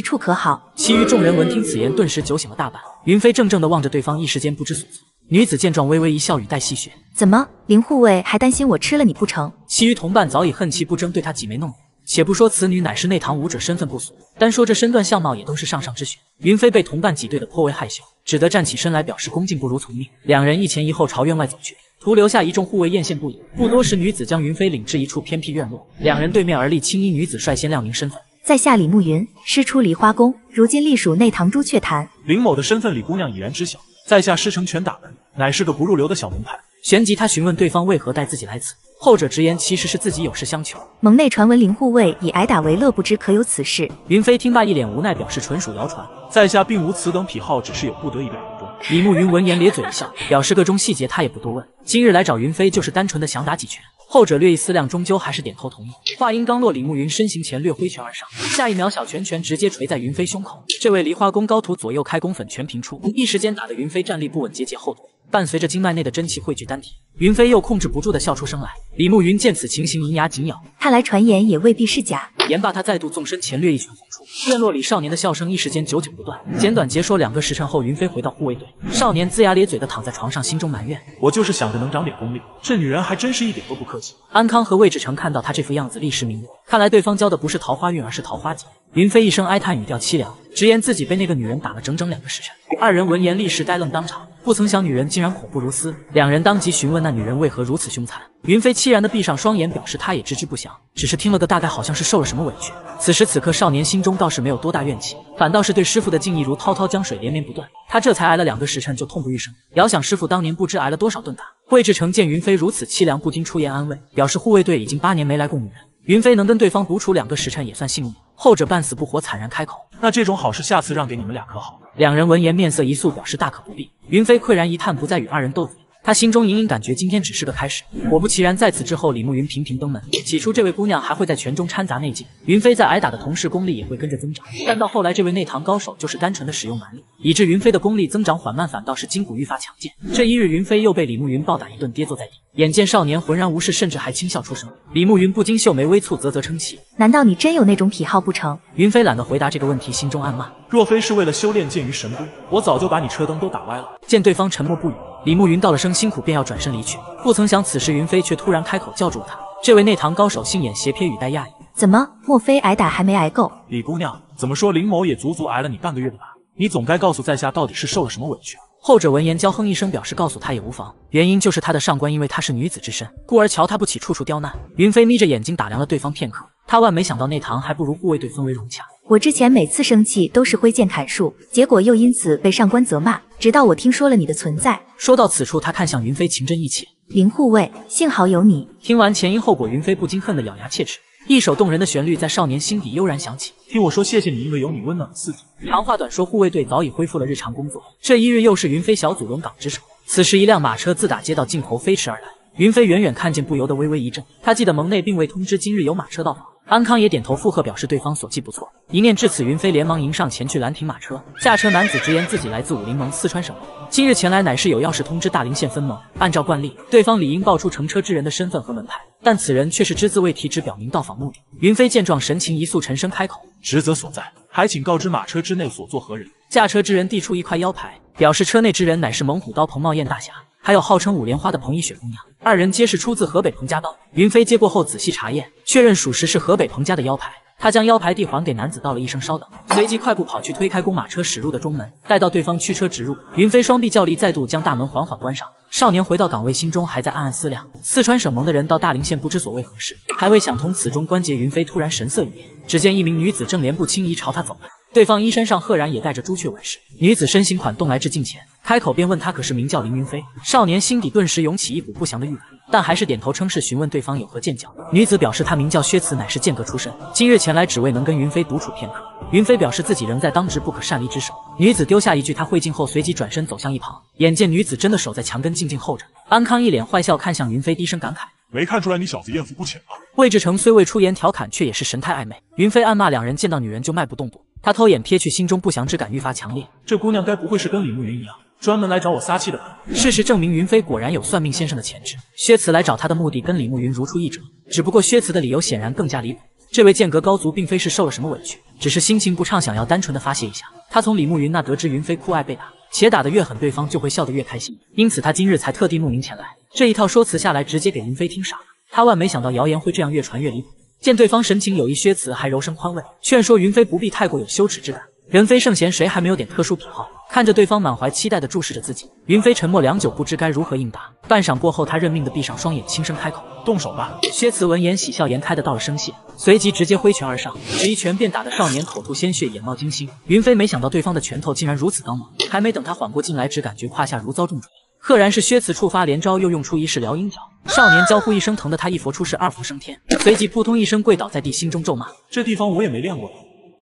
处可好？”其余众人闻听此言，顿时酒醒了大半。云飞怔怔地望着对方，一时间不知所措。女子见状微微一笑，语带戏谑。怎么，林护卫还担心我吃了你不成？其余同伴早已恨气不争，对他挤眉弄眼。且不说此女乃是内堂武者，身份不俗，单说这身段相貌也都是上上之选。云飞被同伴挤兑的颇为害羞，只得站起身来表示恭敬不如从命。两人一前一后朝院外走去，徒留下一众护卫艳羡不已。不多时，女子将云飞领至一处偏僻院落，两人对面而立，青衣女子率先亮明身份。在下李慕云，师出梨花宫，如今隶属内堂朱雀坛。林某的身份，李姑娘已然知晓。在下师承拳打门，乃是个不入流的小门派。旋即他询问对方为何带自己来此，后者直言其实是自己有事相求。盟内传闻林护卫以挨打为乐，不知可有此事？云飞听罢一脸无奈，表示纯属谣传，在下并无此等癖好，只是有不得已的苦衷。李慕云闻言咧嘴一笑，表示个中细节他也不多问。今日来找云飞，就是单纯的想打几拳。后者略一思量，终究还是点头同意。话音刚落，李慕云身形前略挥拳而上，下一秒小拳拳直接捶在云飞胸口。这位梨花宫高徒左右开弓，粉拳频出，一时间打得云飞站立不稳，节节后退。伴随着经脉内的真气汇聚丹田，云飞又控制不住的笑出声来。李慕云见此情形，银牙紧咬，看来传言也未必是假。言罢，他再度纵身前掠一拳轰出，院落里少年的笑声一时间久久不断。简短截说，两个时辰后，云飞回到护卫队，少年龇牙咧嘴的躺在床上，心中埋怨：我就是想着能长点功力，这女人还真是一点都不客气。安康和魏志成看到他这副样子，立时明悟，看来对方教的不是桃花运，而是桃花劫。云飞一声哀叹，语调凄凉，直言自己被那个女人打了整整两个时辰。二人闻言，立时呆愣当场，不曾想女人竟然恐怖如斯。两人当即询问那女人为何如此凶残。云飞凄然的闭上双眼，表示他也知之不详，只是听了个大概，好像是受了什么委屈。此时此刻，少年心中倒是没有多大怨气，反倒是对师傅的敬意如滔滔江水连绵不断。他这才挨了两个时辰就痛不欲生，遥想师傅当年不知挨了多少顿打。魏志成见云飞如此凄凉，不禁出言安慰，表示护卫队已经八年没来过女人，云飞能跟对方独处两个时辰也算幸运。后者半死不活，惨然开口：“那这种好事，下次让给你们俩可好？”两人闻言面色一肃，表示大可不必。云飞喟然一叹，不再与二人斗嘴。他心中隐隐感觉今天只是个开始。果不其然，在此之后，李慕云频频登门。起初，这位姑娘还会在拳中掺杂内劲，云飞在挨打的同时，功力也会跟着增长。但到后来，这位内堂高手就是单纯的使用蛮力，以致云飞的功力增长缓慢，反倒是筋骨愈发强健。这一日，云飞又被李慕云暴打一顿，跌坐在地。眼见少年浑然无事，甚至还轻笑出声，李慕云不禁秀眉微蹙，啧啧称奇。难道你真有那种癖好不成？云飞懒得回答这个问题，心中暗骂：若非是为了修炼剑于神功，我早就把你车灯都打歪了。见对方沉默不语，李慕云道了声辛苦，便要转身离去。不曾想此时云飞却突然开口叫住了他。这位内堂高手杏眼斜瞥，语带讶异：怎么？莫非挨打还没挨够？李姑娘，怎么说林某也足足挨了你半个月的吧？你总该告诉在下，到底是受了什么委屈？后者闻言娇哼一声，表示告诉他也无妨。原因就是他的上官因为她是女子之身，故而瞧他不起，处处刁难。云飞眯着眼睛打量了对方片刻，他万没想到内堂还不如护卫队氛围融洽。我之前每次生气都是挥剑砍树，结果又因此被上官责骂。直到我听说了你的存在。说到此处，他看向云飞，情真意切。林护卫，幸好有你。听完前因后果，云飞不禁恨得咬牙切齿。一首动人的旋律在少年心底悠然响起。听我说，谢谢你，因为有你温暖了四季。长话短说，护卫队早已恢复了日常工作。这一日又是云飞小组轮岗值守。此时，一辆马车自打街道尽头飞驰而来。云飞远远看见，不由得微微一震。他记得盟内并未通知今日有马车到访。安康也点头附和，表示对方所记不错。一念至此，云飞连忙迎上前去拦停马车。驾车男子直言自己来自武林盟四川省盟，今日前来乃是有要事通知大陵县分盟。按照惯例，对方理应报出乘车之人的身份和门牌，但此人却是只字未提，只表明到访目的。云飞见状，神情一肃，沉声开口：“职责所在，还请告知马车之内所坐何人？”驾车之人递出一块腰牌，表示车内之人乃是猛虎刀彭茂彦大侠。还有号称五莲花的彭一雪姑娘，二人皆是出自河北彭家道。云飞接过后仔细查验，确认属实是河北彭家的腰牌。他将腰牌递还给男子，道了一声稍等，随即快步跑去推开公马车驶入的中门。待到对方驱车直入，云飞双臂较力，再度将大门缓缓关上。少年回到岗位，心中还在暗暗思量：四川省盟的人到大陵县，不知所谓何事，还未想通此中关节。云飞突然神色一变，只见一名女子正连步轻移朝他走来。对方衣衫上赫然也带着朱雀纹饰，女子身形款动来至近前，开口便问他可是名叫凌云飞。少年心底顿时涌起一股不祥的预感，但还是点头称是，询问对方有何见教。女子表示她名叫薛慈，乃是剑阁出身，今日前来只为能跟云飞独处片刻。云飞表示自己仍在当值，不可擅离职守。女子丢下一句他会尽后，随即转身走向一旁。眼见女子真的守在墙根静静候着，安康一脸坏笑看向云飞，低声感慨：没看出来你小子艳福不浅啊。魏志成虽未出言调侃，却也是神态暧昧。云飞暗骂两人见到女人就迈不动步。他偷眼瞥去，心中不祥之感愈发强烈。这姑娘该不会是跟李慕云一样，专门来找我撒气的吧？事实证明，云飞果然有算命先生的潜质。薛慈来找他的目的跟李慕云如出一辙，只不过薛慈的理由显然更加离谱。这位剑阁高足并非是受了什么委屈，只是心情不畅，想要单纯的发泄一下。他从李慕云那得知云飞酷爱被打，且打得越狠，对方就会笑得越开心。因此他今日才特地慕名前来。这一套说辞下来，直接给云飞听傻了。他万没想到谣言会这样越传越离谱。见对方神情有意，薛慈还柔声宽慰，劝说云飞不必太过有羞耻之感。人非圣贤，谁还没有点特殊癖好？看着对方满怀期待的注视着自己，云飞沉默良久，不知该如何应答。半晌过后，他认命的闭上双眼，轻声开口：“动手吧。”薛慈闻言喜笑颜开的道了声谢，随即直接挥拳而上，只一拳便打得少年口吐鲜血，眼冒金星。云飞没想到对方的拳头竟然如此刚猛，还没等他缓过劲来，只感觉胯下如遭重锤。赫然是薛慈触发连招，又用出一式撩阴脚。少年娇呼一声，疼得他一佛出世，二佛升天，随即扑通一声跪倒在地，心中咒骂：这地方我也没练过。